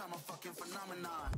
I'm a fucking. Phenomenon,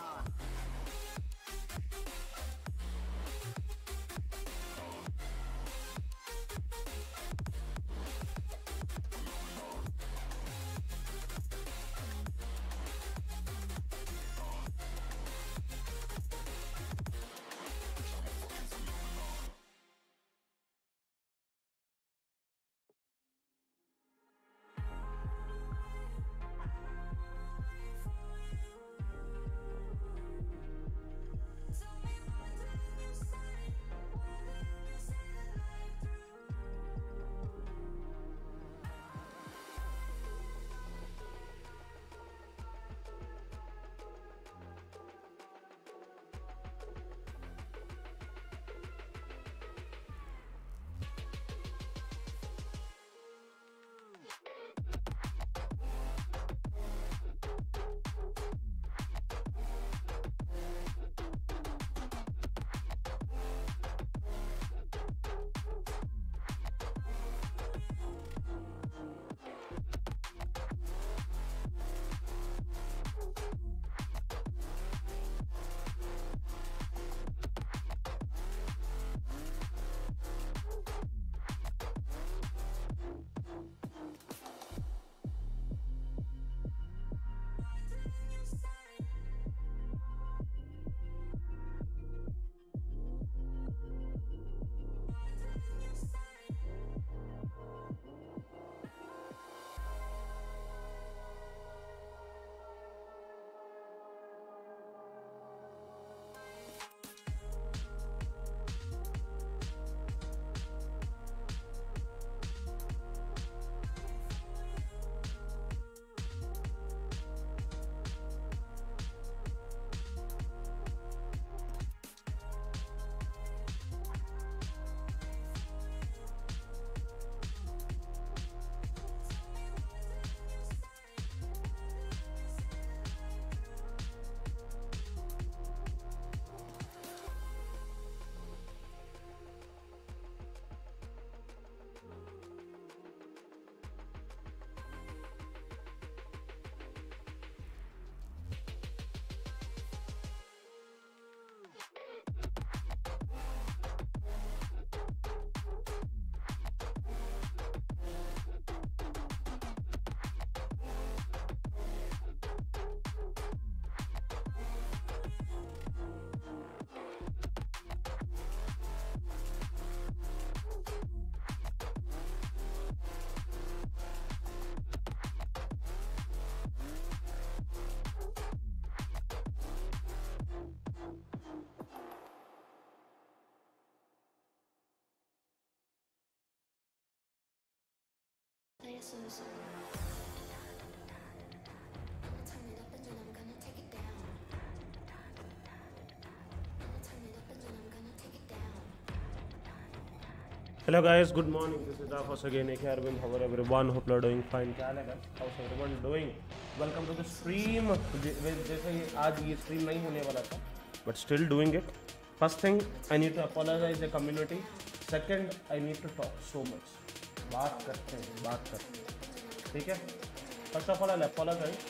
Hello guys, good morning. This is Afas again, aka Arvind. How are everyone? Hope you're doing fine. क्या हाल है guys? How's everyone doing? Welcome to the stream. ज- वे- जैसे ये आज ये stream नहीं होने वाला था, but still doing it. First thing, I need to apologize the community. Second, I need to talk so much. बात करते हैं, बात करते हैं. ठीक है? First of all, I'll apologize.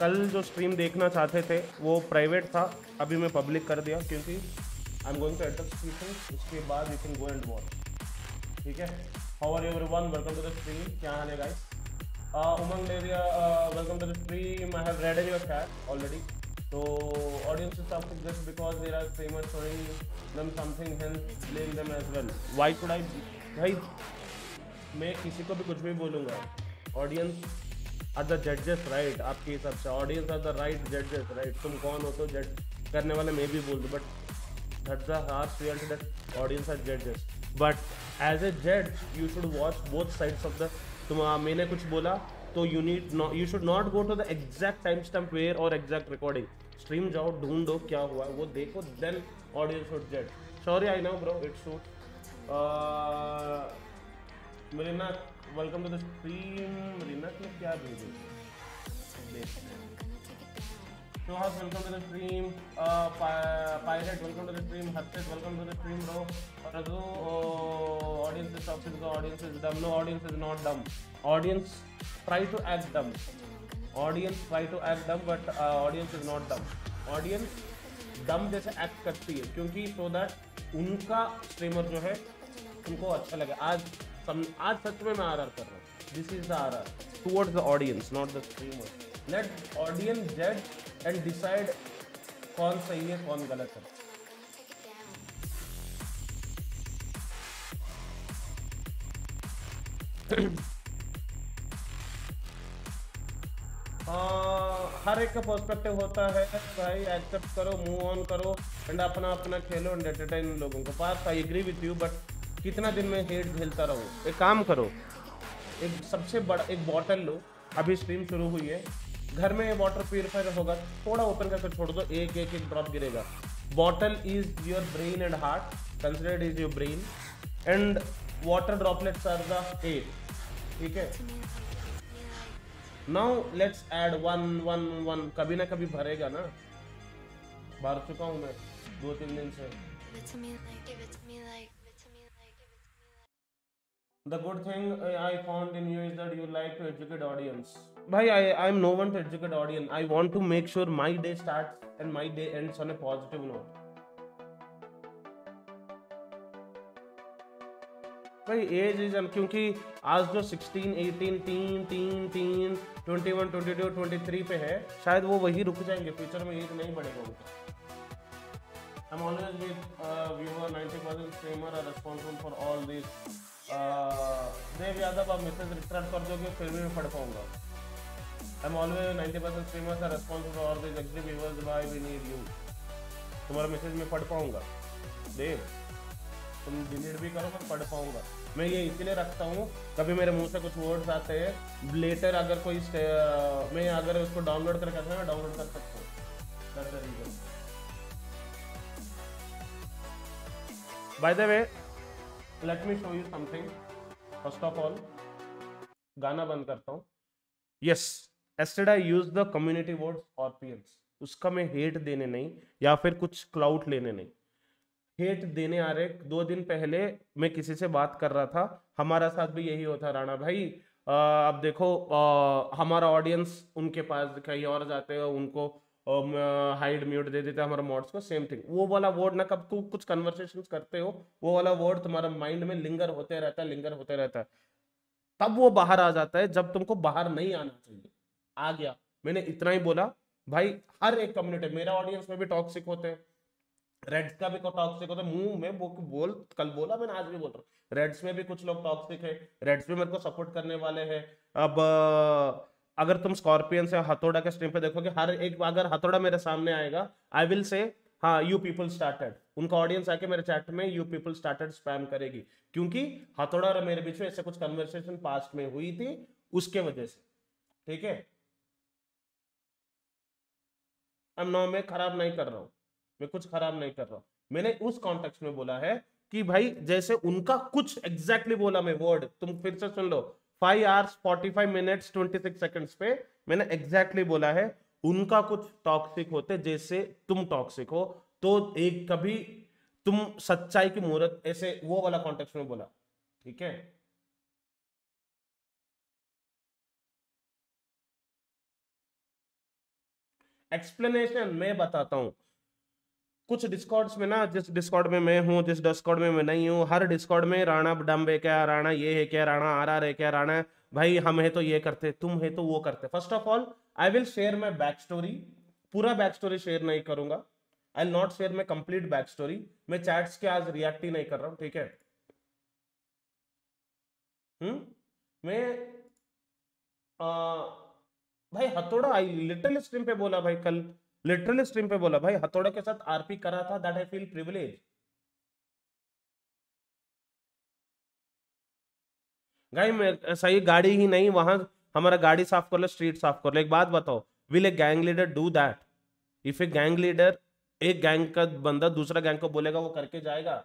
कल जो स्ट्रीम देखना चाहते थे वो प्राइवेट था अभी मैं पब्लिक कर दिया क्योंकि आई एम गोइंग टू एडर उसके बाद you can go and watch ठीक है? How are everyone welcome to the stream क्या हाल है guys Umang Leriya welcome to the stream I have read your chat already तो audience is topic just because there are famous showing them something help blame them as well why should I भाई मैं किसी को भी कुछ भी बोलूँगा। Audience are the जजेस राइट आपके हिसाब से। ऑडियंस आर द राइट जजेस राइट तुम कौन हो तो जज करने वाले मैं भी बोल दूँ but that the horse reality that audience are जजेस बट एज ए जज you should watch both sides of the तुम हाँ, मैंने कुछ बोला तो you need not you should not go to the exact time stump where और exact recording stream जाओ, ढूंढो क्या हुआ, वो देखो देन ऑडियंस शुड जज sorry I know bro it's shoot मेरे वेलकम टू द स्ट्रीम रिनक ने क्या भेजे तो हाँ welcome to the stream pilot welcome to the stream Harshit welcome to the stream रो और जो audience is toxic the audience is dumb no audience is not dumb audience try to act dumb audience try to act dumb but audience is not dumb audience dumb जैसे act करती है, क्योंकि so that उनका streamer जो है, उनको अच्छा लगे। आज आज सच में मैं आर आर कर रहा हूँ। This is the R R towards the audience not the streamer let audience जज एंड डिसाइड कौन सही है कौन गलत है। हाँ, हर एक का पर्सपेक्टिव होता है भाई एक्सेप्ट करो मूव ऑन करो एंड अपना अपना खेलो एंड एंटरटेन लोगों को। Pass I agree with you but कितना दिन में हेट झेलता रहो? एक काम करो, एक सबसे बड़ा, एक बॉटल लो। अभी स्ट्रीम शुरू हुई है। घर में वाटर प्यूरिफायर होगा, थोड़ा ओपन करके छोड़ दो, एक एक एक ड्रॉप गिरेगा। Bottle is your brain and heart considered is your brain and water droplets are the air ठीक है? Now let's add one one one कभी ना कभी भरेगा ना। भर चुका हूँ मैं, दो, तीन दिन से Give it to me like, give it to me like, give it to me like, give it to me like. The good thing uh, I found in you is that you like to educate audience. Bhai, I I'm no one to educate audience. I want to make sure my day starts and my day ends on a positive note. भाई age is क्योंकि आज जो 16, 18, tin tin tin 21, 22, 23 पे है शायद वो वही रुक जाएँगे फ्यूचर में एज नहीं बढ़ेगा उनका I'm always with uh, viewer 90% streamer are responsible for all this. देव यादव आप मैसेज रिस्टार्ट कर दोगे, फिर भी मैं पढ़ पाऊँगा। I'm always 90% streamers are responsible for all these extra viewers why we need you. तुम्हारा मैसेज मैं पढ़ पाऊँगा। देव तुम डिलीट भी करो, मैं पढ़ पाऊँगा। मैं ये इसीलिए रखता हूँ, कभी मेरे मुँह से कुछ वर्ड्स आते हैं लेटर अगर कोई मैं अगर उसको डाउनलोड करके मैं डाउनलोड कर सकता हूँ। That's the reason. Let me show you something. First of all, गाना बंद करता हूँ। Yes एस्टेड I use the community word scorpions उसका मैं हेट देने नहीं या फिर कुछ क्लाउड लेने नहीं। हेट देने आ रहे दो दिन पहले मैं किसी से बात कर रहा था। हमारा साथ भी यही होता राणा भाई। अब देखो अ, हमारा ऑडियंस उनके पास कहीं और जाते हैं उनको। हाइड म्यूट दे देते हैं हमारे मॉड्स को सेम थिंग वो वाला वर्ड ना कब कुछ कन्वर्सेशन करते हो, वो वाला वर्ड तुम्हारा माइंड में लिंगर होते रहता है, लिंगर होते रहता है. तब वो बाहर आ जाता है जब तुमको बाहर नहीं आना चाहिए. आ गया. मैंने इतना ही बोला. भाई, हर एक कम्युनिटी मेरा ऑडियंस में भी टॉक्सिक होते हैं. रेड्स का भी टॉक्सिक होता है. मुँह में वो बोल, कल बोला मैंने, आज भी बोल रहा हूँ. रेड्स में भी कुछ लोग टॉक्सिक है. रेड्स भी मेरे को सपोर्ट करने वाले हैं. अब अगर तुम स्कॉर्पियन से हथौड़ा के स्ट्रीम पे देखोगे, हर एक अगर हथौड़ा मेरे सामने आएगा आई विल से हाँ यू पीपल स्टार्टेड उनका ऑडियंस आके मेरे चैट में यू पीपल स्टार्टेड स्पैम करेगी। क्योंकि हथौड़ा और मेरे बीच में ऐसे कुछ कन्वर्सेशन पास्ट में हुई थी, उसके वजह से। ठीक है? अब नो, मैं खराब नहीं कर रहा हूँ। मैं कुछ खराब नहीं कर रहा हूँ। मैंने उस कॉन्टेक्स्ट में बोला है कि भाई, जैसे उनका कुछ एग्जैक्टली exactly बोला मैं वर्ड तुम फिर से सुन लो। Five hours, forty five minutes, twenty six seconds पे मैंने एग्जैक्टली बोला है, उनका कुछ टॉक्सिक होते जैसे तुम टॉक्सिक हो तो एक कभी तुम सच्चाई की मूर्त, ऐसे वो वाला कॉन्टेक्स्ट में बोला, ठीक है? एक्सप्लेनेशन मैं बताता हूँ। कुछ डिस्कॉर्ड्स में ना जिस डिस्कॉर्ड में मैं हूँ जिस डिस्कॉर्ड में मैं नहीं हूँ हर डिस्कॉर्ड में राणा डम्बे क्या राणा ये है क्या राणा आर आर है क्या राणा भाई हम है तो ये करते तुम है तो वो करते। First of all I will share my backstory पूरा बैक स्टोरी शेयर नहीं करूँगा। I will not share my complete backstory मैं चैट्स के आज रिएक्ट ही नहीं कर रहा हूँ ठीक है? हम्म? मैं आ, भाई हथौड़ा आई लिटिल स्ट्रीम पे बोला भाई कल। लिटरली स्ट्रीम पे बोला, भाई, हथौड़ा के साथ आरपी करा था that I feel privilege guy सही गाड़ी ही नहीं, वहाँ हमारा गाड़ी साफ़ कर लो स्ट्रीट साफ़ कर लो। एक बात बताओ will a gang leader do that if a gang leader एक गैंग का बंदा दूसरा गैंग को बोलेगा, वो करके जाएगा।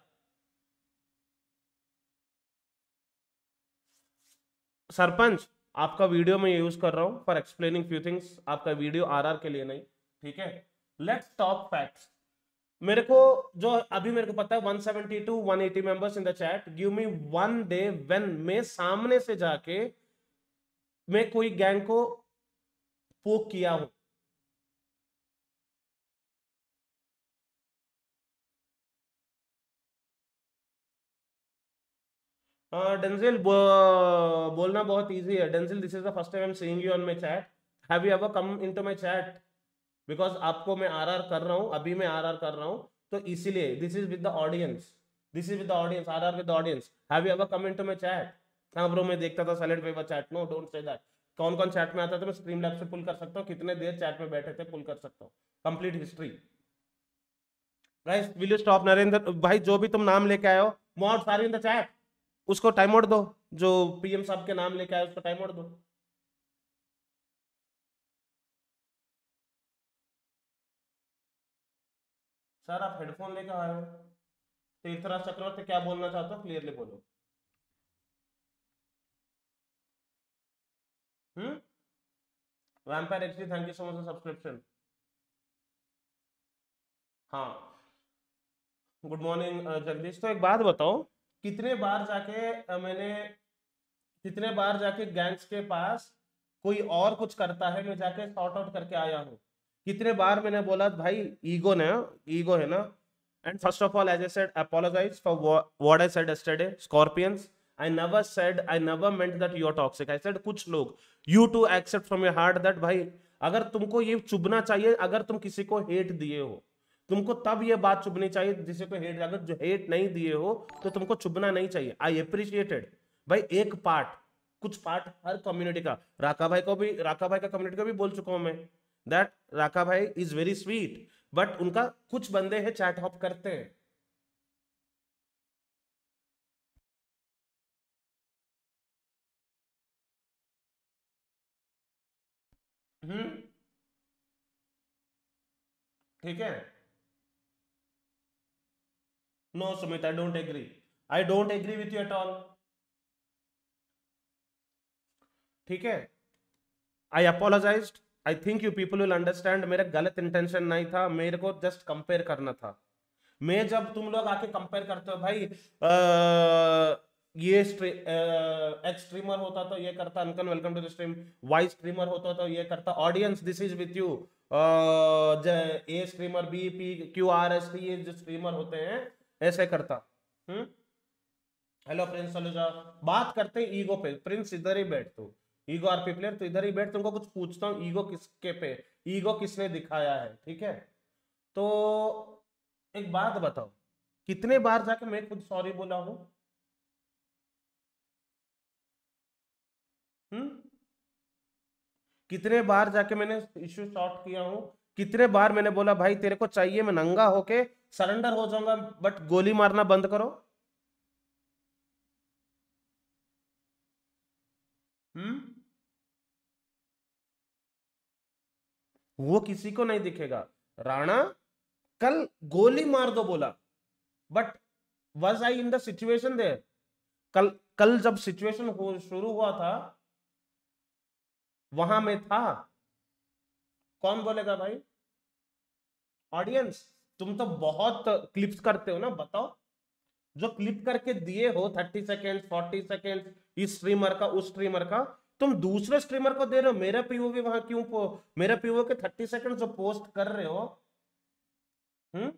सरपंच, आपका वीडियो मैं यूज़ कर रहा हूँ फॉर एक्सप्लेनिंग फ्यू थिंग्स आपका वीडियो आरआर के लिए नहीं। ठीक है? लेट्स टॉक फैक्ट्स मेरे को जो अभी मेरे को पता है 172 180 members in the chat give me one day when मैं सामने से जाके मैं कोई गैंग को पोक किया हूँ। डेंजिल uh, बोलना बहुत इजी है। Denzil this is the first time I am seeing you on my chat have you ever come into my chat because आपको मैं आर आर कर रहा हूँ, अभी मैं आर आर कर रहा हूँ तो इसीलिए this is with the audience this is with the audience are are with audience have you ever come into my chat हाँ ब्रो मैं देखता था silent viewer chat no don't say that कौन कौन चैट में आता था, मैं स्ट्रीम लैब से पुल कर सकता हूँ. कितने देर चैट में बैठे थे पुल कर सकता हूँ. Complete history will you stop Narendra भाई, जो भी तुम नाम लेके आए हो सारी इन द चैट उसको टाइम आउट दो. जो पीएम साहब के नाम लेके आए, उसको टाइम आउट दो. सर आप हेडफोन लेकर आए हो। तीर्थराज चक्रवर्ती क्या बोलना चाहते हो? क्लियरली बोलो। Vampire actually thank you so much subscription हाँ। गुड मॉर्निंग जगदीश तो एक बात बताओ कितने बार जाके uh, मैंने कितने बार जाके गैंग्स के पास कोई और कुछ करता है मैं जाके सॉर्ट आउट करके आया हूँ? कितने बार मैंने बोला, भाई, ईगो ना, ईगो है ना? And first of all as I said apologize for what I said yesterday scorpions I never said I never meant that you toxic I said कुछ लोग you to accept from your heart that भाई, अगर तुमको ये चुभना चाहिए, अगर तुम किसी को हेट दिए हो, तुमको तब ये बात चुभनी चाहिए जिसे को हेट अगर जो हेट नहीं दिए हो तो तुमको चुभना नहीं चाहिए। आई अप्रिशिएटेड भाई, एक पार्ट कुछ पार्ट हर कम्युनिटी का। राका भाई को भी, राका भाई का कम्युनिटी को भी बोल चुका हूँ मैं। दैट राका भाई इज़ वेरी स्वीट बट उनका कुछ बंदे हैं चैट हॉप करते हैं ठीक है? No Sumit I don't agree I don't agree with you at all ठीक है? I apologized I think you people will understand मेरा गलत इंटेंशन नहीं था मेरे को जस्ट कंपेयर करना था। मैं जब तुम लोग आके कंपेयर करते हो भाई आ, ये एक्स स्ट्रीमर होता तो ये करता अनकन welcome to the stream why streamer होता तो ये करता audience this is with you a streamer B P Q R S T ये जो स्ट्रीमर होते हैं ऐसे करता। हेलो प्रिंस सलूजा बात करते ईगो पे। प्रिंस इधर ही बैठ तू। ईगो आरपी प्लेयर तो इधर ही बैठ तुमको कुछ पूछता हूँ ईगो किसके पे? ईगो किसने दिखाया है? ठीक है? तो एक बात बताओ, कितने बार जाके मैं खुद सॉरी बोला हूँ? हम्म? कितने बार जाके मैंने इश्यू सॉर्ट किया हूँ? कितने बार मैंने बोला, भाई, तेरे को चाहिए मैं नंगा होके सरेंडर हो जाऊँगा बट गोली मारना बंद करो। हम्म? वो किसी को नहीं दिखेगा। राणा, कल गोली मार दो बोला। But was I in the situation कल कल जब सिचुएशन हो, शुरू हुआ था, वहाँ में था। कौन बोलेगा भाई? ऑडियंस तुम तो बहुत क्लिप्स करते हो ना, बताओ। जो क्लिप करके दिए हो थर्टी सेकेंड फोर्टी सेकेंड इस स्ट्रीमर का, उस स्ट्रीमर का तुम दूसरे स्ट्रीमर को दे रहे हो, मेरा पीओवी वहाँ क्यों मेरा पीओ के थर्टी सेकेंड जो पोस्ट कर रहे हो हम्म?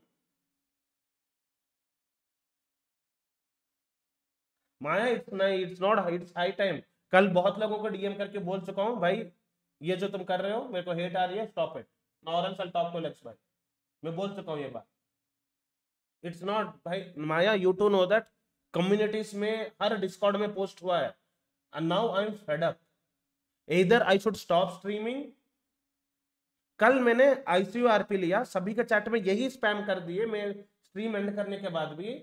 Maya it's it's not it's high time कल बहुत लोगों को डीएम करके बोल चुका हूँ, भाई, ये जो तुम कर रहे हो, मेरे को हेट आ रही है स्टॉप इट नॉरेंस आई टॉक टू लेक्स भाई. मैं बोल चुका हूँ ये बात. इट्स नॉट भाई, Maya you too know that communities में, हर डिस्कॉर्ड में पोस्ट हुआ है. And now I am fed up इधर आई शुड स्टॉप स्ट्रीमिंग कल मैंने आईसीयू आरपी लिया। सभी के चैट में यही स्पैम कर दिए। मैं स्ट्रीम एंड करने के बाद भी।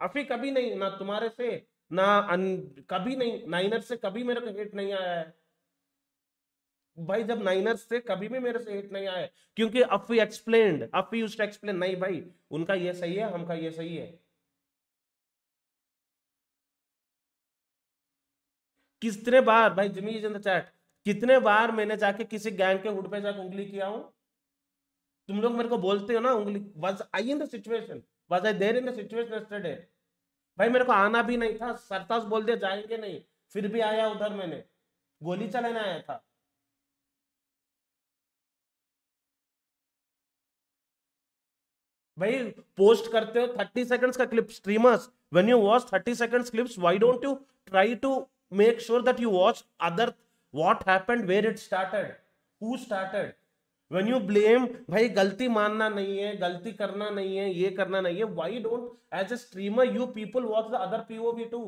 अभी कभी नहीं ना तुम्हारे से ना अन, कभी नहीं नाइनर से कभी मेरे को हेट नहीं आया है। भाई जब नाइनर्स से कभी भी मेरे से हेट नहीं आया क्योंकि अफी एक्सप्लेन्ड अफी यूज़ टू एक्सप्लेन नहीं भाई उनका ये सही है हमका ये सही है। कितने बार, भाई जिमी इज़ चैट, कितने बार मैंने जाके किसी गैंग के हुड पे जाकर उंगली किया हूँ? तुम लोग मेरे को बोलते हो ना उंगली was I in the situation was I there in the situation yesterday भाई मेरे को आना भी नहीं था सरताज बोल दिया जाएँगे नहीं, फिर भी आया उधर मैंने, गोली चलाने आया था। भाई पोस्ट करते हो थर्टी सेकंड्स का clip streamers when you watch thirty seconds clips why don't you try to make sure that you watch other what happened where it started who started when you blame भाई गलती मानना नहीं है गलती करना नहीं है ये करना नहीं है why don't as a streamer you people watch the other POV too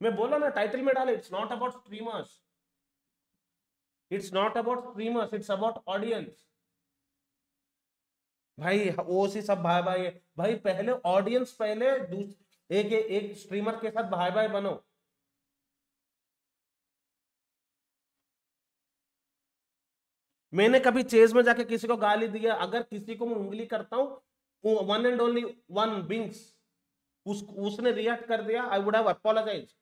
मैं बोला ना टाइटल में डाले it's not about streamers it's not about streamers it's about audience भाई, वो सी सब भाई भाई है। भाई, पहले ऑडियंस पहले एक एक स्ट्रीमर के साथ भाई भाई बनो। मैंने कभी चेज में जाके किसी को गाली दिया अगर किसी को मैं उंगली करता हूँ वन एंड ओनली वन बिंग्स उस, उसने रिएक्ट कर दिया आई वुड हैव अपोलोजाइज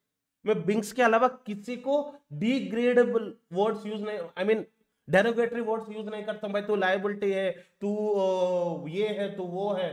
मैं बिंग्स के अलावा किसी को डिग्रेडेबल वर्ड्स यूज़ नहीं I mean derogatory words use नहीं करता भाई, तू लाइबिलिटी है, तू ये है, तू वो है।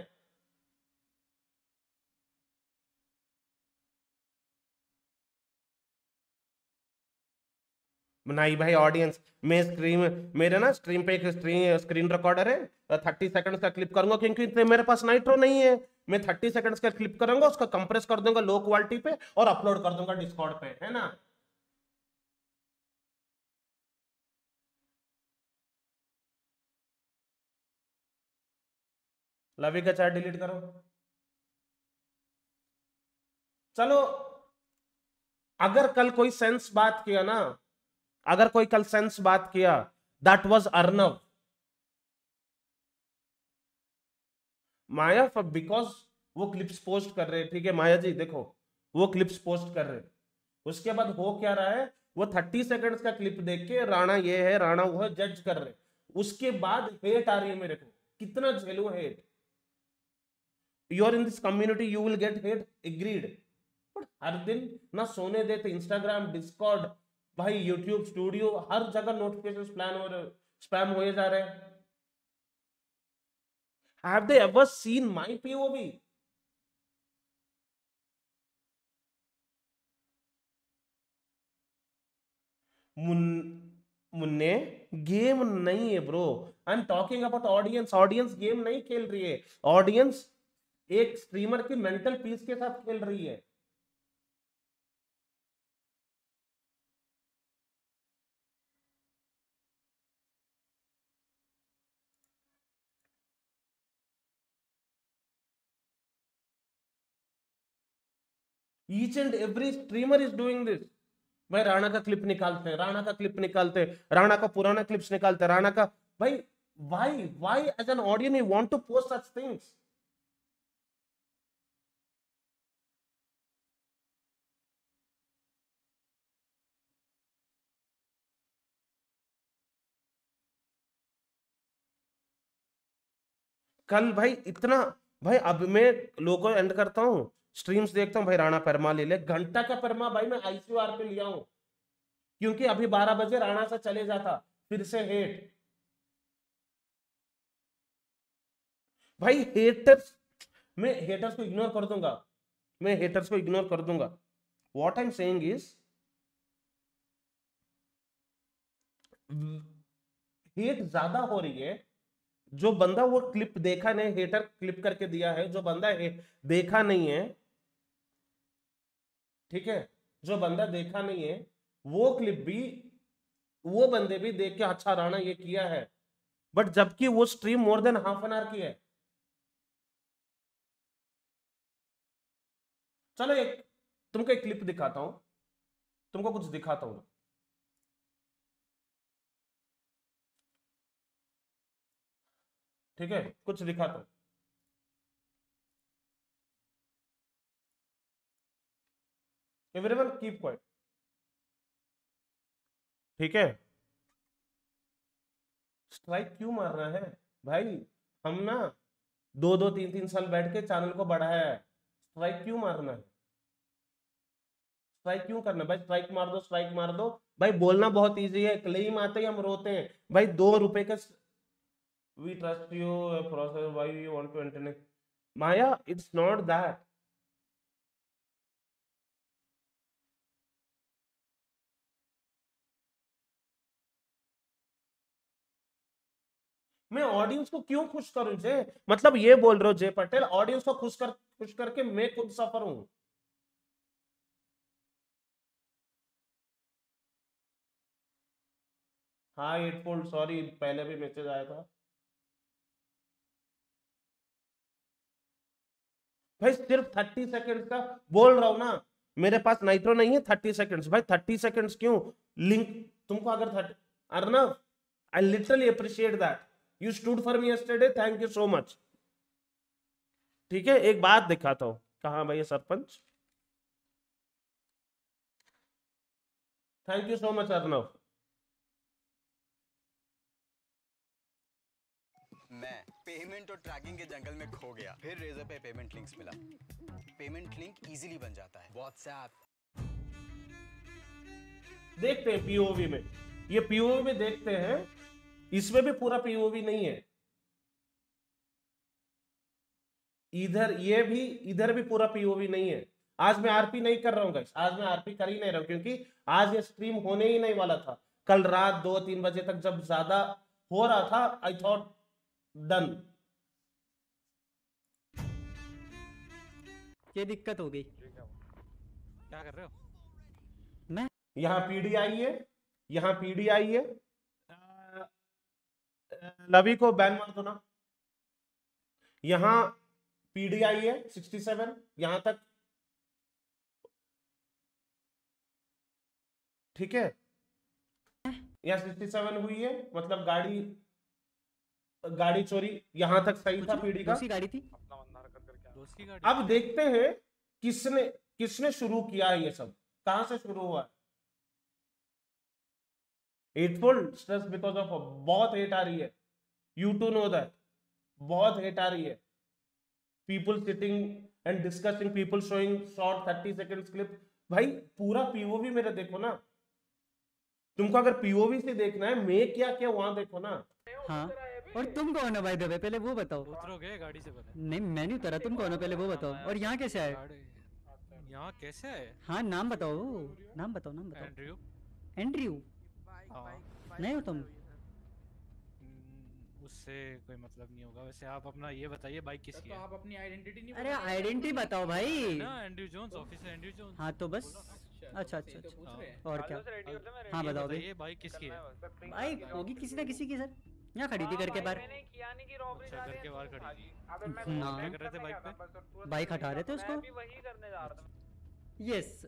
नहीं भाई ऑडियंस मैं स्क्रीन मेरे ना स्ट्रीम पे एक स्क्रीन स्क्रीन रिकॉर्डर है थर्टी सेकंड्स का क्लिप करूँगा, क्योंकि इतने मेरे पास नाइट्रो नहीं है। मैं थर्टी सेकंड्स का क्लिप करूँगा, उसका कंप्रेस कर दूँगा लो क्वालिटी पे और अपलोड कर दूँगा डिस्कॉर्ड पे, है ना? लवी का चैट डिलीट करो। चलो, अगर कल कोई सेंस बात किया ना, अगर कोई कल सेंस बात किया that was Arnav Maya for because वो क्लिप्स पोस्ट कर रहे ठीक है? माया जी, देखो, वो क्लिप्स पोस्ट कर रहे उसके बाद हो क्या रहा है? वो थर्टी सेकंड्स का क्लिप देख के राणा ये है, राणा वो है जज कर रहे उसके बाद हेट आ रही है मेरे को। कितना झेलू hate you are in this community, you will get hate, agreed. But हर दिन ना सोने देते इंस्टाग्राम डिस्कॉर्ड भाई यूट्यूब स्टूडियो हर जगह नोटिफिकेशन प्लान हो रहे स्पैम हो जा रहे हैं। Have they ever seen my pov मुन, मुन्ने गेम नहीं है bro I am talking about audience audience game नहीं खेल रही है. ऑडियंस एक स्ट्रीमर की मेंटल पीस के साथ खेल रही है. Each and every streamer is doing this भाई, राणा का क्लिप निकालते हैं, राणा का क्लिप निकालते हैं, राणा का पुराना क्लिप्स निकालते हैं, राणा का, भाई why why as an audience you want to post such things कल भाई इतना, भाई, अब मैं लोगों एंड करता हूँ। स्ट्रीम्स देखता हूँ, भाई राणा परमा ले ले। घंटा का परमा भाई मैं आईसीयूआर पे लिया हूँ। क्योंकि अभी बारह बजे राणा से चले जाता, फिर से हेट भाई हेटर्स मैं हेटर्स को इग्नोर कर दूँगा। मैं हेटर्स को इग्नोर कर दूँगा। What I am saying is hate ज़्यादा हो रही है। जो बंदा वो क्लिप देखा नहीं हेटर क्लिप करके दिया है, जो बंदा देखा नहीं है ठीक है? जो बंदा देखा नहीं है, वो क्लिप भी, वो बंदे भी देख के अच्छा राणा, ये किया है। बट जबकि वो stream more than half an hour की है। चलो एक, तुमको एक क्लिप दिखाता हूँ। तुमको कुछ दिखाता हूँ। ठीक है? कुछ दिखाता हूँ। एवरीवन कीप क्वाइट ठीक है? स्ट्राइक क्यों मार रहा है? भाई, हम ना दो दो, तीन तीन साल बैठ के चैनल को बढ़ाया है। स्ट्राइक क्यों मारना है? स्ट्राइक क्यों करना भाई स्ट्राइक मार दो स्ट्राइक मार दो। भाई, बोलना बहुत इजी है क्लेम आते ही हम रोते हैं। भाई, दो रुपए का we trust you process why you want to enter Maya it's not that मैं ऑडियंस को क्यों खुश करूँ, जे? मतलब ये बोल रहे हो जय पटेल ऑडियंस को खुश कर, खुश करके मैं खुद सफ़र हूँ। हाँ एट सॉरी पहले भी मैसेज आया था। भाई, सिर्फ़ थर्टी सेकेंड का, बोल रहा हूँ ना, मेरे पास नाइट्रो नहीं है थर्टी सेकेंड्स भाई थर्टी सेकेंड्स क्यों? लिंक तुमको अगर thirty Arnav I literally appreciate that you stood for me yesterday thank you so much ठीक है एक बात दिखाता हूँ। कहा भाई sarpanch? Thank you so much Arnav मैं पेमेंट और ट्रैकिंग के जंगल में खो गया। फिर रेजर पे पेमेंट लिंक्स मिला। पेमेंट लिंक इजीली बन जाता है। व्हाट्सएप देखते हैं पीओवी में। ये पीओवी में देखते हैं इसमें भी पूरा पीओवी नहीं है। इधर ये भी इधर भी पूरा पीओवी नहीं है। आज मैं आरपी नहीं कर रहा हूँ गाइस आज मैं आरपी कर ही नहीं रहा हूँ क्योंकि आज ये स्ट्रीम होने ही नहीं वाला था। कल रात दो तीन बजे तक जब ज़्यादा हो रहा था आई थॉट डन ये दिक्कत हो गई। क्या कर रहे हो? मैं यहाँ पीडीआई है यहाँ पीडीआई है। लवी को बैन मार दो ना यहाँ पीडीआई है 67 यहाँ तक। ठीक है? यहाँ 67 हुई है मतलब गाड़ी गाड़ी चोरी यहाँ तक सही था पीडी का। गाड़ी थी? अब देखते हैं किसने किसने शुरू किया है ये सब कहाँ से शुरू हुआ? है एटफोल्ड स्ट्रेस बिकॉज़ ऑफ़ बहुत हेट आ रही है। यू टू नो दैट बहुत हेट आ रही है। People sitting and discussing people showing short thirty second clip भाई पूरा पीओवी मेरा देखो ना। तुमको अगर पीओवी से देखना है मैं क्या क्या वहाँ देखो ना। हाँ। और तुम कौन हो भाई दबे पहले वो बताओ। उतरोगे गाड़ी से पहले? नहीं मैं नहीं उतरा। तुम कौन हो? पहले वो बताओ। और यहाँ कैसे आए? यहाँ कैसे आए? हाँ नाम बताओ। नाम बताओ नाम बताओ। एंड्रयू। एंड्रयू। नहीं हो। तुम हम्म, उससे कोई मतलब नहीं होगा। वैसे आप अपना ये बताइए बाइक किसकी है? आप अपनी आइडेंटिटी नहीं अरे आइडेंटिटी बताओ भाई। ना एंड्रयू जोन्स ऑफ़िस है एंड्रयू जोन्स हाँ तो बस। अच्छा अच्छा तो अच्छा पूछ रहे हैं। और क्या? हाँ बताओ भाई बताइए बाइक किसकी है? बाइक होगी किसी ना किसी की सर? यहाँ खड़ी थी घर के बाहर अच्छा घर के बाहर खड़ी ना। क्या कर रहे थे बाइक पे बाइक हटा रहे थे उसको? यस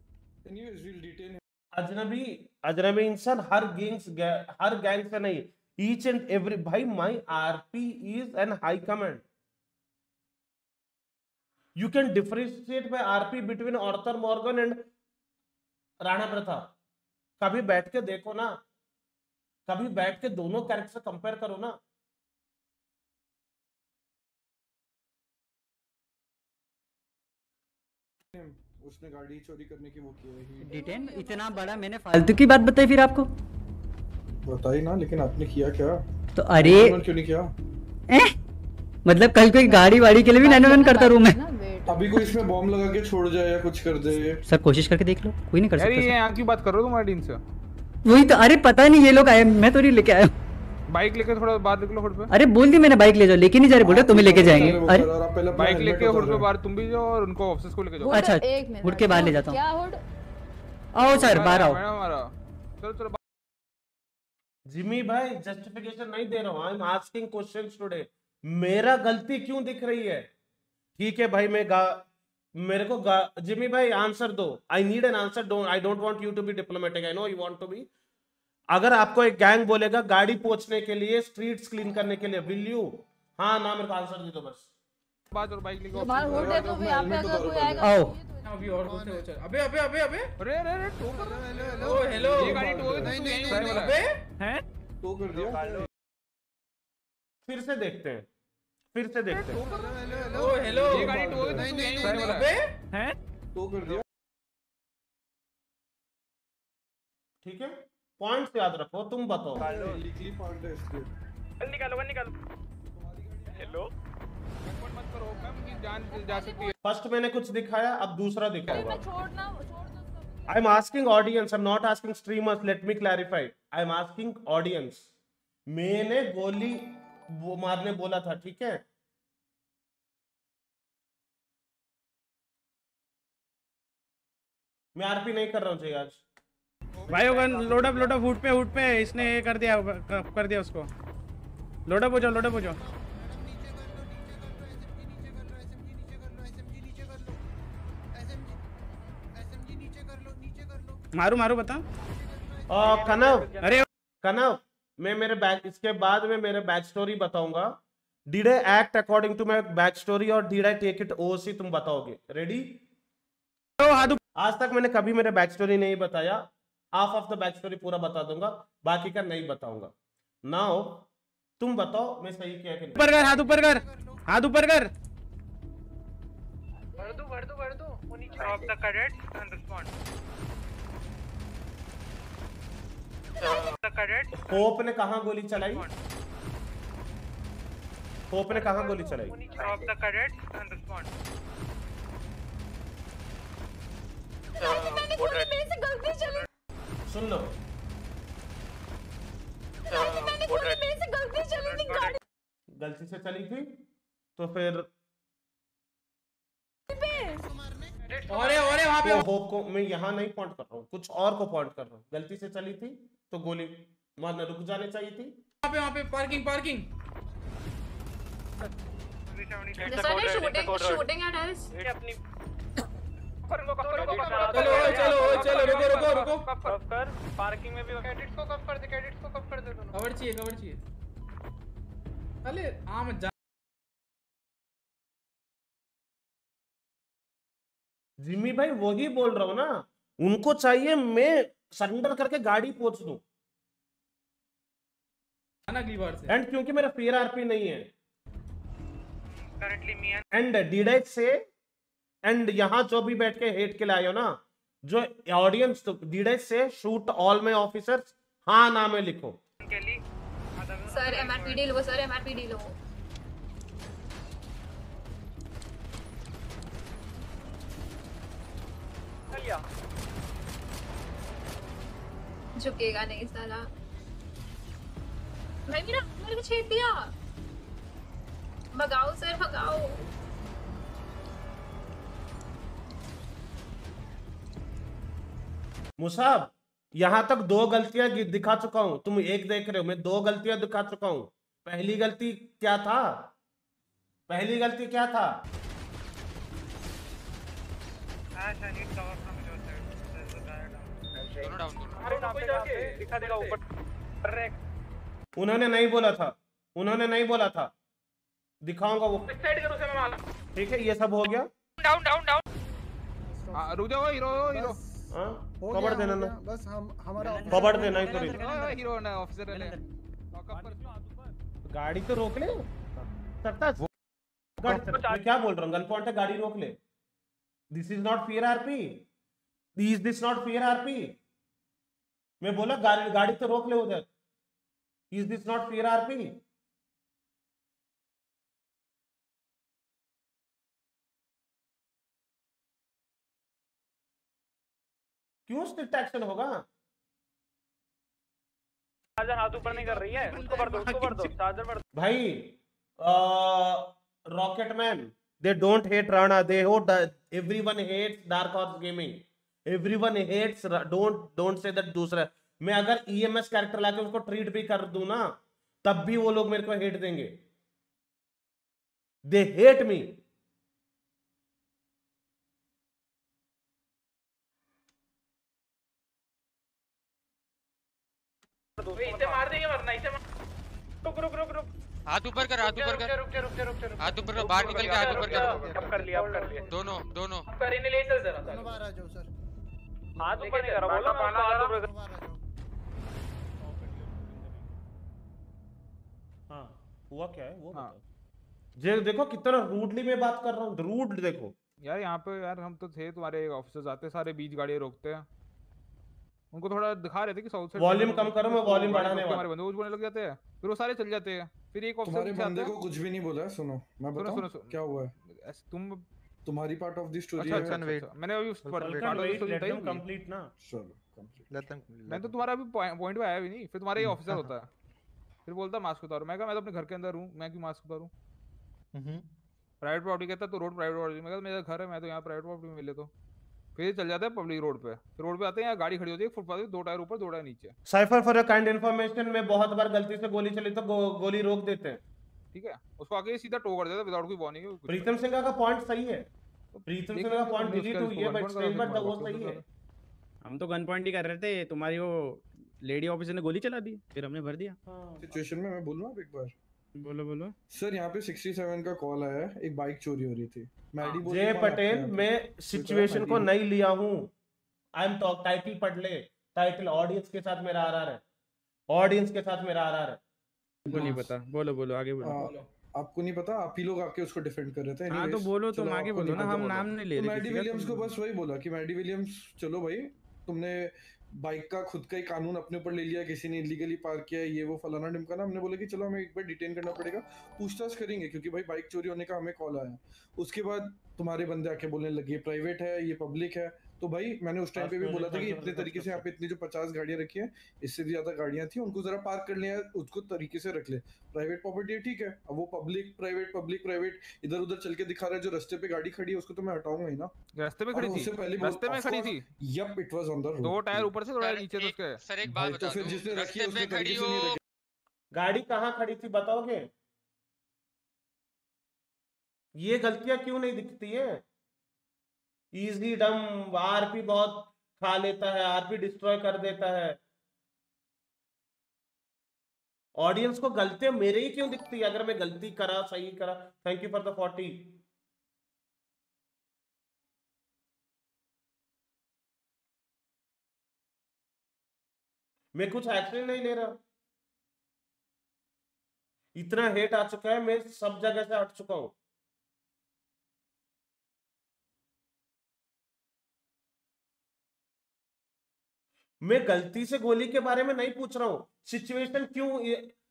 अजनबी अजनबी इंसान हर गैंग्स हर गैंग से नहीं ईच एंड एवरी भाई my RP is an high command you can differentiate by RP between Arthur Morgan and Rana Pratap कभी बैठ के देखो ना, कभी बैठ के दोनों कैरेक्टर से कंपेयर करो ना। Hmm. उसने गाड़ी चोरी करने की वो की है डिटेन इतना बड़ा मैंने फालतू की बात बताई फिर आपको? बताई ना लेकिन आपने किया क्या? तो अरे क्यों नहीं किया? ए? मतलब कल कोई गाड़ी वाड़ी के लिए भी नाइन करता रूम में। अभी कोई इसमें बॉम्ब लगा के छोड़ जाए या कुछ कर दे? सर कोशिश करके देख लो कोई नहीं कर यार ये सकता यहाँ की बात कर रहे हो तुम आर्डिन से? वही तो अरे पता नहीं ये लोग आए मैं तो नहीं लेके आया बाइक लेके थोड़ा बाहर निकलो हुड पे। अरे बोल दी मैंने बाइक ले जाओ लेके नहीं जा रहे बोल रहे तुम्हें लेके जाएँगे। अरे। बाइक लेके। हुड पे बाहर तुम भी जाओ और उनको ऑफ़िस को लेके जाओ। अच्छा हुड के बाहर ले जाता क्या हूँ हुड? आओ सर बाहर आओ। चलो चलो जिमी भाई जस्टिफिकेशन नहीं दे रहा हूँ। I am asking questions today मेरा गलती क्यों दिख रही है? ठीक है भाई मैं गा मेरे को गा जिमी भाई आंसर दो। I need an answer don't I don't want you to be diplomatic I know you want to be अगर आपको एक गैंग बोलेगा गाड़ी पोछने के लिए स्ट्रीट्स क्लीन करने के लिए विल यू हाँ ना मेरे को आंसर दे दो बस। बात और बाइक लेके है तो भी यहाँ अगर कोई आएगा। आओ। अभी और कुछ हो चल। अबे अबे अबे अबे। अरे अरे अरे टो कर हेलो हेलो। ये गाड़ी टो नहीं नहीं अबे। हैं? तो कर दिया फिर से देखते हैं। फिर से देखते हैं। ओ हेलो ये गाड़ी टो नहीं नहीं अबे। हैं? तो कर दिया ठीक है? पॉइंट्स याद रखो तुम बताओ निकालो निकालो हेलो मत करो मैम की जान जा सकती है फ़र्स्ट मैंने कुछ दिखाया अब दूसरा दिखाऊँगा छोड़ दो उसको। I'm asking audience. I'm not asking streamers. Let me clarify. I'm asking audience. मैंने गोली वो मारने बोला था ठीक है मैं आरपी नहीं कर रहा हूँ जी आज भाई load up load up hood पे हुड पे इसने ये कर दिया कर दिया उसको। लोड अप हो जाओ लोड अप हो जाओ। मारू मारू बता। कनव। अरे कनव मैं मेरे बैक इसके बाद में मेरे बैक स्टोरी बताऊँगा। Did I act according to my back story और did I take it OC तुम बताओगे। रेडी आज तक मैंने कभी मेरे बैक स्टोरी नहीं बताया। Half of the back story पूरा बता दूँगा बाकी का नहीं बताऊँगा। नाउ तुम बताओ मैं सही किया कि ऊपर कर हाथ ऊपर कर हाथ ऊपर कर। Drop the cadet and respond. the cadet. Hope ने कहा गोली चलाई? होप ने कहा गोली चलाई? Drop the cadet and respond. मैंने थोड़ी मेरे से गलती चली। सुन लो। मैंने थोड़ी मेरे से गलती चली थी गाड़ी। गलती से चली थी तो फिर अरे अरे वहाँ पे। तो होप को मैं यहाँ नहीं पॉइंट कर रहा हूँ कुछ और को पॉइंट कर रहा हूँ। गलती से चली थी तो गोली मारने रुक जाने चाहिए थी। वहाँ पे वहाँ पे parking parking shooting shooting at चलो चलो चलो रुको रुको रुको। कफ कर पार्किंग में भी कैडेट्स को कफ कर दे कैडेट्स को कफ कर दे दोनों कवर चाहिए कवर चाहिए। अरे आम जा जिम्मी भाई वही बोल रहा हूँ ना। उनको चाहिए मैं सरेंडर करके गाड़ी पहुँच दूँ। अगली बार से। एंड क्योंकि मेरा फेयर आरपी नहीं है। And एंड डीडेट से एंड यहाँ जो भी बैठ के हेट के लाए हो ना, जो ऑडियंस डीडेट से शूट ऑल माई ऑफिसर्स हाँ नाम है लिखो। सर एमआरपीडी लो सर एमआरपीडी लो। झुकेगा नहीं साला। भाई मेरा मेरे को छेद दिया। भगाओ सर भगाओ। मुसाब यहाँ तक दो गलतियाँ दिखा चुका हूँ। तुम एक देख रहे हो मैं दो गलतियाँ दिखा चुका हूँ। पहली गलती क्या था? पहली गलती क्या था? उन्होंने नहीं बोला था। उन्होंने नहीं बोला था। दिखाऊँगा वो। साइड करो उसे मैं मार. ठीक है ये सब हो गया। Down down down. रुक जाओ हीरो हीरो। हाँ? खबर देना ना। बस हम हमारा खबर देना ही तो हीरो ना ऑफिसर ने लॉकअप पर। गाड़ी तो रोक ले। सकता है। क्या बोल रहा हूँ? गन पॉइंट है गाड़ी रोक ले। This is not fear RP is this not fear RP मैं बोला गाड़ी गाड़ी तो रोक ले उधर। Is this not fear RP क्यों स्ट्रिक्ट एक्शन होगा? हाथ ऊपर नहीं कर रही है। उसको भर दो उसको भर दो चार्जर भर दो। भाई rocket man they don't hate Rana they everyone hates dark horse gaming everyone hates don't don't say that दूसरा। मैं अगर ईएमएस कैरेक्टर लाके उसको ट्रीट भी कर दूँ ना तब भी वो लोग मेरे को हेट देंगे। दे हेट मी इसे मार देंगे वरना इसे रुक रुक रुक रुक हाथ ऊपर कर हाथ ऊपर कर रुक रुक रुक रुक हाथ ऊपर कर बाहर निकल के हाथ ऊपर कर अब कर लिया अब कर लिया दोनों दोनों कर ही नहीं ले चल जरा दोनों बाहर आ जाओ सर हाथ ऊपर नहीं कर रहा बोलो ना हाथ ऊपर कर बाहर आ जाओ हाँ हुआ क्या है वो बताओ जे देखो कितना रूडली मैं बात कर रहा हूँ रूड देखो यार यहाँ पे यार हम तो थे तुम्हारे ऑफिसर्स आते सारे बीच गाड़ियाँ रोकते हैं उनको थोड़ा दिखा रहे थे कि साउथ साइड Volume कम करो, मैं volume बढ़ाने वाला। हमारे बंदे कुछ बोलने लग जाते हैं। फिर वो सारे चल जाते हैं। फिर एक ऑफिसर तुम्हारे बंदे को कुछ भी नहीं बोला है सुनो मैं बताऊँ? सुनो, सुनो। क्या हुआ है? तुम तुम्हारी पार्ट ऑफ़ द स्टोरी अच्छा अच्छा अच्छा, मैंने अभी story let बताई them होगी। complete ना। चलो कंप्लीट मैं तो तुम्हारा अभी पॉइंट पे आया भी नहीं फिर तुम्हारा ये ऑफिसर होता है। फिर बोलता मास्क उतारो। मैं कहा मैं तो अपने घर के अंदर हूँ मैं क्यों मास्क उतारूँ? प्राइवेट प्रॉपर्टी कहता है, तो रोड प्राइवेट प्रॉपर्टी मैं कहा मेरा घर है मैं तो यहाँ प्राइवेट प्रॉपर्टी में मिले तो। फिर ये चल जाता है पब्लिक रोड पे। फिर रोड पे आते हैं यहाँ गाड़ी खड़ी होती है फुटपाथ पे दो टायर ऊपर दो टायर नीचे। साइफर फॉर काइंड इन्फॉर्मेशन में बहुत बार गलती से गोली चली तो गो, गोली रोक देते हैं। ठीक है? उसको आगे सीधा टो कर देता विदाउट कोई वार्निंग प्रीतम सिंह का पॉइंट सही है? प्रीतम सिंह का पॉइंट हमने डिलीट हुई है बट स्टिल बट वो सही है। हम तो गन पॉइंट ही कर रहे थे तुम्हारी वो लेडी ऑफिसर ने गोली चला दी फिर हमने भर दिया। सिचुएशन में मैं बोलूँ एक बार। बोलो बोलो। सर यहाँ पे 67 का कॉल आया है। एक बाइक चोरी हो रही थी। मैडी बोल जय रही, है पटेल? मैं सिचुएशन को नहीं लिया हूँ। आई एम टॉक टाइटल पढ़ ले। टाइटल ऑडियंस के साथ मेरा आर है। ऑडियंस के साथ मेरा आर है। को नहीं पता। बोलो बोलो आगे बोलो। आ, आपको नहीं पता? आप ही लोग आके उसको डिफेंड कर रहे थे। हाँ, तो बोलो, तुम आगे बोलो ना, हम नाम नहीं ले तो रहे मैडी विलियम्स को बस वही बोला कि मैडी विलियम्स चलो भाई तुमने बाइक का खुद का ही कानून अपने ऊपर ले लिया, किसी ने इलीगली पार्क किया, ये वो फलाना ढिमकाना हमने बोला कि चलो हमें एक बार डिटेन करना पड़ेगा, पूछताछ करेंगे, क्योंकि भाई बाइक चोरी होने का हमें कॉल आया। उसके बाद तुम्हारे बंदे आके बोलने लगे प्राइवेट है, ये पब्लिक है। तो भाई मैंने उस टाइम पे भी बोला था कि इतने तरीके से यहाँ पे इतनी जो पचास गाड़ियाँ रखी है इससे भी ज़्यादा गाड़ियाँ थी उनको जरा पार्क कर लिया उसको तरीके से रख ले प्राइवेट प्रॉपर्टी है ठीक है। अब वो पब्लिक प्राइवेट पब्लिक प्राइवेट इधर उधर चल के दिखा रहा है जो रास्ते पे गाड़ी खड़ी है उसको तो मैं हटाऊँगा ही ना। रास्ते में खड़ी थी? उससे पहले रास्ते में खड़ी थी? Yup it was on the road दो टायर ऊपर से टायर नीचे थे उसके। सर एक बात तो बता फिर जिसने रखी है उसने खड़ी हो गाड़ी कहाँ खड़ी थी बताओगे? ये गलतियाँ क्यों नहीं दिखती है? इजी डम आरपी बहुत खा लेता है आरपी डिस्ट्रॉय कर देता है। ऑडियंस को गलतियाँ मेरे ही क्यों दिखती है? अगर मैं गलती करा, सही करा thank you for the forty मैं कुछ एक्शन नहीं ले रहा। इतना हेट आ चुका है, मैं सब जगह से हट चुका हूँ। मैं गलती से गोली के बारे में नहीं पूछ रहा हूँ। सिचुएशन क्यों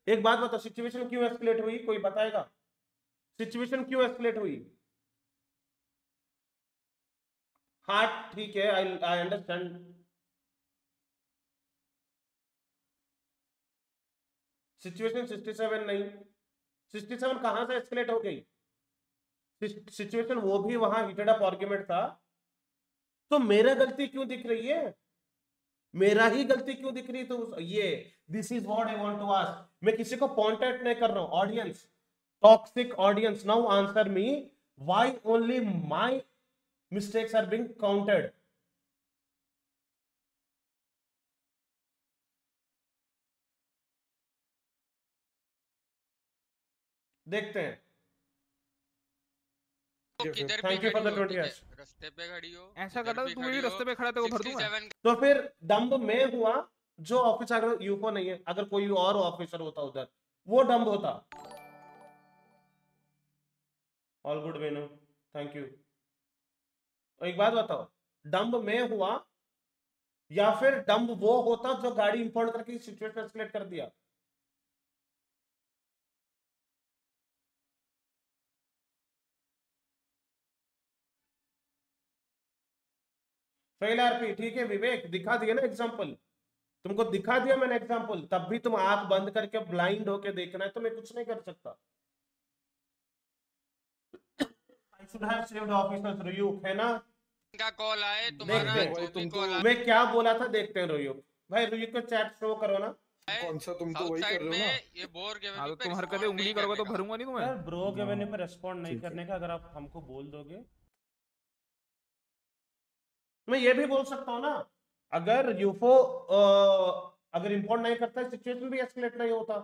एक बात बताओ सिचुएशन क्यों एस्केलेट हुई? कोई बताएगा? सिचुएशन क्यों एस्केलेट हुई? हाँ ठीक है आई आई अंडरस्टैंड सिचुएशन 67 नहीं। 67 कहाँ से एस्केलेट हो गई? सिचुएशन वो भी वहाँ हीटेड अप आर्गुमेंट था। तो मेरा गलती क्यों दिख रही है? मेरा ही गलती क्यों दिख रही तो ये this is what I want to ask मैं किसी को आउट नहीं कर रहा हूँ audience toxic audience now answer me why only my mistakes are being counted देखते हैं। थैंक यू फॉर द खड़ी 20 ठीक? इयर्स रास्ते पे खड़ी हो ऐसा करता भी तो तू रास्ते पे खड़ा है, तेरे को भर दूँगा तो फिर डंब में हुआ जो ऑफिसर अगर यूको नहीं है। अगर कोई और ऑफिसर होता उधर वो डंब होता। All good Venu thank you एक बात बताओ डंब में हुआ या फिर डंब वो होता जो गाड़ी इंपोर्ट करके सिचुएशन एस्केलेट कर दिया? फेल आरपी ठीक है विवेक दिखा दिया ना एग्जांपल तुमको दिखा दिया मैंने एग्जांपल तब भी तुम आँख बंद करके ब्लाइंड होके देखना है तो मैं कुछ नहीं कर सकता। I should have saved officers रुयुक है ना? का कॉल आए तुम्हारा देखते जो भी कॉल हैं मैं क्या बोला था देखते हैं रुयुक भाई रुयुक को चैट शो करो ना। कौन सा तुम तो वही कर रहे हो ना? ये बोर के हाँ तो तुम हरकतें उंगली करोगे तो भरूँगा नहीं तुम्हें। ब्रो के वेन्यू पे रिस्पॉन्ड नहीं करने का अगर आप हमको बोल दोगे मैं ये भी बोल सकता हूँ ना अगर यूफो अगर इंपोर्ट नहीं करता सिचुएशन भी एस्केलेट नहीं होता।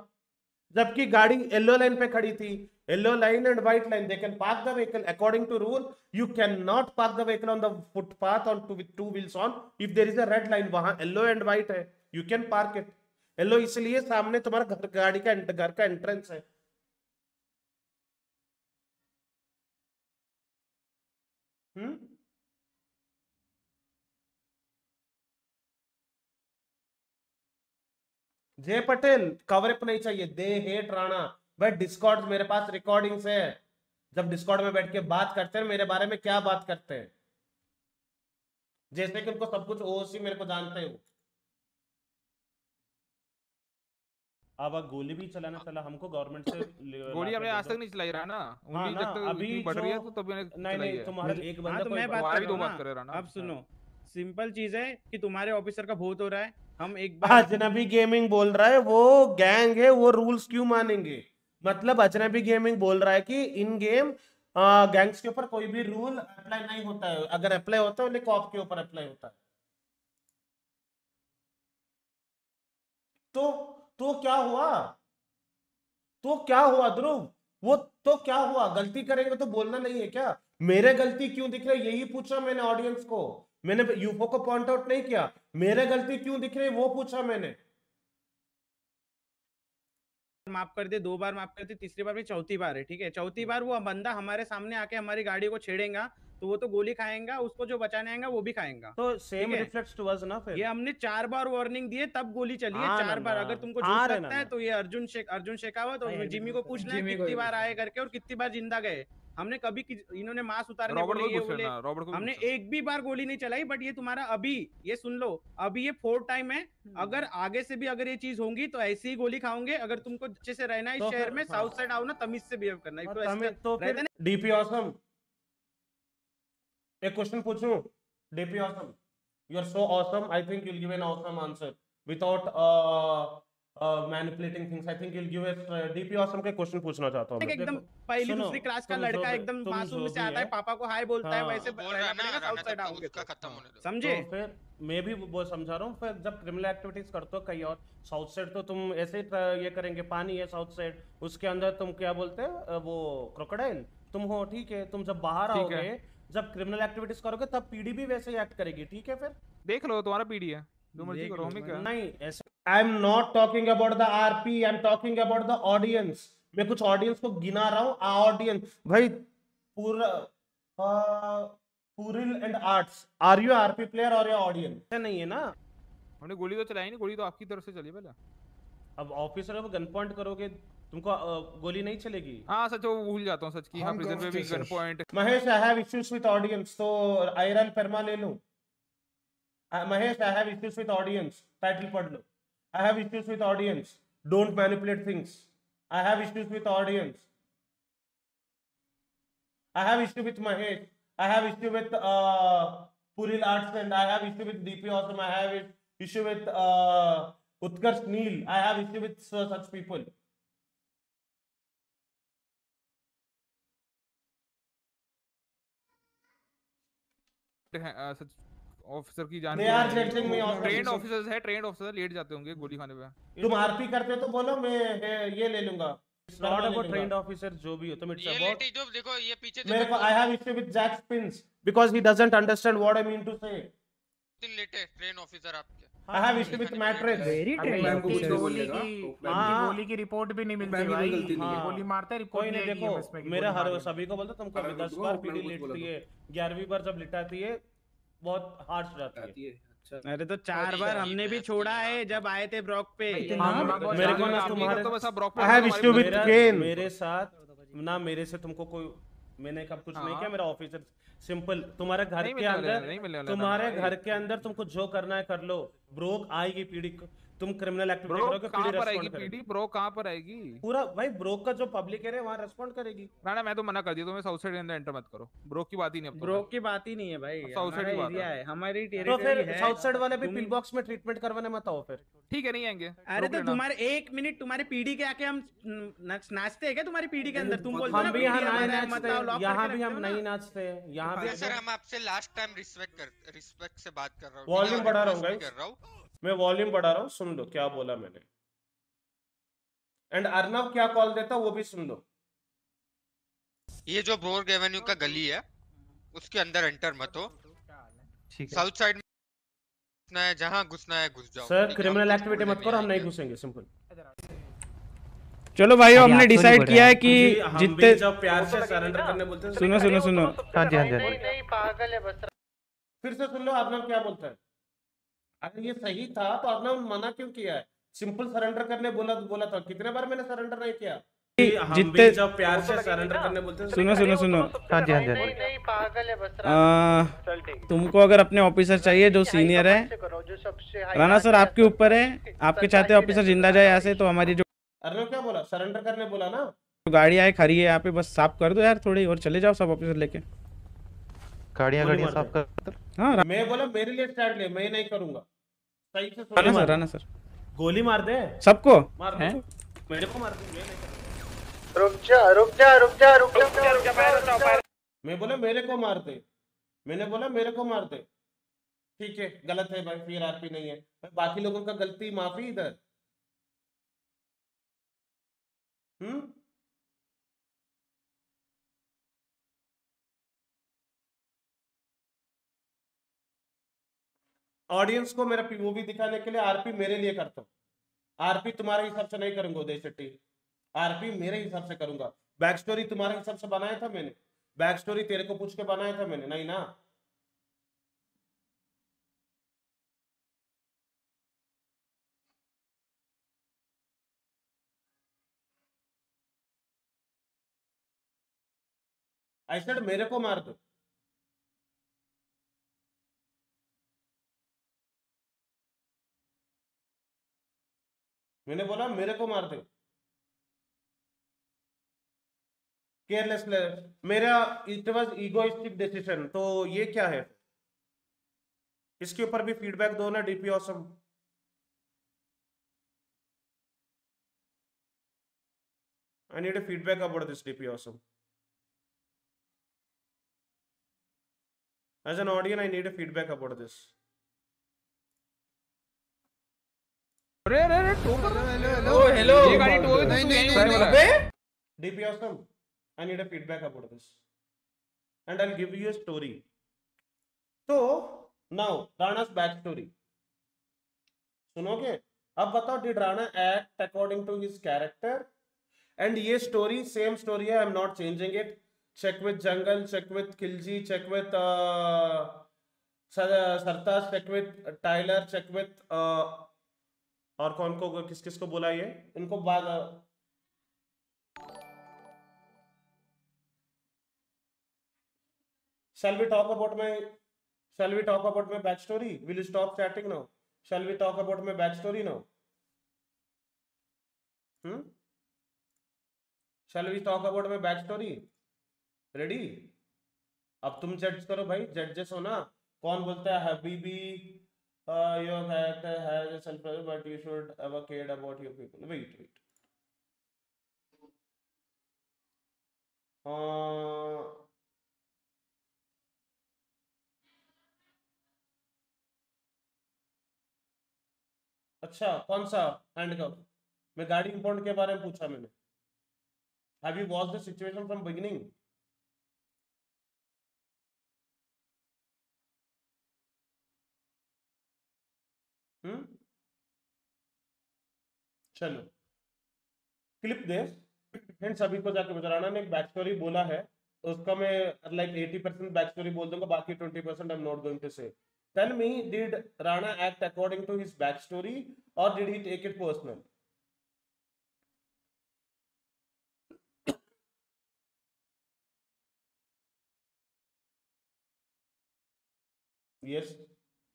जबकि गाड़ी येलो लाइन पे खड़ी थी yellow line and white line they can park the vehicle according to rule you can not park the vehicle on the footpath on two two wheels on if there is a red line वहाँ yellow and white है you can park it yellow इसलिए सामने तुम्हारा घर गाड़ी का घर का एंट्रेंस है। हम्म? जय पटेल कवर अप नहीं चाहिए। दे हेट राणा भाई डिस्कॉर्ड मेरे पास रिकॉर्डिंग्स है। जब डिस्कॉर्ड में बैठ के बात करते हैं मेरे बारे में क्या बात करते हैं? जैसे कि उनको सब कुछ ओसी मेरे को जानते हो। अब गोली भी चलाना चला हमको गवर्नमेंट से गोली हमने आज तक नहीं चलाई रहा ना हाँ उंगली ना, जब तक अभी बढ़ रही है तो तभी मैंने नहीं नहीं है। तुम्हारा एक हाँ बंदा तो मैं बात कर रहा दो हूँ बात करे रहा ना ना अब सुनो सिंपल चीज़ है कि तुम्हारे ऑफिसर का बहुत हो रहा है। हम एक बार अजनबी गेमिंग बोल रहा है, वो गैंग है, वो रूल्स क्यों मानेंगे? मतलब अजनबी गेमिंग बोल रहा है कि इन गेम गैंग्स के ऊपर कोई भी रूल अप्लाई नहीं होता है। अगर अप्लाई होता है कॉप के ऊपर अप्लाई होता है। तो तो क्या हुआ? तो क्या हुआ ध्रुव? वो तो क्या हुआ? गलती करेंगे तो बोलना नहीं है क्या? मेरे गलती क्यों दिख रही यही पूछा मैंने ऑडियंस को। मैंने यूफो को पॉइंट आउट नहीं किया। मेरे गलती क्यों दिख रही? वो पूछा मैंने। माफ़ कर दे दो बार माफ़ कर दे तीसरी बार भी चौथी बार है ठीक है? चौथी बार वो बंदा हमारे सामने आके हमारी गाड़ी को छेड़ेगा तो वो तो गोली खाएगा उसको जो बचाने आएगा वो भी खाएगा तो सेम रिफ्लेक्ट्स टू अस ना फिर? ये हमने चार बार वार्निंग दिए तब गोली चली है हाँ चार बार। अगर तुमको हाँ झूठ लगता है तो ये अर्जुन शेख अर्जुन शेखावत और जिमी को पूछना है कितनी बार आए करके और कितनी बार ज़िंदा गए। हमने कभी इन्होंने मांस उतारने बोले बोले। हमने एक भी बार गोली नहीं चलाई बट ये तुम्हारा अभी ये सुन लो अभी ये फोर्थ टाइम है। अगर आगे से भी अगर ये चीज़ होंगी तो ऐसी ही गोली खाओगे। अगर तुमको अच्छे से रहना है तो इस शहर में हाँ। साउथ साइड आओ ना तमीज से बिहेव करना है। और तो तमिल- तो डीपी ऑसम एक क्वेश्चन पूछूँ? DP awesome you are so awesome I think you'll give an awesome answer. Without things. I think you'll give uh, DP awesome के क्वेश्चन पूछना चाहता हूँ एकदम पहली दूसरी क्लास का लड़का एकदम मासूम से आता है पापा को हाय बोलता है हाँ। वैसे बोल रहा रहना है ना पड़ेगा राणा साउथ साइड आओगे उसका खत्म होने दो। समझे? तो फिर मैं भी वो समझा रहा हूँ फिर जब क्रिमिनल एक्टिविटीज़ करते हो कहीं और साउथ साइड तो तुम ऐसे ये करेंगे पानी है साउथ साइड उसके अंदर तुम क्या बोलते हैं वो क्रोकोडाइल तुम हो ठीक है तुम जब बाहर आओगे जब क्रिमिनल एक्टिविटीज़ करोगे तब पीडी भी वैसे ही एक्ट करेगी ठीक है फिर? देख लो तुम्हारा पीडी है। जो मर्ज़ी करो हमें क्या नहीं I am not talking about the RP I am talking about the audience मैं कुछ ऑडियंस को गिना रहा हूँ ऑडियंस भाई पूरा पूरिल and arts are you RP player और या ऑडियंस नहीं है ना। हमने गोली तो चलाई नहीं गोली तो आपकी तरफ़ से चली पहले। अब ऑफिसर अब गन पॉइंट करोगे तुमको गोली नहीं चलेगी। हाँ सच वो भूल जाता हूँ सच की। हाँ प्रिजन पे भी gun point Mahesh I have issues with audience तो आयरन परमा ले लूँ। Uh, Mahesh, I have issues with audience. Title Padlo. I have issues with audience. Don't manipulate things. I have issues with audience. I have issue with Mahesh. I have issue with uh, Puril Arts and I have issue with DP Awesome. I have issue with uh, Utkarsh Neil. I have issue with uh, such people. Uh, such officer की जान trained officers है trained officer लेट जाते होंगे गोली खाने पे तुम आरपी करते तो बोलो मैं ये- ये ले लूँगा about लूँगा। trained officer जो भी हो तुम it's ये लेटी जो देखो ये पीछे मेरे को I have issue with Jack Spins because he doesn't understand what I mean to say. तीन लेटे ट्रेन ऑफिसर आपके I have history with mattress इनकी officer. गोली की हाँ। गोली की रिपोर्ट भी नहीं मिलती भाई नहीं ये है। गोली मारता है रिपोर्ट कोई नहीं देखो मेरा हर। सभी को बोलता तुमको अरे अभी दस रुको, बार पीडी लेटती है ग्यारहवीं बार जब लिटाती है बहुत हार्श रहती है। है अच्छा। अरे तो चार बार हमने भी छोड़ा है जब आए थे ब्रॉक पे। इतना हाँ, मेरे को ना तुम्हारे तो बस ब्रॉक पे मेरे साथ ना मेरे से तुमको कोई मैंने कब कुछ नहीं हाँ। किया मेरा ऑफिसर सिंपल तुम्हारे घर के है, अंदर है, तुम्हारे घर के अंदर तुमको जो करना है कर लो। ब्रोक आएगी पीढ़ी तुम क्रिमिनल एक्टिविटी ब्रो करोगे कहाँ पर आएगी पीडी ब्रो कहाँ पर आएगी? पूरा भाई ब्रोक का जो पब्लिक एरिया वहाँ रेस्पॉन्ड करेगी। राणा मैं तो मना कर दिया तुम्हें साउथ साइड अंदर एंटर मत करो। ब्रो की बात ही नहीं अब तो ब्रोक की बात ही नहीं है भाई की बात एरिया है। है हमारी तो फिर साउथ साइड वाले भी पिल बॉक्स में ट्रीटमेंट करवाने मत आओ फिर। ठीक है नहीं आएँगे। अरे तो तुम्हारे एक मिनट तुम्हारी पीढ़ी के आके हम नाचते हैं क्या तुम्हारी पीढ़ी के अंदर? तुम बोलते हो हम भी पीढ़ी यहाँ है, भी हम नहीं नाचते यहाँ भी सर हम आपसे लास्ट टाइम रिस्पेक्ट कर रिस्पेक्ट से बात कर रहा हूँ। वॉल्यूम बढ़ा रहा हूँ गाइस कर रहा हूँ। मैं वॉल्यूम बढ़ा रहा हूँ सुन लो क्या बोला मैंने। एंड अर्नव क्या कॉल देता वो भी सुन लो। ये जो ब्रोर्ग एवेन्यू का गली है उसके अंदर एंटर मत हो। साउथ साइड में घुसना है जहाँ घुसना है घुस जाओ। सर क्रिमिनल एक्टिविटी मत करो हम नहीं घुसेंगे सिंपल चलो भाई हमने आप तो नहीं डिसाइड किया है रहे कि जितने जब प्यार से सरेंडर करने बोलते हैं सुनो सुनो सुनो। हाँ जी हाँ जी नहीं नहीं पागल है बस। फिर से सुन लो अर्नव क्या बोलता है? अगर ये सही था तो अर्नव मना क्यों किया है? सिंपल सरेंडर करने बोला बोला था। कितने बार मैंने सरेंडर नहीं किया? जितने- जब प्यार से सरेंडर करने बोलते हैं सुनो सुनो सुनो। हाँ जी हाँ जी नहीं नहीं पागल है बस तुमको अगर अपने ऑफिसर चाहिए जो सीनियर है। राणा सर आपके ऊपर है। आपके चाहते ऑफिसर ज़िंदा जाए यहाँ से तो हमारी जो अरे क्या बोला? सरेंडर करने बोला ना? गाड़ी आए खड़ी है यहाँ पे बस साफ़ कर दो यार थोड़ी और चले जाओ सब ऑफिसर लेके। गाड़ियाँ गाड़ियाँ साफ़ कर हाँ मैं बोला मेरे लिए स्टैंड ले मैं नहीं करूँगा। सही से सर सर। गोली मार दे। सबको? मार दे। मेरे को मार दे मैं नहीं रुक जा रुक जा रुक जा रुक जा रुक जा मैं बोला मेरे को मार दे। मैंने बोला मेरे को मार दे। ठीक है गलत है भाई फिर आरपी नहीं है। भाई बाकी लोगों का गलती माफ़ी इधर। हम्म? ऑडियंस को मेरा पीओवी दिखाने के लिए आरपी मेरे लिए करता हूँ। आरपी तुम्हारे हिसाब से नहीं करूँगा, उदय शेट्टी। आरपी मेरे हिसाब से करूँगा। बैक स्टोरी तुम्हारे हिसाब से बनाया था मैंने। बैक स्टोरी तेरे को पूछ के बनाया था मैंने, नहीं ना? ऐसा मेरे को मार दो। मैंने बोला मेरे को मार दे केयरलेस मेरा इट वाज इगोइस्टिक डिसीज़न तो ये क्या है इसके ऊपर भी फीडबैक दो ना DP awesome I need a feedback about this DP awesome. As an audience, I need a feedback about this. अरे अरे अरे टो कर रहा है। Oh hello. ये गाड़ी टो है तो तू यहीं खड़ा बोला अबे DP awesome, I need a feedback about this. And I'll give you a story. So, now, Rana's backstory. सुनोगे? अब बताओ did Rana act according to his character and ये स्टोरी सेम स्टोरी है I am not changing it check with Jungle check with Khilji check with Sartaj check with Tyler check with और कौन को किस किस को बोला ये इनको बाद shall we talk about my shall we talk about my backstory will you stop chatting now shall we talk about my backstory now hmm shall we talk about my backstory ready अब तुम जज करो भाई जजेस हो ना कौन बोलता है Habibi uh, your character has a self but you should ever cared about your people wait wait uh, अच्छा कौन सा हैंडकफ मैं गाड़ी इंपोर्ट के बारे में पूछा मैंने have you watch the situation from beginning हम्म? चलो। क्लिप दे। इन सभी को जाके बता राणा ने एक बैक स्टोरी बोला है उसका मैं like eighty percent back story बोल दूँगा, बाकी 20 percent I am not going to say tell me did Rana act according to his back story और did he take it personal yes,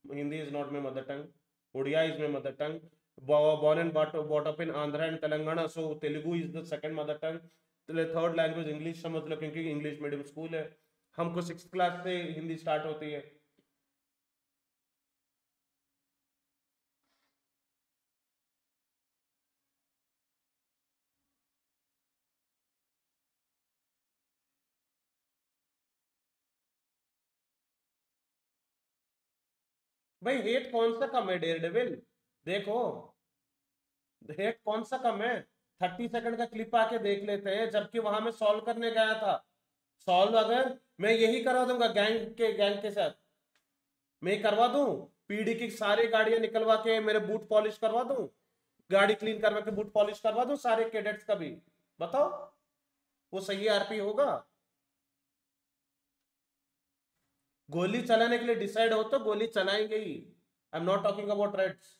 hindi is not my mother tongue. Odia is my mother tongue. Born and bought bought up in Andhra and Telangana so Telugu is the second mother tongue third language English समझ लो क्योंकि English medium school है। हमको six class से Hindi start होती है। भाई hate कौन सा कम है डेयर डेविल देखो हेट कौन सा कम है? थर्टी सेकंड का क्लिप आके देख लेते हैं, जबकि वहाँ मैं सॉल्व करने गया था। सॉल्व अगर, मैं यही करवा दूँगा गैंग के गैंग के साथ। मैं करवा दूँ? पीडी की सारी गाड़ियाँ निकलवा के मेरे बूट पॉलिश करवा दूँ? गाड़ी क्लीन करवा के बूट पॉलिश करवा दूँ? सारे कैडेट्स का भी। बताओ, वो सही आरपी होगा? गोली चलाने के लिए डिसाइड हो तो गोली चलाएँगे ही। I am not talking about raids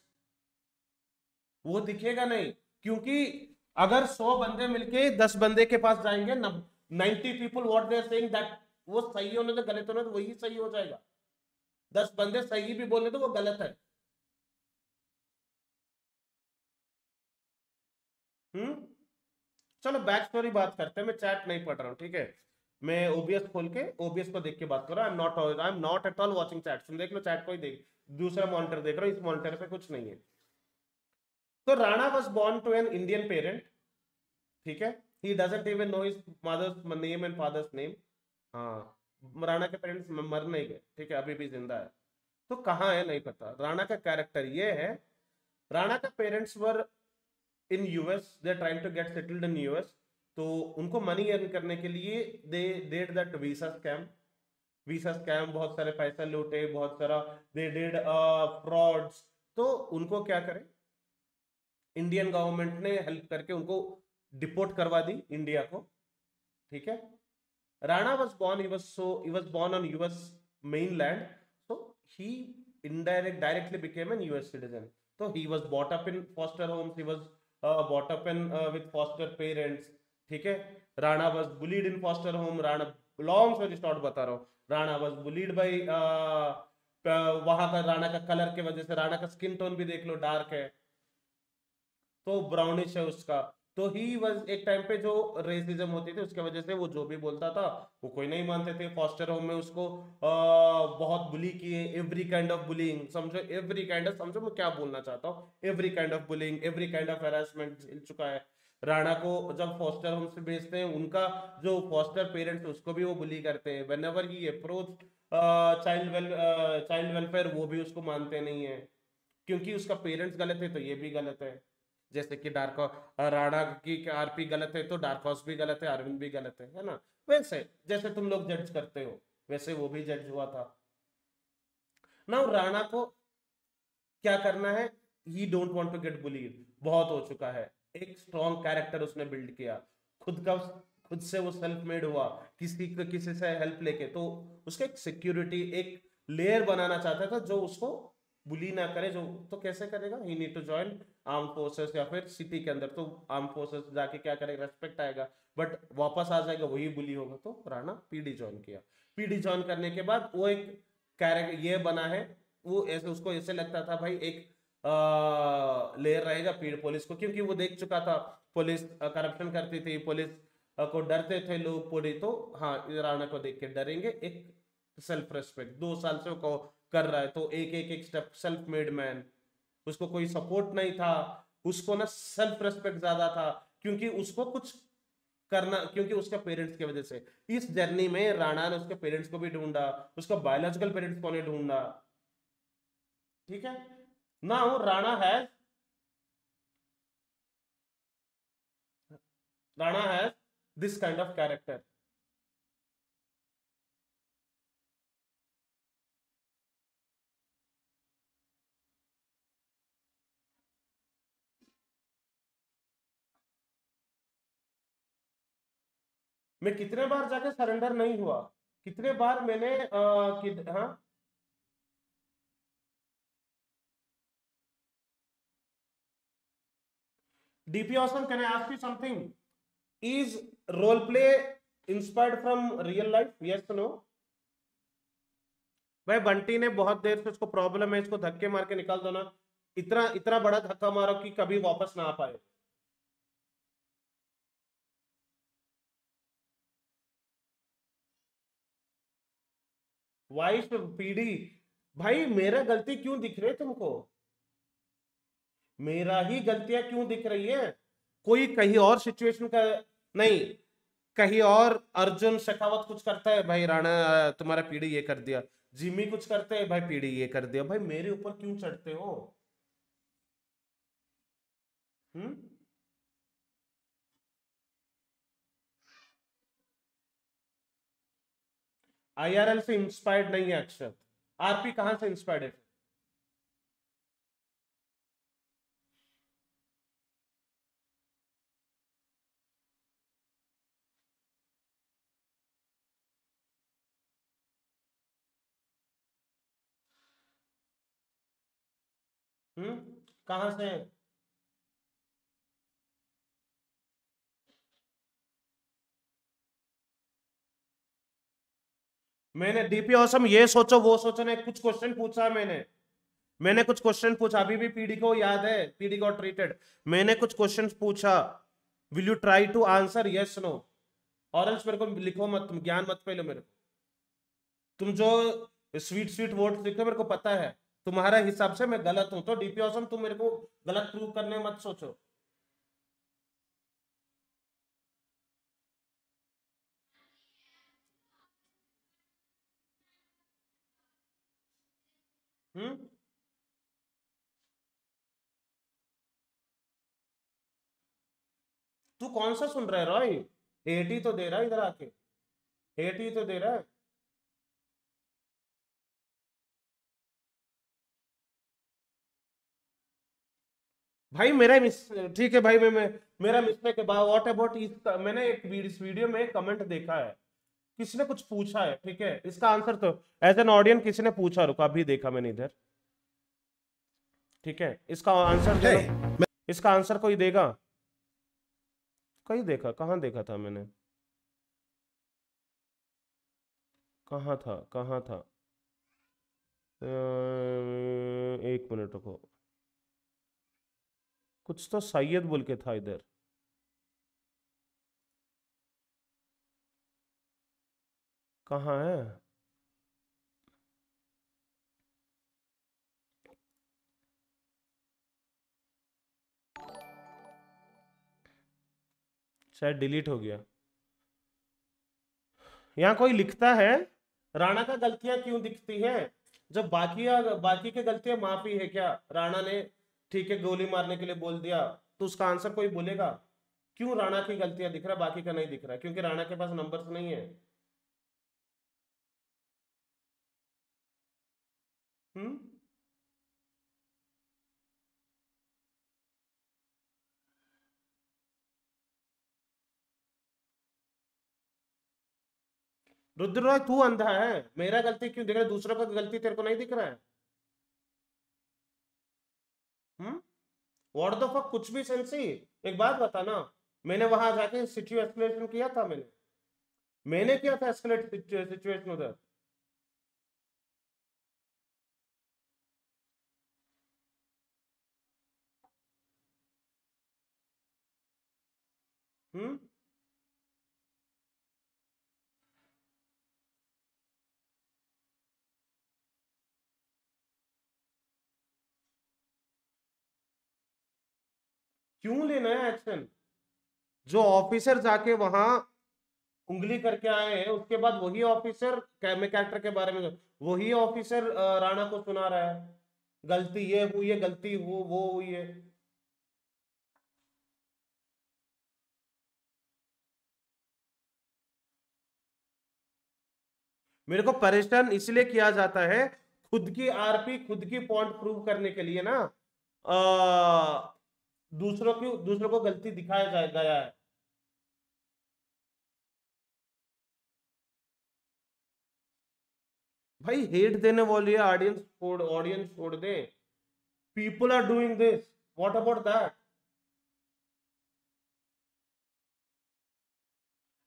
वो दिखेगा नहीं, क्योंकि अगर सौ बंदे मिलके दस बंदे के पास जाएँगे ninety people what they are that वो सही होने तो गलत होने तो वही सही हो जाएगा। दस बंदे सही भी बोले तो वो गलत है। हम्म? चलो बैक स्टोरी बात करते हैं। मैं चैट नहीं पढ़ रहा हूँ, ठीक है? मैं ओबीएस खोल के ओबीएस को देख के बात कर रहा हूँ। I am not I am not at all watching chat तुम देख लो चैट को ही देख। दूसरा मॉनिटर देख रहा हूँ, इस मॉनिटर पे कुछ नहीं है। तो Rana was born to an Indian parent ठीक है? He doesn't even know his mother's name and father's name हाँ राणा के पेरेंट्स मर नहीं गए, ठीक है? अभी भी ज़िंदा है। तो कहाँ है, नहीं पता। राणा का कैरेक्टर ये है, राणा का parents were in US they trying to get settled in US तो उनको मनी अर्न करने के लिए they did that visa scam visa scam बहुत सारे पैसा लूटे, बहुत सारा दे डेड फ्रॉड्स तो उनको क्या करें? इंडियन गवर्नमेंट ने हेल्प करके उनको डिपोर्ट करवा दी इंडिया को. ठीक है? Rana was born he was so he was born on US mainland so he indirect directly became an US citizen तो he was bought up in foster homes he was bought up in with foster parents ठीक है? Rana was bullied in foster home Rana long story short बता रहा हूँ। Rana was bullied by वहाँ का राणा का colour के वजह से राणा का स्किन टोन भी देख लो डार्क है। तो ब्राउनिश है उसका। तो ही वॉज़ एक टाइम पे जो रेसिज्म होती थी उसके वजह से वो जो भी बोलता था वो कोई नहीं मानते थे। फॉस्टर होम में उसको आ, बहुत बुली किए एवरी काइंड ऑफ़ बुलिंग समझो एवरी काइंड ऑफ़ समझो मैं क्या बोलना चाहता हूँ? Every kind of bullying every kind of harassment झेल चुका है। राणा को जब फॉस्टर होम से भेजते हैं, उनका जो फॉस्टर पेरेंट्स उसको भी वो बुली करते हैं। Whenever he approach child well child welfare वो भी उसको मानते नहीं है। क्योंकि उसका पेरेंट्स गलत है तो ये भी गलत है। जैसे कि डार्क राणा की आरपी गलत है तो डार्क हॉर्स भी गलत है अरविंद भी गलत है है ना? वैसे, जैसे तुम लोग जज करते हो, वैसे वो भी जज हुआ था। ना राणा को क्या करना है? He don't want to get bullied बहुत हो चुका है। एक स्ट्रॉन्ग कैरेक्टर उसने बिल्ड किया। खुद का खुद से वो सेल्फ मेड हुआ, किसी किसी से हेल्प लेके। तो उसका एक सिक्योरिटी एक लेयर बनाना चाहता था जो उसको बुली ना करे, जो तो कैसे करेगा? He need to join arm forces या फिर सिटी के अंदर। तो आर्म फोर्सेस जाके क्या करेगा? रेस्पेक्ट आएगा। बट वापस आ जाएगा, वही बुली होगा। तो राणा पीडी ज्वाइन किया। पीडी ज्वाइन करने के बाद वो एक कैरेक्टर ये बना है। वो ऐसे, उसको ऐसे लगता था, भाई, एक लेयर रहेगा पीड़ पुलिस को, क्योंकि वो देख चुका था, पुलिस करप्शन करती थी, पुलिस को डरते थे लोग पूरी तो हाँ राणा को देख के डरेंगे, एक सेल्फ रेस्पेक्ट दो साल से वो कर रहा है तो एक एक एक स्टेप सेल्फ मेड मैन उसको कोई सपोर्ट नहीं था, उसको ना सेल्फ रेस्पेक्ट ज़्यादा था, क्योंकि उसको कुछ करना, क्योंकि उसके पेरेंट्स की वजह से, इस जर्नी में राणा ने उसके पेरेंट्स को भी ढूंढा, उसका बायोलॉजिकल पेरेंट्स को नहीं ढूंढा, ठीक है? Now Rana has Rana has this kind of character. मैं कितने बार जाके सरेंडर नहीं हुआ कितने बार मैंने आ, कि, हाँ DP Awesome, can I ask you something? Is role play inspired from real life? Yes or no? भाई बंटी ने बहुत देर से उसको प्रॉब्लम है इसको धक्के मार के निकाल दो ना इतना इतना बड़ा धक्का मारो कि कभी वापस ना आ पाए वाइस पीढ़ी भाई मेरा गलती क्यों दिख रही तुमको मेरा ही गलतियाँ क्यों दिख रही है? कोई कहीं और सिचुएशन का नहीं। कहीं और अर्जुन शेखावत कुछ करता है, भाई राणा, तुम्हारा पीढ़ी ये कर दिया। जिमी कुछ करते हैं, भाई पीढ़ी ये कर दिया। भाई मेरे ऊपर क्यों चढ़ते हो? हम्म? आईआरएल से इंस्पायर्ड नहीं है अक्षर। आरपी कहाँ से इंस्पायर्ड है? हम्म? कहाँ से? मैंने डीपी ऑसम ये सोचो, वो सोचो ने कुछ क्वेश्चन पूछा मैंने। मैंने कुछ क्वेश्चन पूछा, अभी भी पीडी को याद है? पीडी को ट्रीटेड मैंने कुछ क्वेश्चन पूछा। Will you try to answer yes no और मेरे को लिखो मत, तुम ज्ञान मत पहले मेरे को। तुम जो स्वीट स्वीट वर्ड लिखो, मेरे को पता है। तुम्हारा हिसाब से मैं गलत हूँ? तो डीपी ऑसम तुम मेरे को गलत प्रूव करने मत सोचो। हम्म? तू कौन सा सुन रहा है रॉय हेट तो दे रहा है इधर आके। हेट तो दे रहा है। भाई मेरा मिस ठीक है भाई मैं, मैं मेरा मिस्टेक है व्हाट अबाउट इस मैंने एक इस वीडियो में कमेंट देखा है। किसी ने कुछ पूछा है ठीक है? इसका आंसर तो एज एन ऑडियंस किसी ने पूछा? रुको अभी देखा मैंने इधर। ठीक है? इसका आंसर hey, इसका आंसर कोई देगा? कहीं देखा? कहाँ देखा था मैंने? कहाँ था? कहाँ था? एक मिनट रुको। कुछ तो सैयद बोल के था इधर। कहाँ है? शायद डिलीट हो गया। यहाँ कोई लिखता है, राणा का गलतियाँ क्यों दिखती है? जब बाकी बाकी के गलतियाँ माफ़ी है क्या? राणा ने ठीक है, गोली मारने के लिए बोल दिया तो उसका आंसर कोई बोलेगा? क्यों राणा की गलतियाँ दिख रहा बाकी का नहीं दिख रहा क्योंकि राणा के पास नंबर्स नहीं है। हम्म? रुद्र रॉय तू अंधा है। मेरा गलती क्यों दिख रहा है? दूसरों का गलती तेरे को नहीं दिख रहा है हम्म व्हाट द फक कुछ भी सेंसी एक बात बता ना मैंने वहाँ जाके सिचुएशन किया था मैंने। मैंने किया था एस्केलेट सिचुएशन उधर। हम्म? क्यों लेना है एक्शन जो ऑफिसर जाके वहाँ उंगली करके आए हैं उसके बाद वही ऑफिसर कैरेक्टर के बारे में वही ऑफिसर राणा को सुना रहा है। गलती ये हुई है गलती वो वो हुई है। मेरे को परेशान इसलिए किया जाता है खुद की आरपी खुद की पॉइंट प्रूव करने के लिए ना। आ, दूसरों की दूसरों को गलती दिखाया जाए गया है। भाई हेट देने वाली है ऑडियंस छोड़ ऑडियंस छोड़ दे। People are doing this what about that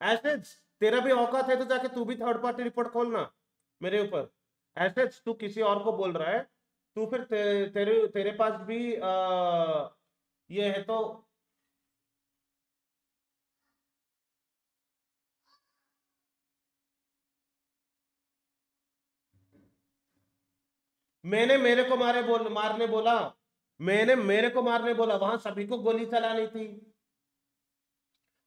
ऐसे तेरा भी औकात है तो जाके तू भी थर्ड पार्टी रिपोर्ट खोलना मेरे ऊपर। ऐसे तू किसी और को बोल रहा है तू फिर ते, तेरे तेरे पास भी आ, ये है तो मैंने मेरे को मारे बोल, मारने बोला। मैंने मेरे को मारने बोला। वहाँ सभी को गोली चलानी थी।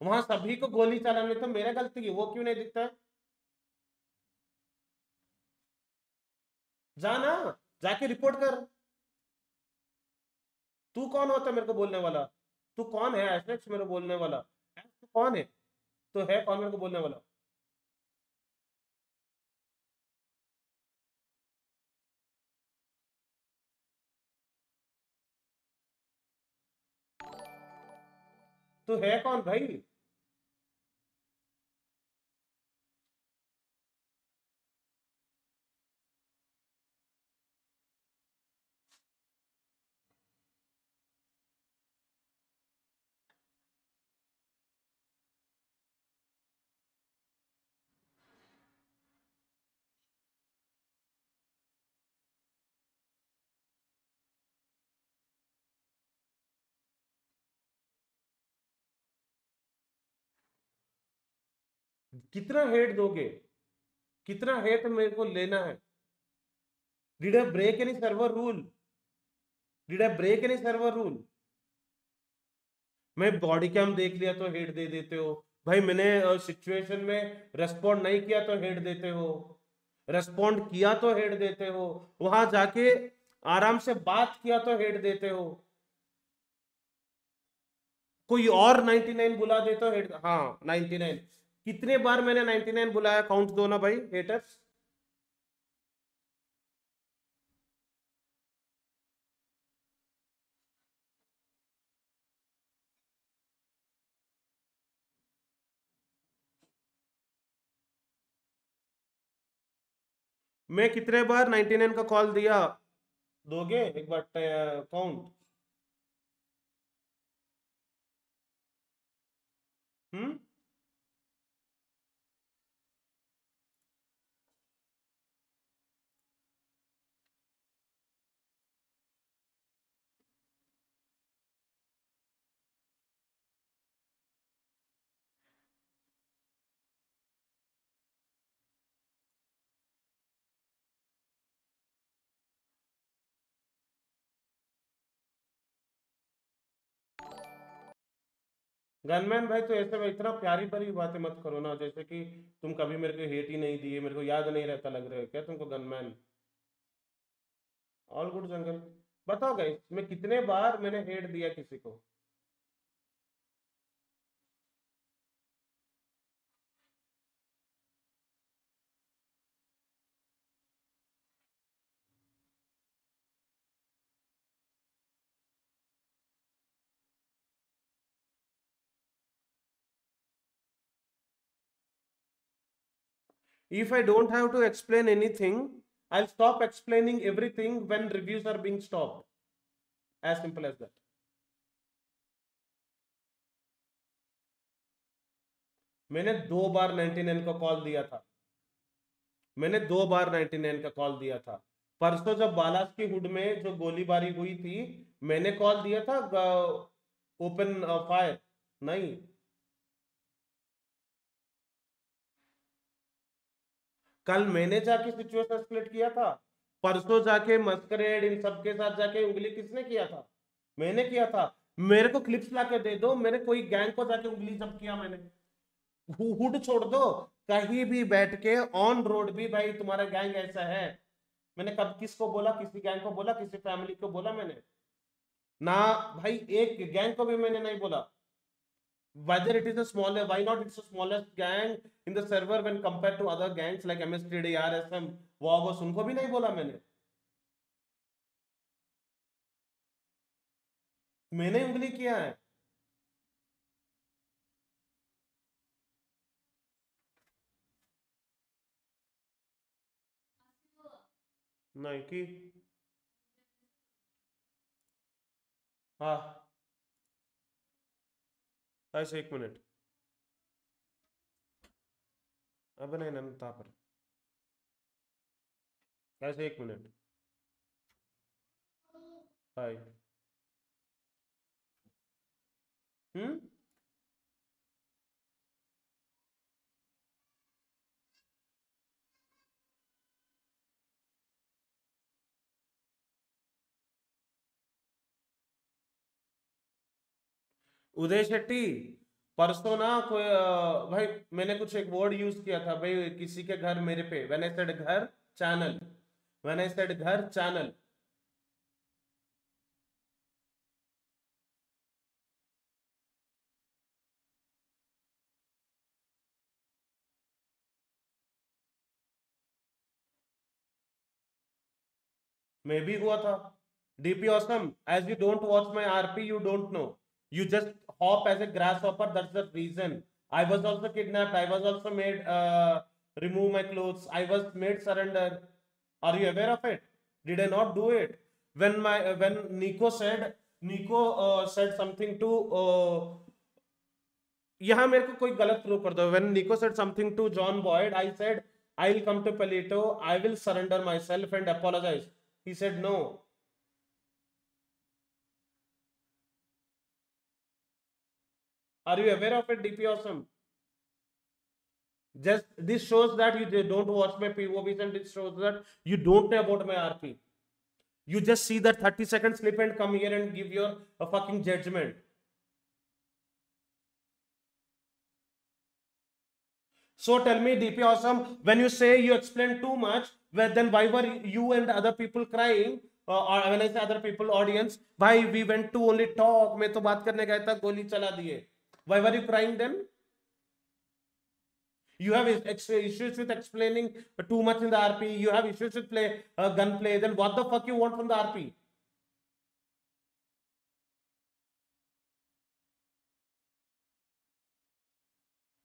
वहाँ सभी को गोली चलानी तो मेरा गलती की वो क्यों नहीं दिखता? जाना जाके रिपोर्ट कर। तू कौन होता मेरे को बोलने वाला? तू कौन है ऐसे मेरे को बोलने वाला? तू कौन है? तो है कौन मेरे को बोलने वाला? तो है कौन भाई? कितना हेट दोगे? कितना हेट मेरे को लेना है? Did I break any server rule did I break any server rule मैं बॉडी कैम देख लिया तो हेट दे देते हो। भाई मैंने सिचुएशन में रेस्पॉन्ड नहीं किया तो हेट देते हो। रेस्पॉन्ड किया तो हेट देते हो। वहाँ जाके आराम से बात किया तो हेट देते हो। कोई और 99 बुला दे तो हेट हाँ 99 कितने बार मैंने 99 बुलाया? काउंट दो ना भाई हेटर्स मैं कितने बार 99 का कॉल दिया? दोगे? एक बार काउंट हम्म? गनमैन भाई तो ऐसे में इतना प्यारी भरी बातें मत करो ना, जैसे कि तुम कभी मेरे को हेट ही नहीं दिए, मेरे को याद नहीं रहता लग रहा है। क्या तुमको गनमैन? All good jungle. बताओ गई मैं कितने बार मैंने हेट दिया किसी को? If I don't have to explain anything, I'll stop explaining everything when reviews are being stopped. As simple as that. मैंने दो बार 99 का कॉल दिया था मैंने दो बार 99 का कॉल दिया था परसों जब बालास की हुड में जो गोलीबारी हुई थी मैंने कॉल दिया था ओपन फायर नहीं कल मैंने जाके सिचुएशन स्प्लिट किया था। परसों जाके मस्करेड इन सबके साथ जाके उंगली किसने किया था? मैंने किया था। मेरे को क्लिप्स ला के दे दो, मेरे कोई गैंग को जाके उंगली जब किया मैंने। हुड छोड़ दो। कहीं भी बैठ के ऑन रोड भी भाई तुम्हारा गैंग ऐसा है। मैंने कब किसको बोला, किसी गैंग को बोला, किसी फैमिली को बोला मैंने? ना भाई, एक गैंग को भी मैंने नहीं बोला। Whether it is a smaller why not it's a smallest gang in the server when compared to other gangs like mstd rsm wagos उनको भी नहीं बोला मैंने मैंने उंगली किया है नहीं की हाँ ऐसे एक मिनट। अब नहीं नहीं तापर। ऐसे एक मिनट। हाय हम्म? उदय शेट्टी, परसों ना कोई भाई मैंने कुछ एक वर्ड यूज़ किया था, भाई किसी के घर मेरे पे वेन आई सेड घर चैनल वेन आई सेड घर चैनल मे भी हुआ था। DP awesome as you don't watch my RP you don't know you just hop as a grasshopper that's the reason i was also kidnapped i was also made uh, remove my clothes i was made surrender are you aware of it did i not do it when my uh, when nico said nico uh, said something to uh, यहाँ मेरे को कोई गलत प्रूव कर दो when nico said something to john boyd i said i'll come to palito i will surrender myself and apologize he said no Are you aware of it, DP Awesome? Just this shows that you don't watch my POVs and it shows that you don't know about my RP. You just see that 30 second slip and come here and give your a fucking judgment. So tell me, DP Awesome, when you say you explain too much, well, then why were you and other people crying? Uh, or when I say other people, audience, why we went to only talk? मैं तो बात करने गया था गोली चला दिए. Why were you crying then? You have issues with explaining too much in the RP. You have issues with play uh, gunplay. Then what the fuck you want from the RP?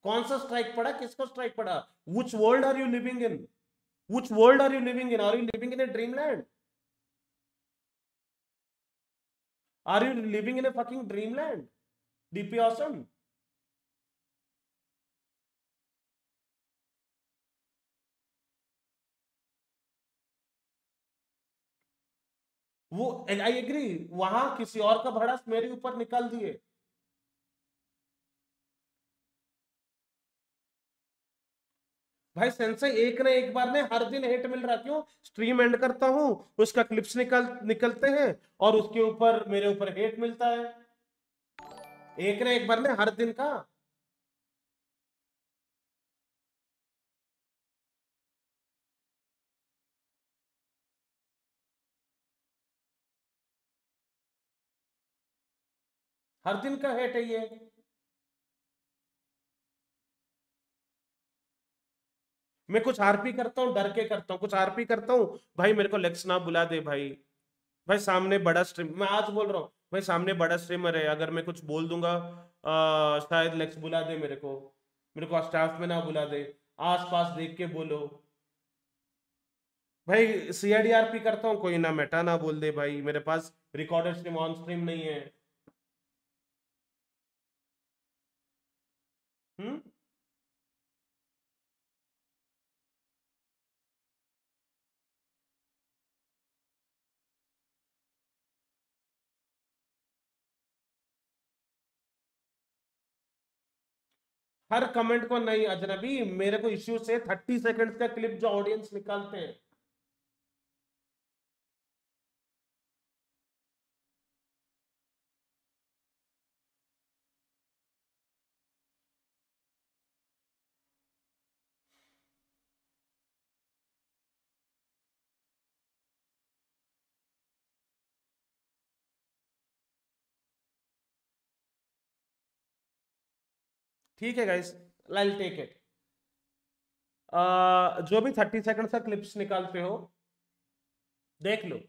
कौन सा strike पड़ा किसको strike पड़ा which world are you living in which world are you living in are you living in a dreamland are you living in a fucking dreamland dp awesome वो I agree वहाँ किसी और का भड़ास मेरे ऊपर निकाल दिए। भाई सेंसर एक ना एक बार ने हर दिन हेट मिल रहा, क्यों? स्ट्रीम एंड करता हूँ, उसका क्लिप्स निकल, निकलते हैं, और उसके ऊपर, मेरे ऊपर हेट मिलता है। एक ना एक बार ने हर दिन का। हर दिन का हेट है ये। मैं कुछ आरपी करता हूँ, डर के करता हूँ, कुछ आरपी करता हूँ, भाई मेरे को लेक्स ना बुला दे भाई। भाई सामने बड़ा स्ट्रीम मैं आज बोल रहा हूँ भाई, सामने बड़ा स्ट्रीमर है, अगर मैं कुछ बोल दूँगा शायद लेक्स बुला दे मेरे को। मेरे को स्टाफ में ना बुला दे। आस पास देख के बोलो। भाई सीआईडीआरपी करता हूँ, कोई ना मेटा ना बोल दे भाई। मेरे पास रिकॉर्डेड स्ट्रीम ऑन स्ट्रीम नहीं है। हम्म? हर कमेंट को नहीं, अजनबी, मेरे को इश्यू से थर्टी सेकंड्स का क्लिप जो ऑडियंस निकालते हैं। ठीक है गाइस लाइल टेक इट जो भी थर्टी सेकंड का क्लिप्स निकालते हो, देख लो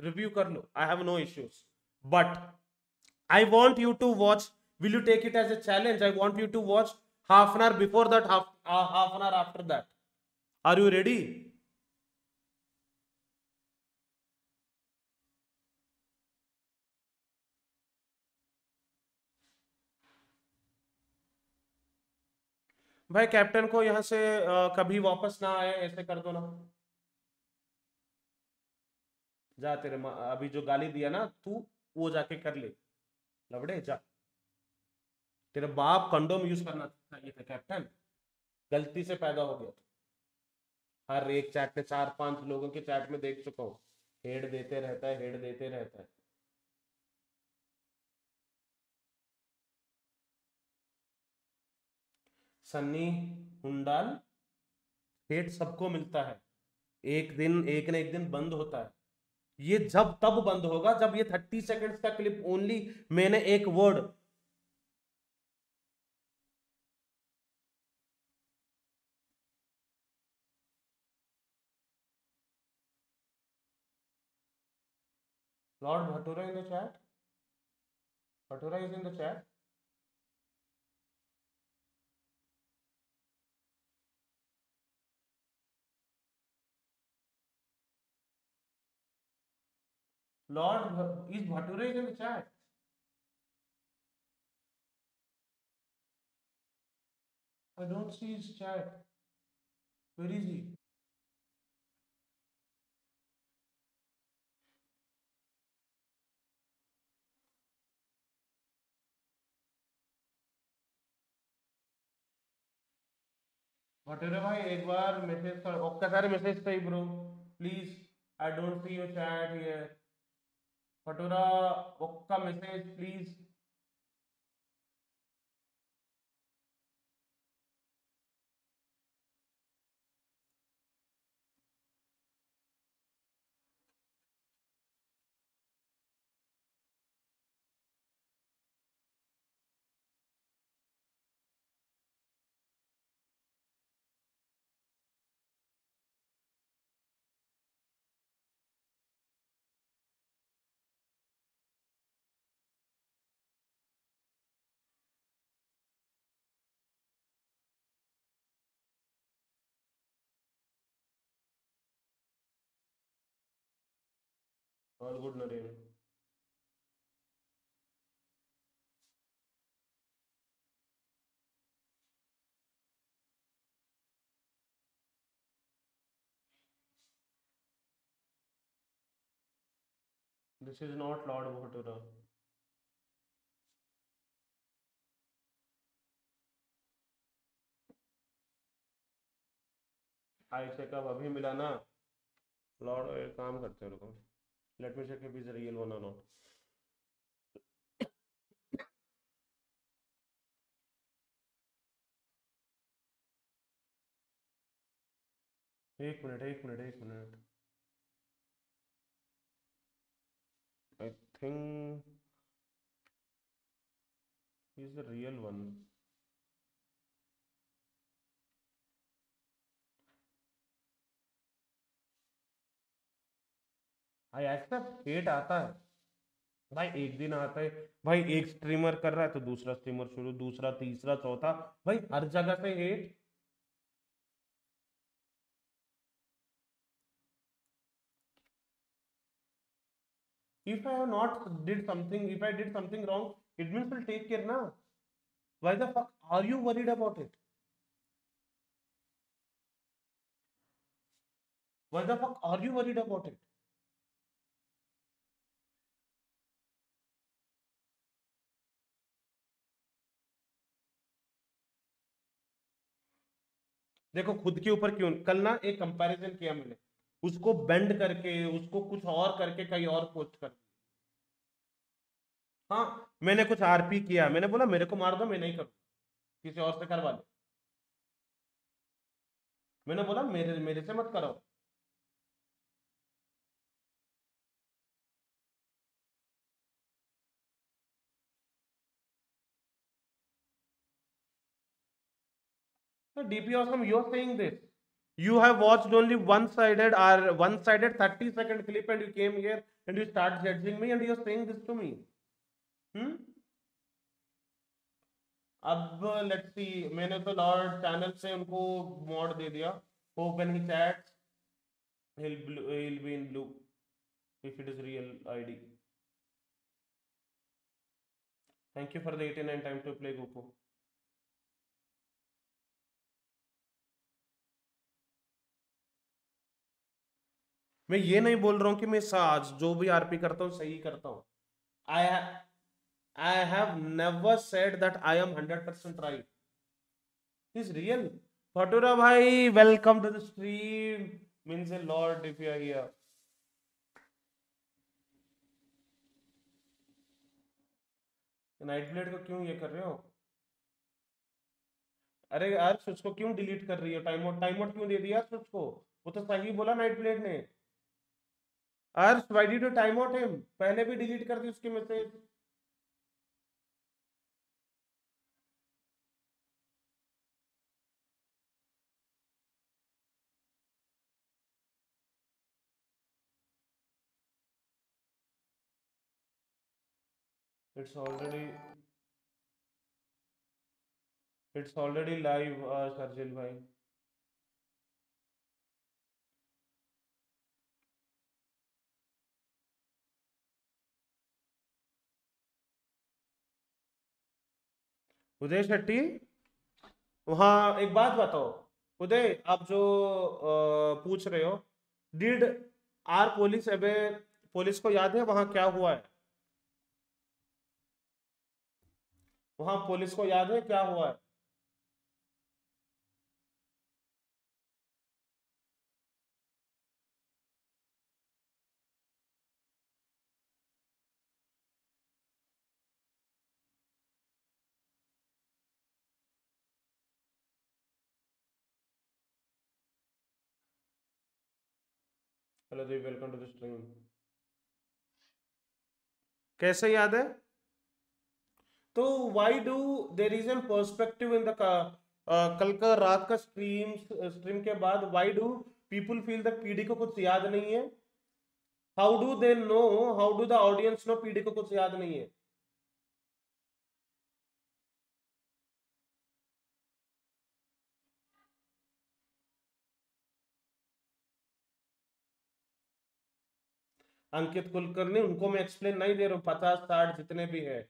रिव्यू कर लो I have no issues but I want you to watch will you take it as a challenge I want you to watch half an hour before that half an hour after that are you ready भाई captain को यहाँ से अ, कभी वापस ना आए ऐसे कर दो ना। जा तेरे अभी जो गाली दिया ना तू वो जाके कर ले। लबड़े जा। तेरे बाप कंडोम यूज़ करना चाहिए था कैप्टन गलती से पैदा हो गया। हर एक चैट में चार पाँच लोगों के चैट में देख चुका हूँ। हेड देते रहता है हेड देते रहता है। सन्नी, हुंडाल हेट सबको मिलता है एक दिन, एक न एक दिन बंद होता है ये जब तब बंद होगा जब ये थर्टी सेकंड्स का क्लिप ओनली मैंने एक word Lord Bhatura in the chat. Bhatura is in the chat. Lord is Bhature is in the. I don't see his chat. Where is he? Bhature भाई एक बार मैसेज कर okay सारे message सही bro. Please, I don't see your chat here. फटोरा message please all good Naren this is not lord Bhatura I checkup अभी मिला ना? Lord काम करते हैं let me check if is real one और नॉट एक मिनट एक मिनट एक minute. I think is the real one I accept hate आता है भाई एक दिन आता है भाई एक स्ट्रीमर कर रहा है तो दूसरा स्ट्रीमर शुरू दूसरा तीसरा चौथा भाई हर जगह से hate if I have not did something, if I did something wrong, it means will take care now. Why the fuck are you worried about it? Why the fuck are you worried about it? देखो, खुद के ऊपर क्यों? कल ना एक comparison किया मैंने। उसको बेंड करके, उसको कुछ और करके कहीं और पोस्ट कर हाँ मैंने कुछ आरपी किया। मैंने बोला, मेरे को मार दो, मैं नहीं करूँ किसी और से करवा लो मैंने बोला, मेरे मेरे से मत करो DP Awesome, you're saying this. You have watched only one-sided or one-sided 30-second clip and you came here and you start judging me and you're saying this to me. Hmm? अब लेट्स सी मैंने तो lord channel से उनको mod दे दिया hope when he chats he'll blue, he'll be in blue if it is real ID. Thank you for the 89 time to play Goku. मैं ये नहीं बोल रहा हूँ कि मैं साज, जो भी आरपी करता हूँ, सही करता हूँ। I have never said that I am hundred percent right is real Bhatura भाई welcome to the stream means a lord if you are here night blade को क्यों ये कर रहे हो? अरे यार उसको क्यों डिलीट कर रही हो? टाइम आउट टाइम आउट क्यों दे दिया उसको वो तो सही बोला नाइट ब्लेड ने। Arsh why'd to time out him पहले भी डिलीट कर दी उसकी message it's already it's already live Sharjeel भाई उदय शेट्टी, वहाँ एक बात बताओ। उदय, आप जो पूछ रहे हो डिड आर पुलिस अबे पुलिस को याद है वहाँ क्या हुआ है? वहाँ पुलिस को याद है क्या हुआ है? Hello ji welcome to the stream कैसे याद है? तो why do there is an perspective in the कल का रात का स्ट्रीम स्ट्रीम के बाद why do people feel the PD को कुछ याद नहीं है? How do they know how do the audience know PD को कुछ याद नहीं है? अंकित कुलकर्णी उनको मैं एक्सप्लेन नहीं दे रहा हूँ पचास साठ जितने भी है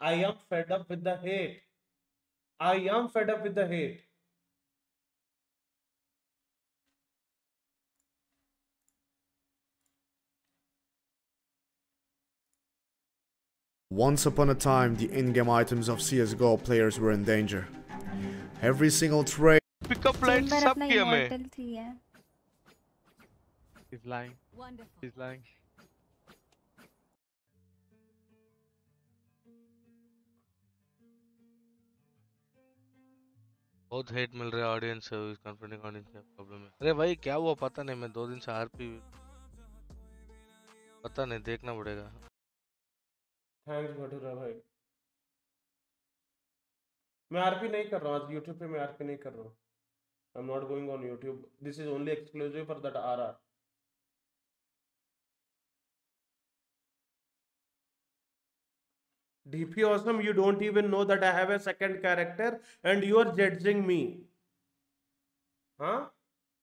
I am fed up with the hate I am fed up with the hate Once upon a time, the in-game items of CSGO players were in danger. Every single trade pickup line chamber सब अपना किया मैं immortal three है He's lying. He's lying. बहुत hate मिल रहा है audience से कॉन्फिडेंट ऑडियंस का प्रॉब्लम है अरे भाई, क्या हुआ पता नहीं, मैं दो दिन से आरपी पता नहीं, देखना पड़ेगा। थैंक्स भटूरा भाई। मैं आरपी नहीं कर रहा हूँ, आज यूट्यूब पे मैं आरपी नहीं कर रहा हूँ। I am not going on YouTube this is only exclusive for that are DP awesome, you don't even know that I have a second character and you are judging me. Huh?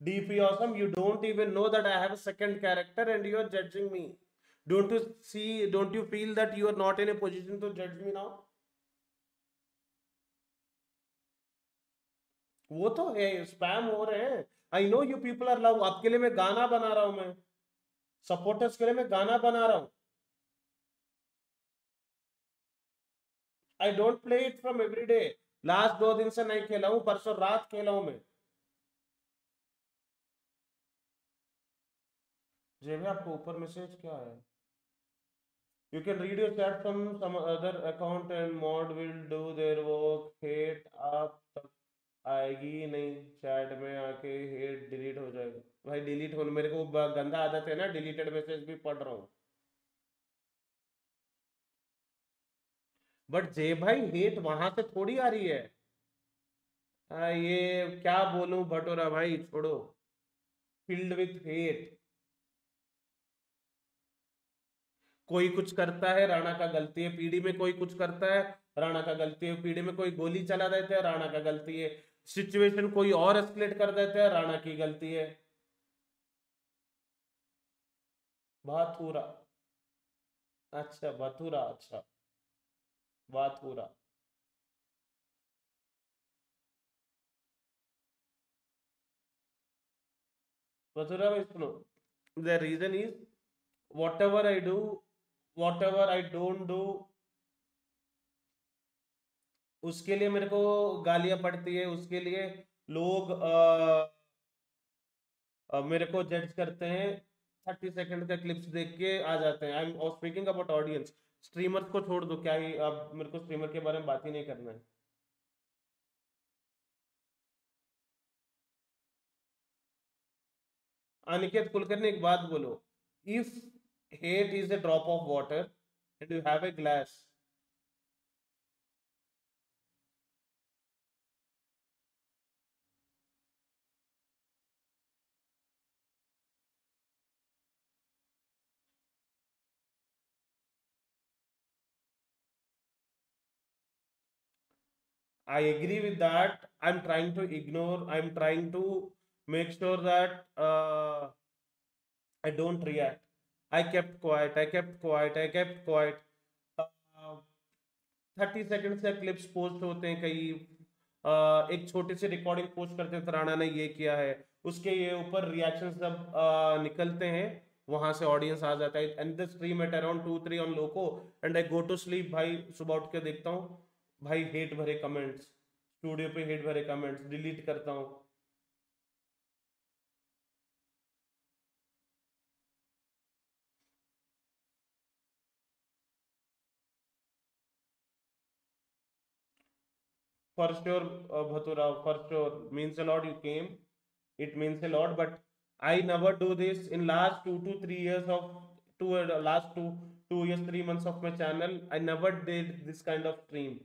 DP awesome, you don't even know that I have a second character and you are judging me. Don't you see, don't you feel that you are not in a position to judge me now? वो तो है spam हो रहे हैं I know you people are love आपके लिए मैं गाना बना रहा हूँ मैं सपोर्टर्स के लिए मैं गाना बना रहा हूँ I don't play it from every day last दो दिन से नहीं खेला हूँ, परसों रात खेला हूँ मैं। जे भी आपको ऊपर मैसेज क्या है? You can read your chat from some other account and mod will do their work hate आप तक आएगी नहीं चैट में आके हेट डिलीट हो जाएगा। भाई डिलीट होने, मेरे को गंदा आदत है ना डिलीटेड मैसेज भी पढ़ रहा हूँ। बट जे भाई हेट वहाँ से थोड़ी आ रही है। आ, ये क्या बोलूँ भटोरा भाई छोड़ो। फ़ील्ड विथ हेट कोई कुछ करता है राणा का गलती है पीढ़ी में कोई कुछ करता है राणा का गलती है पीढ़ी में कोई गोली चला देता है राणा का गलती है। सिचुएशन कोई और एस्केलेट कर देते हैं राणा की गलती है। भाथुरा अच्छा भाथुरा अच्छा। भाथुरा मथुरा भाई सुनो। The reason is whatever I do, whatever I don't do, उसके लिए मेरे को गालियाँ पड़ती है उसके लिए लोग अ, अ, मेरे को जज करते हैं। थर्टी सेकंड का क्लिप्स देख के आ जाते हैं। I am speaking about audience streamers को छोड़ दो, क्या ही अब मेरे को स्ट्रीमर के बारे में बात ही नहीं करना है? अनिकेत कुलकर्णी एक बात बोलो if hate is a drop of water and you have a glass I agree with that. I'm trying to ignore, I'm trying to make sure that uh, I don't react. I kept quiet, I kept quiet, I kept quiet. Thirty second से clips post होते हैं कई uh, एक छोटी सी recording post करते हैं राणा ने ये किया है उसके ये ऊपर रिएक्शन सब uh, निकलते हैं वहाँ से ऑडियंस आ जाता है and the stream at around two on loco I go to sleep भाई सुबह उठ के देखता हूँ भाई हेट भरे कमेंट्स स्टूडियो पे हेट भरे कमेंट्स डिलीट करता हूँ for sure uh, bhatura for sure means a lot you came it means a lot but i never do this in last two to three years of two uh, last two two years three months of my channel i never did this kind of stream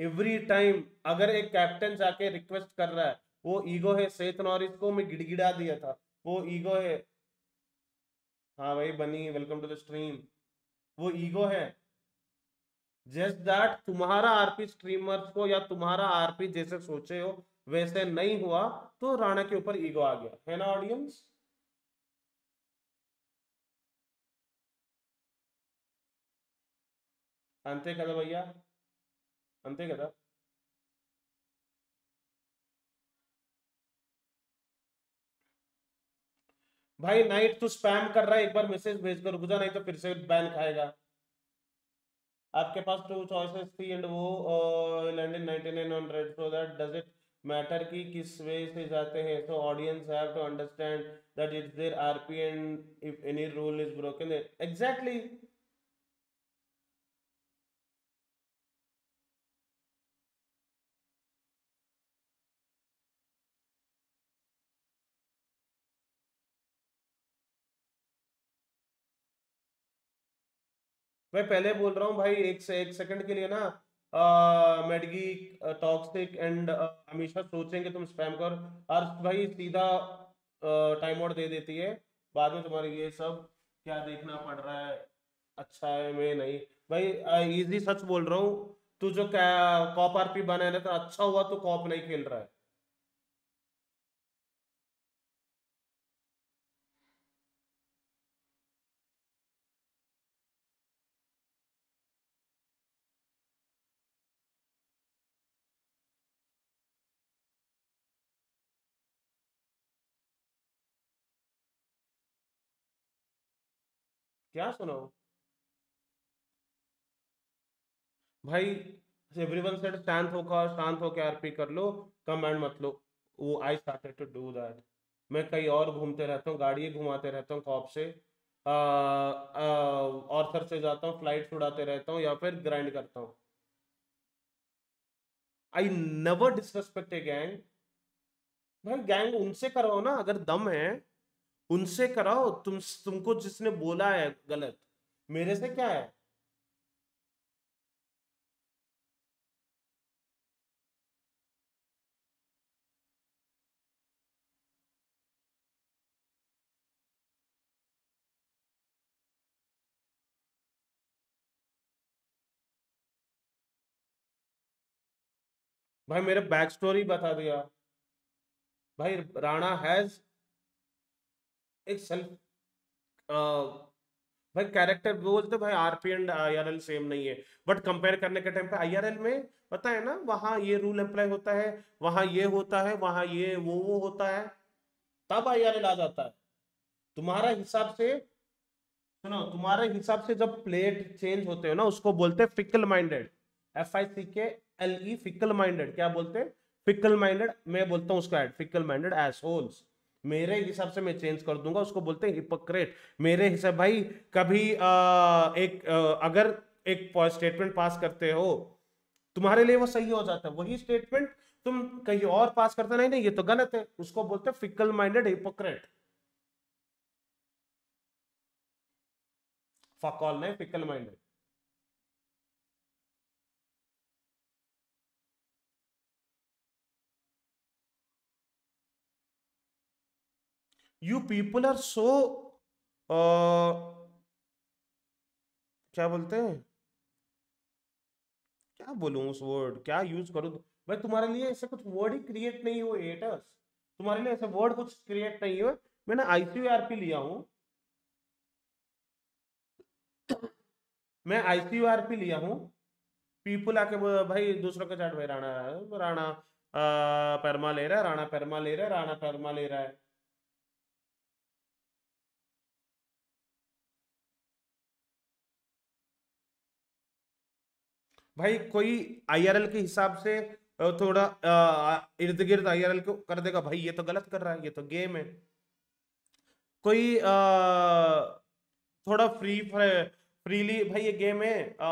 every time अगर एक captain जाके request कर रहा है, वो ego है सेत Norris को मैं गिड़गिड़ा दिया था, वो ईगो है। हाँ भाई, Bunny welcome to the stream वो ईगो है। जस्ट दैट तुम्हारा आरपी स्ट्रीमर्स को या तुम्हारा आरपी जैसे सोचे हो, वैसे नहीं हुआ तो राणा के ऊपर ईगो आ गया। है ना ऑडियंस अंते कल भैया। అంతే కదా भाई नाइट तू स्पैम कर रहा है एक बार मैसेज भेज कर रुक जा नहीं तो फिर से बैन खाएगा आपके पास टू चॉइसेस थी एंड वो land in 99 on red so that does it matter कि किस वे से जाते हैं so audience have to understand that it's their RP and if any rule is broken exactly मैं पहले बोल रहा हूँ भाई, एक से, एक सेकंड के लिए ना मेडगी टॉक्सिक एंड हमेशा सोचेंगे तुम स्पैम कर और भाई सीधा टाइम आउट दे देती है। बाद में तुम्हारे ये सब क्या देखना पड़ रहा है अच्छा है, मैं नहीं। भाई इजी सच बोल रहा हूँ, तू जो कॉप आरपी बना ना तो अच्छा हुआ तो कॉप नहीं खेल रहा है। क्या सुनाओ भाई एवरीवन सेड शांत होकर शांत होकर आरपी कर लो कमेंट मत लो। वो I started to do that मैं कहीं और घूमते रहता हूँ, गाड़ी घुमाते रहता हूँ कॉप से। ऑर्थर से जाता हूँ फ़्लाइट उड़ाते रहता हूँ, या फिर ग्राइंड करता हूँ। I never disrespect a gang भाई गैंग उनसे करवाओ ना, अगर दम है उनसे कराओ, तुम, तुमको जिसने बोला है गलत, मेरे से क्या है? भाई मेरे बैक स्टोरी बता दिया। भाई राणा हैज़ एक सेल्फ भाई कैरेक्टर बोलते भाई आरपी एंड आईआरएल सेम नहीं है। बट कंपेयर करने के टाइम पे आईआरएल में पता है ना, वहाँ ये रूल अप्लाई होता है, वहाँ ये होता है, वहाँ ये, वो वो होता है, तब आईआरएल आ जाता है। तुम्हारा हिसाब से, सुनो, तुम्हारे हिसाब से जब प्लेट चेंज होते हो ना, उसको बोलते हैं fickle minded F I C K L E fickle minded क्या बोलते हैं? फिकल माइंडेड मैं बोलता हूँ उसका and fickle minded assholes मेरे हिसाब से मैं चेंज कर दूँगा उसको बोलते हैं हिपोक्रेट मेरे हिसाब भाई कभी आ, एक आ, अगर एक स्टेटमेंट पास करते हो तुम्हारे लिए वो सही हो जाता है. वही स्टेटमेंट तुम कहीं और पास करते नहीं नहीं ये तो गलत है. उसको बोलते फिकल माइंडेड हिपोक्रेट फकॉल नहीं fickle minded you people are so क्या बोलते हैं? क्या बोलूँ उस वर्ड क्या यूज़ करूँ? भाई तुम्हारे लिए ऐसे कुछ वर्ड ही क्रिएट नहीं हुए एटर्स तुम्हारे लिए ऐसे वर्ड कुछ क्रिएट नहीं हुए। मैंने आईसीयूआरपी लिया हूँ। मैं आईसीयूआरपी लिया हूँ। पीपल आके भाई दूसरों के चाट भाई राणा राणा परमा ले रहा है, राणा परमा ले रहा है, राणा परमा ले रहा है। भाई कोई आईआरएल के हिसाब से थोड़ा इर्द गिर्द आई आईआरएल को कर देगा। भाई ये तो गलत कर रहा है ये तो गेम है। कोई अ, थोड़ा फ्री फ्रीली भाई ये गेम है अ,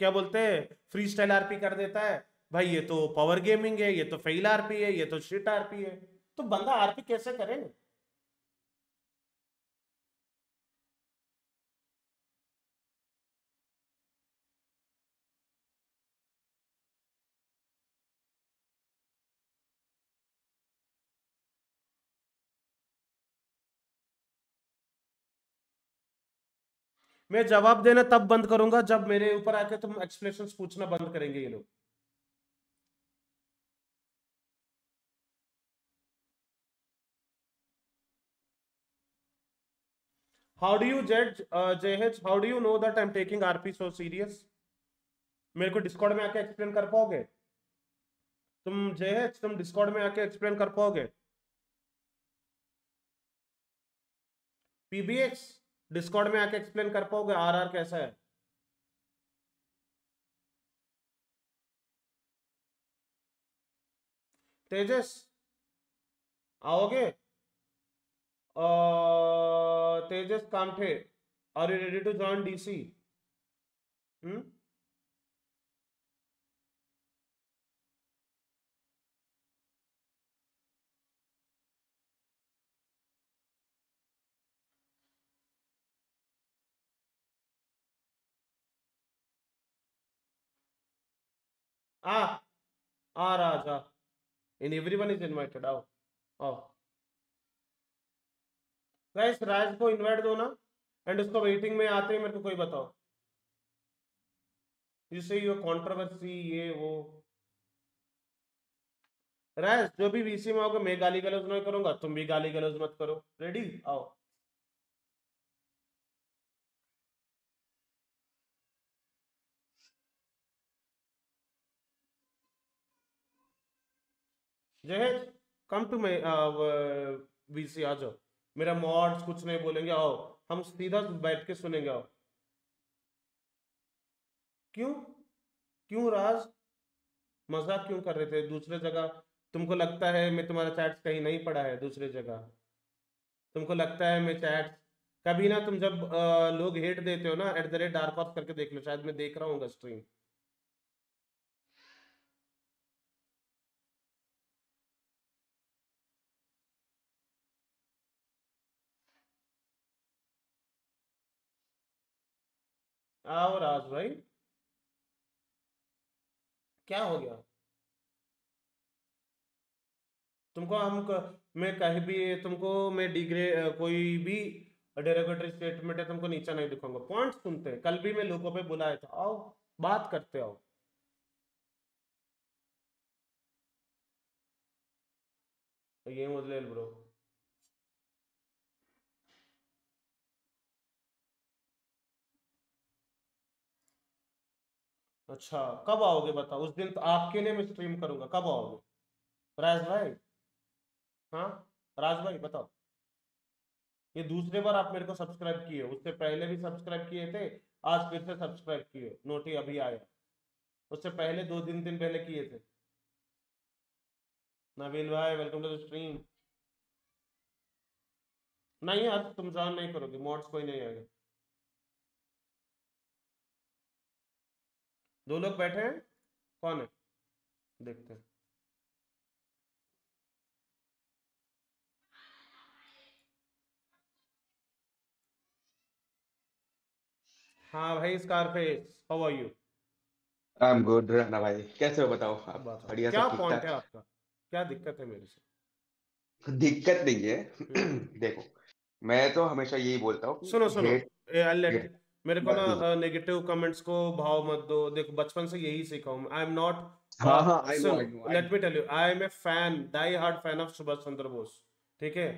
क्या बोलते हैं फ्री स्टाइल आरपी कर देता है। भाई ये तो पावर गेमिंग है ये तो फेल आरपी है ये तो शिट आरपी है। तो बंदा आरपी कैसे करे? मैं जवाब देना तब बंद करूँगा जब मेरे ऊपर आके तुम एक्सप्लेनेशन पूछना बंद करेंगे ये लोग। हाउ डू यू जज जेहेच how do you know that I am taking RP so serious मेरे को डिस्कॉर्ड में आके एक्सप्लेन कर पाओगे? तुम जेहेच तुम डिस्कॉर्ड में आके एक्सप्लेन कर पाओगे? पीबीएक्स डिस्कॉर्ड में आके एक्सप्लेन कर पाओगे आर आर कैसा है? तेजस, आओगे? Tejas Kamthe are you ready to join DC हम्म? आ राज आ इन एवरीवन इज़ इनवाइटेड आओ आओ गाइस राज को इनवाइट दो ना एंड उसको वेटिंग में आते ही मेरे को कोई बताओ जिससे ये कंट्रोवर्सी ये वो राज जो भी वीसी में आओगे मैं गाली गलौज नहीं करूँगा तुम भी गाली गलौज मत करो रेडी आओ जहेज कम टू मैं वीसी आ जाओ। मेरा मॉड्स कुछ नहीं बोलेंगे आओ। हम सीधा बैठ के सुनेंगे आओ। क्यों? क्यों राज? मज़ाक क्यों कर रहे थे? दूसरे जगह। तुमको लगता है मैं तुम्हारा चैट्स कहीं नहीं पढ़ा है दूसरे जगह? तुमको लगता है मैं चैट्स कभी ना तुम जब अ, लोग हेट देते हो ना at the rate dark horse करके देख लो शायद मैं देख रहा हूँ स्ट्रीम आओ राज भाई। क्या हो गया? तुमको हम मैं कहीं भी, तुमको मैं डिग्रे, कोई भी डेरोगेटरी स्टेटमेंट है, तुमको नीचा नहीं दिखाऊँगा। पॉइंट सुनते हैं। कल भी मैं लोगों पे बुलाया था। आओ, बात करते आओ। ये मुझे ब्रो अच्छा कब आओगे बताओ? उस दिन तो आपके लिए मैं स्ट्रीम करूँगा। कब आओगे? राज भाई? हाँ? राज भाई, बताओ। ये दूसरे बार आप मेरे को सब्सक्राइब किए उससे पहले भी सब्सक्राइब किए थे, आज फिर से सब्सक्राइब किए नोटी अभी आया। उससे पहले दो दिन दिन पहले किए थे। नवीन भाई वेलकम टू स्ट्रीम नहीं यार, तुम ज्वाइन नहीं करोगे। मॉड्स कोई नहीं आएगा। दो लोग बैठे हैं कौन है? देखते हैं। हाँ भाई Scarface how are you I am good Rana भाई। कैसे हो बताओ? आप बढ़िया क्या पॉइंट है आपका? क्या दिक्कत है मेरे से? दिक्कत नहीं है। देखो मैं तो हमेशा यही बोलता हूँ सुनो सुनो। मेरे को ना नेगेटिव कमेंट्स को भाव मत दो। देखो बचपन से यही सीखा हूँ आई एम नॉट हाँ, हाँ, let me tell you I am a fan die hard fan of Subhash Chandra Bose ठीक है?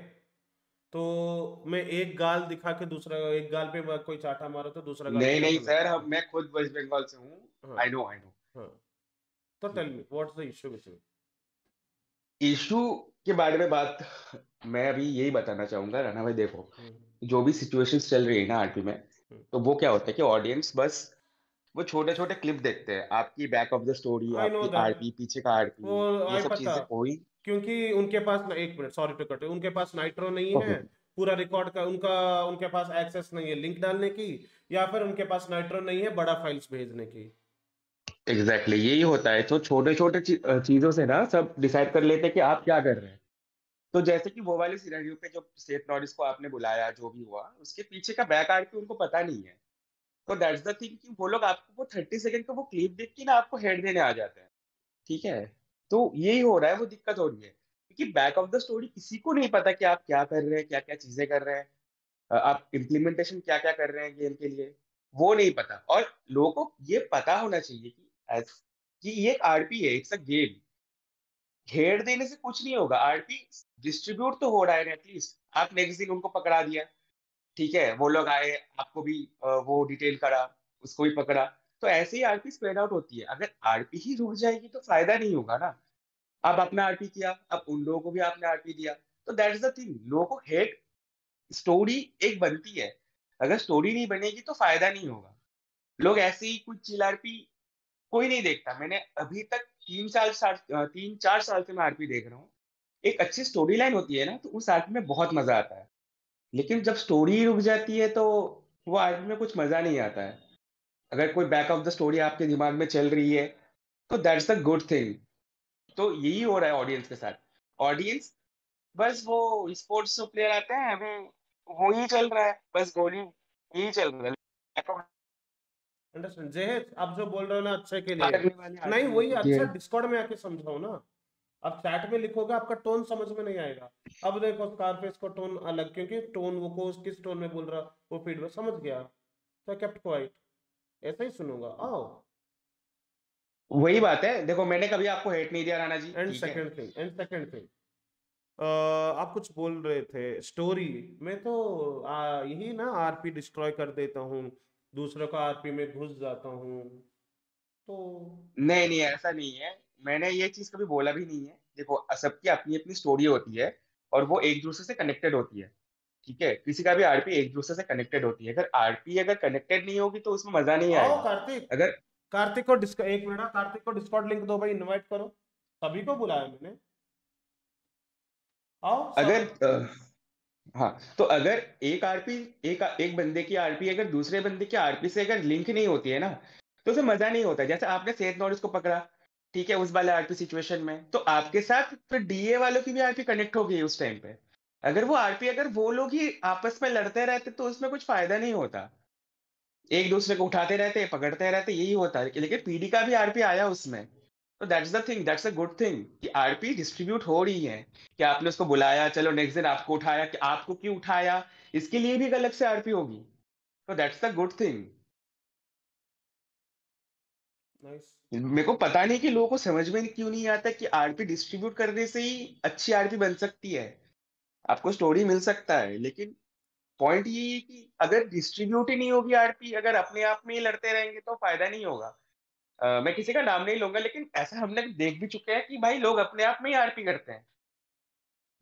तो मैं एक गाल दिखा के दूसरा एक गाल पे कोई चाटा मारा तो दूसरा गाल नहीं नहीं सर हम मैं खुद वेस्ट बंगाल से हूँ। आई नो आई नो तो tell me what's the issue with issue के बारे में बात मैं अभी यही बताना चाहूँगा। राणा भाई देखो जो भी सिचुएशंस चल रही है ना आरपी में तो वो क्या होता है कि ऑडियंस बस वो छोटे छोटे क्लिप देखते हैं। आपकी बैक ऑफ़ द स्टोरी आपकी आरपी पीछे का आरपी ये सब चीज़ें कोई। क्योंकि उनके पास ना एक मिनट सॉरी टू कट उनके पास नाइट्रो नहीं है पूरा रिकॉर्ड का उनका उनके पास एक्सेस नहीं है लिंक डालने की या फिर उनके पास नाइट्रो नहीं है बड़ा फाइल्स भेजने की। एग्जैक्टली exactly, यही होता है। तो छोटे छोटे चीज़ों से ना सब डिसाइड कर लेते हैं कि आप क्या कर रहे हैं। तो जैसे कि वो वाले सिनेरियो पे जो सेथ नॉरिस को आपने बुलाया जो भी हुआ उसके पीछे का बैक आरपी उनको पता नहीं है। तो दैट्स द थिंग कि वो लोग आपको वो थर्टी सेकंड का वो क्लिप देख के ना आपको हेड देने आ जाते हैं। ठीक है? तो यही हो रहा है वो दिक्कत हो रही है। क्योंकि बैक ऑफ़ द स्टोरी किसी को नहीं पता कि आप क्या कर रहे हैं क्या क्या चीज़ें कर रहे हैं आप इम्प्लीमेंटेशन क्या क्या कर रहे हैं गेम के लिए वो नहीं पता। और लोगों को ये पता होना चाहिए कि as, कि ये एक आरपी है इट्स अ गेम हेड देने से कुछ नहीं होगा। आरपी डिस्ट्रीब्यूट तो हो रहा है एटलीस्ट आप दिन उनको पकड़ा दिया। ठीक है, वो लोग आए, आपको भी वो डिटेल करा, उसको भी पकड़ा। तो ऐसे ही आरपी स्प्रेड आउट होती है। अगर आरपी ही रुक जाएगी तो फ़ायदा नहीं होगा ना। अब अपना आरपी किया, अब उन लोगों को भी आपने आरपी दिया। तो दैट इज़ द थिंग लोगों को हेड स्टोरी एक बनती है। अगर स्टोरी नहीं बनेगी तो फ़ायदा नहीं होगा। लोग ऐसे ही कुछ चिल आरपी कोई नहीं देखता। मैंने अभी तक तीन साल तीन चार साल से मैं आरपी देख रहा हूँ। एक अच्छी स्टोरी लाइन होती है ना तो उस आरपी में बहुत मज़ा आता है। लेकिन जब स्टोरी रुक जाती है तो वो आरपी में कुछ मज़ा नहीं आता है। अगर कोई बैक ऑफ़ द स्टोरी आपके दिमाग में चल रही है तो दैट्स द गुड थिंग तो यही हो रहा है ऑडियंस के साथ। ऑडियंस बस वो स्पोर्ट्स प्लेयर आते हैं अभी वो ही चल रहा है। बस गोली, यही चल रहा है। अंडरस्टैंड जेहेद आप जो बोल रहे हो ना अच्छे के लिए। नहीं वही अच्छा डिस्कॉर्ड में आके समझाओ ना। अब चैट में लिखोगे आपका टोन समझ में नहीं आएगा। अब देखो स्कारफेस को टोन अलग क्योंकि टोन वो को किस टोन में बोल रहा वो फीडबैक समझ गया। तो केप्ट क्वाइट ऐसा ही सुनूँगा। आओ। वही बात है। देखो मैंने कभी आपको हेट नहीं दिया Rana ji. And second thing and second thing आप कुछ बोल रहे थे। स्टोरी मैं तो आ, यही ना आरपी डिस्ट्रॉय कर देता हूँ। दूसरों का आरपी में घुस जाता हूँ। तो नहीं नहीं ऐसा नहीं है। मैंने ये चीज़ कभी बोला भी नहीं है। देखो सबकी अपनी अपनी स्टोरी होती है और वो एक दूसरे से कनेक्टेड होती है। ठीक है? किसी का भी आरपी एक दूसरे से कनेक्टेड होती है। अगर आरपी अगर कनेक्टेड नहीं होगी तो उसमें मज़ा नहीं आएगा। कार्तिक। अगर कार्तिक को डिस्क एक मिनट हाँ, कार्तिक को डिस्कॉर्ड लिंक दो भाई इनवाइट करो। सभी को बुलाया मैंने। आओ अगर हाँ तो अगर एक आरपी, एक एक बंदे की आरपी अगर दूसरे बंदे की आरपी से अगर लिंक नहीं होती है ना तो उसे मज़ा नहीं होता। जैसे आपने सेठ नॉरिस को पकड़ा, ठीक है, उस वाले आरपी सिचुएशन में तो आपके साथ फिर डीए वालों की भी आरपी कनेक्ट हो गई उस टाइम पे। अगर वो आरपी, अगर वो लोग ही आपस में लड़ते रहते तो उसमें कुछ फ़ायदा नहीं होता। एक दूसरे को उठाते रहते, पकड़ते रहते, यही होता लेकिन पीडी का भी आरपी आया उसमें। तो that's the thing that's a good thing कि आरपी डिस्ट्रीब्यूट हो रही है कि आपने उसको बुलाया चलो नेक्स्ट दिन आपको उठाया कि आपको क्यों उठाया? इसके लिए भी एक अलग से आरपी होगी। तो दैट्स द गुड थिंग मेरे को पता नहीं कि लोगों को समझ में क्यों नहीं आता कि आरपी डिस्ट्रीब्यूट करने से ही अच्छी आरपी बन सकती है। आपको स्टोरी मिल सकता है लेकिन पॉइंट ये है कि अगर डिस्ट्रीब्यूट ही नहीं होगी आरपी अगर अपने आप में ही लड़ते रहेंगे तो फ़ायदा नहीं होगा। मैं किसी का नाम नहीं लूँगा लेकिन ऐसा हमने देख भी चुके हैं कि भाई लोग अपने आप में ही आरपी करते हैं।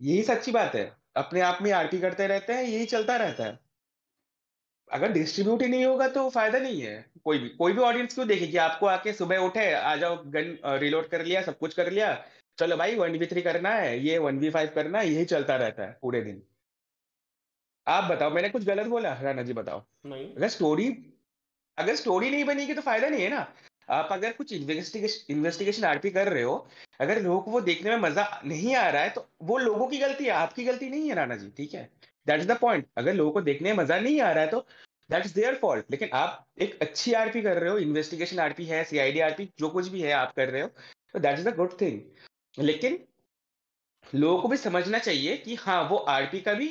यही सच्ची बात है। अपने आप में आरपी करते रहते हैं यही चलता रहता है। अगर डिस्ट्रीब्यूट ही नहीं होगा तो फ़ायदा नहीं है। कोई भी कोई भी ऑडियंस क्यों देखेगी आपको आके सुबह उठे आ जाओ गन रिलोड कर लिया सब कुछ कर लिया चलो भाई वन वी थ्री करना है ये वन वी फाइव करना है यही चलता रहता है पूरे दिन। आप बताओ मैंने कुछ गलत बोला? राणा जी बताओ। नहीं। अगर स्टोरी अगर स्टोरी नहीं बनेगी तो फ़ायदा नहीं है ना? आप अगर कुछ इन्वेस्टिगेशन इन्वेस्टिगेशन आरपी कर रहे हो, अगर लोगों को वो देखने में मज़ा नहीं आ रहा है तो वो लोगों की गलती है, आपकी गलती नहीं है राणा जी, ठीक है? दैट इज़ द पॉइंट अगर लोगों को देखने में मज़ा नहीं आ रहा है तो दैट इज़ देयर फॉल्ट लेकिन आप एक अच्छी आरपी कर रहे हो इन्वेस्टिगेशन आरपी है सीआईडी आरपी जो कुछ भी है आप कर रहे हो तो that is a good thing लेकिन लोगों को भी समझना चाहिए कि हाँ वो आरपी का भी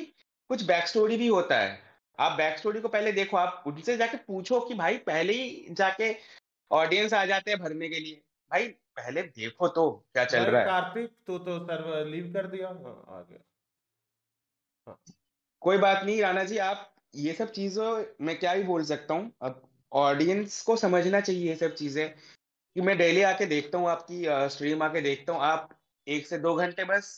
कुछ बैक स्टोरी भी होता है। आप बैक स्टोरी को पहले देखो, आप उनसे जाके पूछो कि भाई, पहले ही जाके ऑडियंस आ जाते हैं भरने के लिए। भाई पहले देखो तो क्या चल रहा है। कार्तिक तू तो सर्वर लीव कर दिया। हाँ आ गया। कोई बात नहीं राणा जी आप ये सब चीज़ों मैं क्या ही बोल सकता हूँ। अब ऑडियंस को समझना चाहिए ये सब चीज़ें। कि मैं डेली आके देखता हूँ आपकी स्ट्रीम आके देखता हूँ। आप एक से दो घंटे बस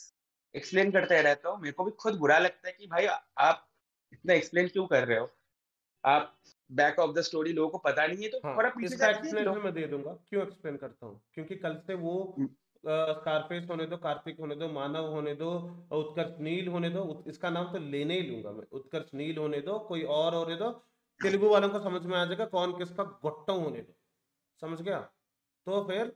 एक्सप्लेन करते रहते हो। मेरे को भी खुद बुरा लगता है कि भाई आप इतना एक्सप्लेन क्यों कर रहे हो? आप बैक ऑफ़ द स्टोरी लोगों को पता नहीं है तो हाँ थोड़ा पीछे इसका एक्सप्लेनेशन मैं दे दूँगा क्यों एक्सप्लेन करता हूँ? क्योंकि कल से वो स्कारफेस होने दो कार्तिक होने दो मानव होने दो उत्कर्ष नील होने दो इसका नाम तो लेने ही लूँगा मैं। उत्कर्ष नील होने दो कोई और होने दो तेलुगु वालों को समझ में आ जाएगा कौन किसका गोट्टा होने दो। समझ गया? तो फिर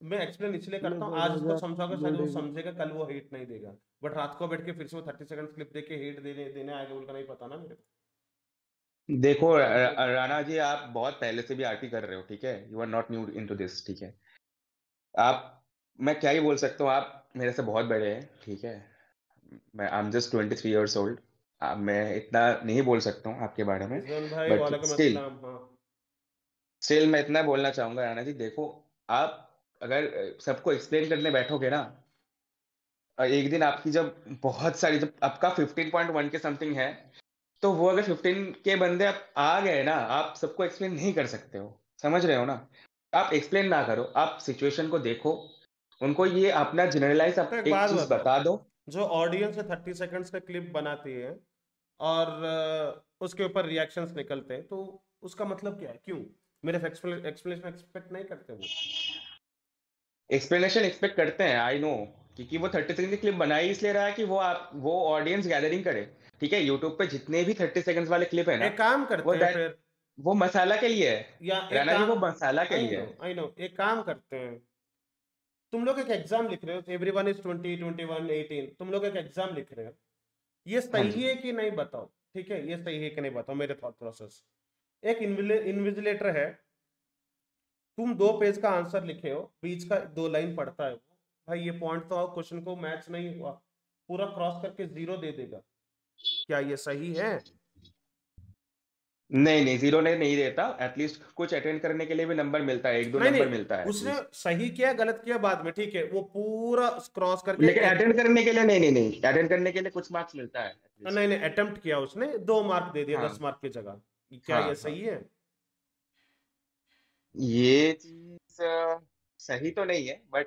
मैं एक्सप्लेन इसलिए करता हूँ आज उसको समझाओगे शायद वो समझेगा कल वो हेट नहीं देगा। बट रात को बैठ के फिर से वो थर्टी सेकंड क्लिप देख के हेट देने देने आएगा उनका नहीं पता ना मेरे को। देखो र- राणा जी आप बहुत पहले से भी आरटी कर रहे हो ठीक है? You are not new into this ठीक है? आप मैं क्या ही बोल सकता हूँ आप मेरे से बहुत बड़े हैं ठीक है? मैं I am just twenty three years old मैं इतना नहीं बोल सकता हूँ आपके बारे में बट स्टिल स्टिल मैं इतना बोलना चाहूँगा राणा जी देखो आप अगर सबको एक्सप्लेन करने बैठोगे ना एक दिन आपकी जब बहुत सारी जब आपका 15.1 के समथिंग है तो वो अगर 15 के बंदे आप आ गए ना आप सबको एक्सप्लेन नहीं कर सकते हो। समझ रहे हो ना? आप एक्सप्लेन ना करो आप सिचुएशन को देखो। उनको ये अपना जनरलाइज आप तो एक एक चीज़ बता दो। जो ऑडियंस थर्टी सेकंड्स का क्लिप बनाती है और उसके ऊपर रिएक्शंस निकलते हैं तो उसका मतलब क्या है? क्यों? मेरे एक्सप्लेनेशन एक्सपेक्ट नहीं करते वो? एक्सप्लेनेशन एक्सपेक्ट करते हैं आई नो क्योंकि वो थर्टी सेकंड की क्लिप बनाई इसलिए रहा है कि वो आप वो ऑडियंस गैदरिंग करे। ठीक है यूट्यूब पे जितने भी थर्टी सेकंड्स वाले क्लिप है ना एक काम करते वो हैं फिर। वो मसाला के लिए है। या राणा जी वो मसाला के लिए आई नो एक काम करते हैं। तुम लोग एक एग्ज़ाम लिख रहे हो एवरीवन इज़ 20 21 18 तुम लोग एक एग्ज़ाम लिख रहे हो। ये हाँ सही है कि नहीं बताओ? ठीक है ये सही है कि नहीं बताओ? मेरे थॉट प्रोसेस एक इन्विजिलेटर है। तुम दो पेज का आंसर लिखे हो बीच का दो लाइन पढ़ता है वो। भाई ये पॉइंट तो क्वेश्चन को मैच नहीं हुआ। पूरा क्रॉस करके ज़ीरो दे देगा। क्या ये सही है? नहीं नहीं ज़ीरो ने नहीं देता। एटलीस्ट कुछ अटेंड करने के लिए भी नंबर मिलता है एक दो नंबर मिलता है। उसने सही किया गलत किया बाद में ठीक है। वो पूरा क्रॉस करके लेकिन अटेंड करने के लिए नहीं नहीं नहीं। अटेंड करने के लिए कुछ मार्क्स मिलता है नहीं नहीं अटेम्प्ट किया उसने। दो मार्क दे दिया हाँ। दस मार्क की जगह। क्या हाँ ये हाँ। सही है? ये चीज़ सही तो नहीं है बट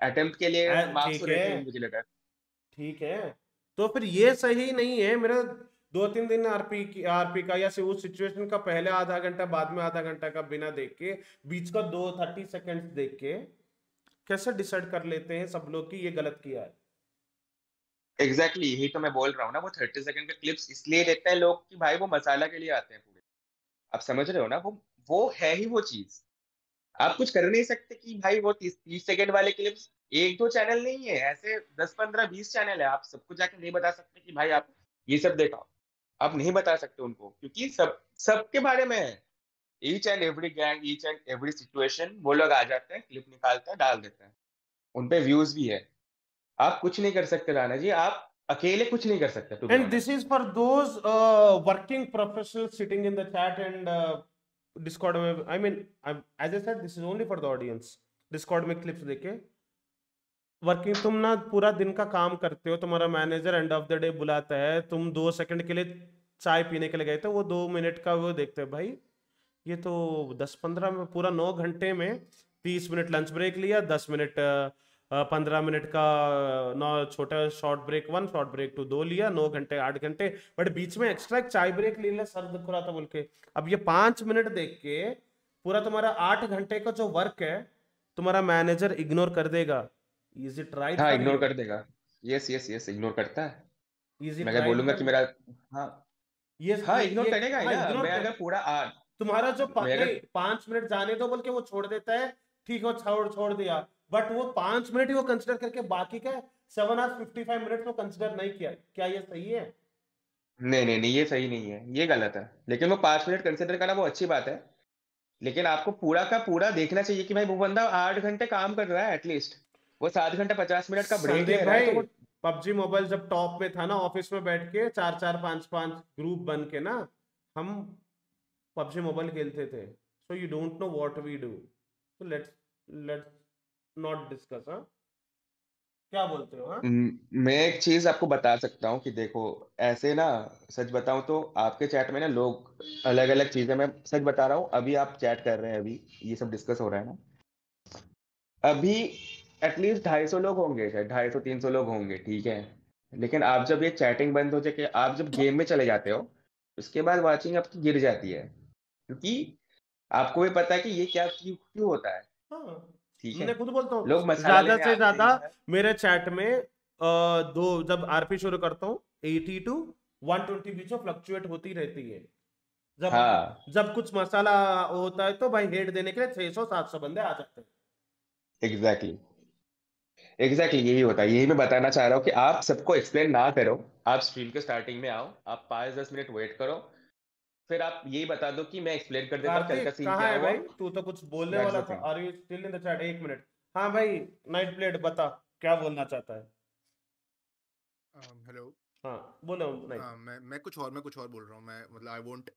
अटेम्प्ट के लिए मार्क्स तो ठीक देते है। हैं इन्विजिलेटर ठीक है। तो फिर ये सही नहीं है। मेरा दो तीन दिन आरपी की आरपी का या उस सिचुएशन का पहले आधा घंटा बाद में आधा घंटा का बिना देख के बीच का दो थर्टी सेकेंड्स देख के कैसे डिसाइड कर लेते हैं सब लोग कि ये गलत किया है? एग्जैक्टली exactly, यही तो मैं बोल रहा हूँ ना वो थर्टी सेकंड के क्लिप्स इसलिए देते हैं लोग कि भाई वो मसाला के लिए आते हैं पूरे। आप समझ रहे हो ना वो वो है ही वो चीज़। आप कुछ कर नहीं सकते कि भाई वो तीस तीस सेकंड वाले क्लिप्स एक दो चैनल नहीं है ऐसे दस पंद्रह बीस चैनल है आप सबको जाके नहीं बता सकते कि भाई आप ये सब देखो। आप नहीं बता सकते उनको क्योंकि सब सबके बारे में है। Each and every gang each and every situation वो लोग आ जाते हैं क्लिप निकालते हैं डाल देते हैं। उन पे व्यूज़ भी है। आप कुछ नहीं कर सकते राणा जी आप अकेले कुछ नहीं कर सकते to be And honest. this is for those uh, working professionals sitting uh, Discord में I mean as I said this is only for the audience. Discord में clips देखे। वर्किंग तुम ना पूरा दिन का काम करते हो तुम्हारा manager end of the day बुलाता है तुम दो सेकंड के लिए चाय पीने के लिए गए थे वो दो मिनट का वो देखते हो भाई ये तो दस पंद्रह में पूरा नौ घंटे में तीस मिनट लंच ब्रेक लिया दस मिनट पंद्रह मिनट का नौ छोटा short break one short break two दो लिया नौ घंटे आठ घंटे बट बीच में एक्स्ट्रा एक चाय ब्रेक ले लिया सर दुख रहा था बोल के। अब ये पाँच मिनट देख के पूरा तुम्हारा आठ घंटे का जो वर्क है तुम्हारा मैनेजर इग्नोर कर देगा। इज़ इट राइट हाँ इग्नोर कर देगा। यस यस यस इग्नोर करता है। It मैं बोलूँगा कि मेरा हाँ। ये हाँ इग्नोर करेगा हाँ, ना मैं अगर पूरा आज तुम्हारा जो पाँच मिनट जाने दो बोल के वो छोड़ देता है। ठीक है छोड़ छोड़ दिया। बट वो पाँच मिनट ही वो कंसिडर करके बाकी का seven hours fifty five minute को कंसिडर नहीं किया। क्या ये सही है? नहीं नहीं नहीं ये सही नहीं है। ये गलत है। लेकिन वो पाँच मिनट कंसिडर करना वो अच्छी बात है। लेकिन आपको पूरा का पूरा देखना चाहिए कि भाई वो बंदा आठ घंटे काम कर रहा है एटलीस्ट वो सात घंटे पचास मिनट का ब्रेक ले रहा है तो पबजी मोबाइल जब टॉप में था ना ऑफ़िस में बैठ के चार चार पाँच पाँच ग्रुप बन के ना हम पबजी मोबाइल खेलते थे। So you don't know what we do so let's let's not discuss हाँ? क्या बोलते हो हाँ? मैं एक चीज़ आपको बता सकता हूँ कि देखो ऐसे ना सच बताऊँ तो आपके चैट में ना लोग अलग अलग चीज़ें मैं सच बता रहा हूँ अभी आप चैट कर रहे हैं अभी ये सब डिस्कस हो रहा है ना। अभी एटलीस्ट ढाई सौ लोग होंगे शायद ढाई सौ तीन सौ लोग होंगे ठीक है? लेकिन आप जब ये चैटिंग बंद हो जाके आप जब गेम में चले जाते हो उसके बाद वाचिंग आपकी गिर जाती है। क्योंकि आपको भी पता है कि ये क्या क्यों क्यों होता हाँ। है। मैं खुद बोलता हूँ लोग ज़्यादा से ज़्यादा मेरे चैट में दो जब आरपी शुरू करता हूँ 80 टू 120 बीच में फ्लक्चुएट होती रहती है। जब हाँ। जब कुछ मसाला होता है तो भाई हेड देने के लिए छह सौ सात सौ बंदे आ जाते हैं। एग्जैक्टली एग्जैक्टली exactly यही होता है। यही मैं बताना चाह रहा हूँ कि आप सबको एक्सप्लेन ना करो। आप स्ट्रीम के स्टार्टिंग में आओ। आप पाँच दस मिनट वेट करो। फिर आप यही बता दो कि मैं एक्सप्लेन कर देता हूँ कल का सीन क्या है भाई? तू तो कुछ बोलने वाला था। Are you still in the chat एक मिनट हाँ भाई नाइट प्लेट बता क्या बोलना चाहता है? हेलो हाँ बोलो नहीं हाँ, मैं मैं कुछ और मैं कुछ और बोल रहा हूँ। मैं मतलब I won't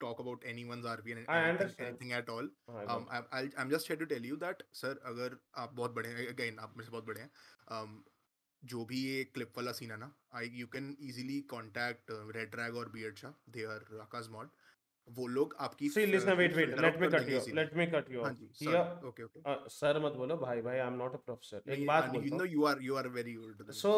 talk about anyone's RP and I understand. anything at all. हाँ, Um, I, I'll, I'm just here to tell you that sir अगर आप बहुत बड़े हैं again आप मेरे से बहुत बड़े हैं um, जो भी ये क्लिप वाला सीन है ना I you can easily contact red drag और बियर्ड शाह दे आर राकाज मॉड वो लोग आपकी Let out me कर cut देंगे you. easily. Let me cut you. हाँ. जी सर ओके ओके सर मत बोलो. भाई भाई I am not a professor एक बात यू बोलता no you are you are very good so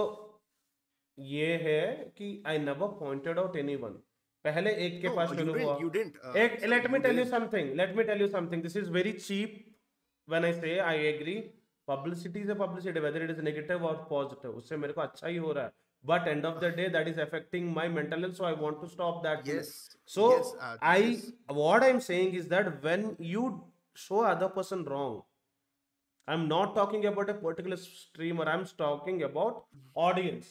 ये है कि I never pointed out anyone पहले एक के No, पास शुरू हुआ you didn't, uh, एक let me tell you something let me tell you something this is very cheap when I say I agree publicity is a publicity whether it is negative और positive उससे मेरे को अच्छा ही हो रहा है but end of the day that is affecting my mental so I want to stop that Yes, so yes, uh, i yes. what i'm saying is that when you show other person wrong i'm not talking about a particular streamer i'm talking about audience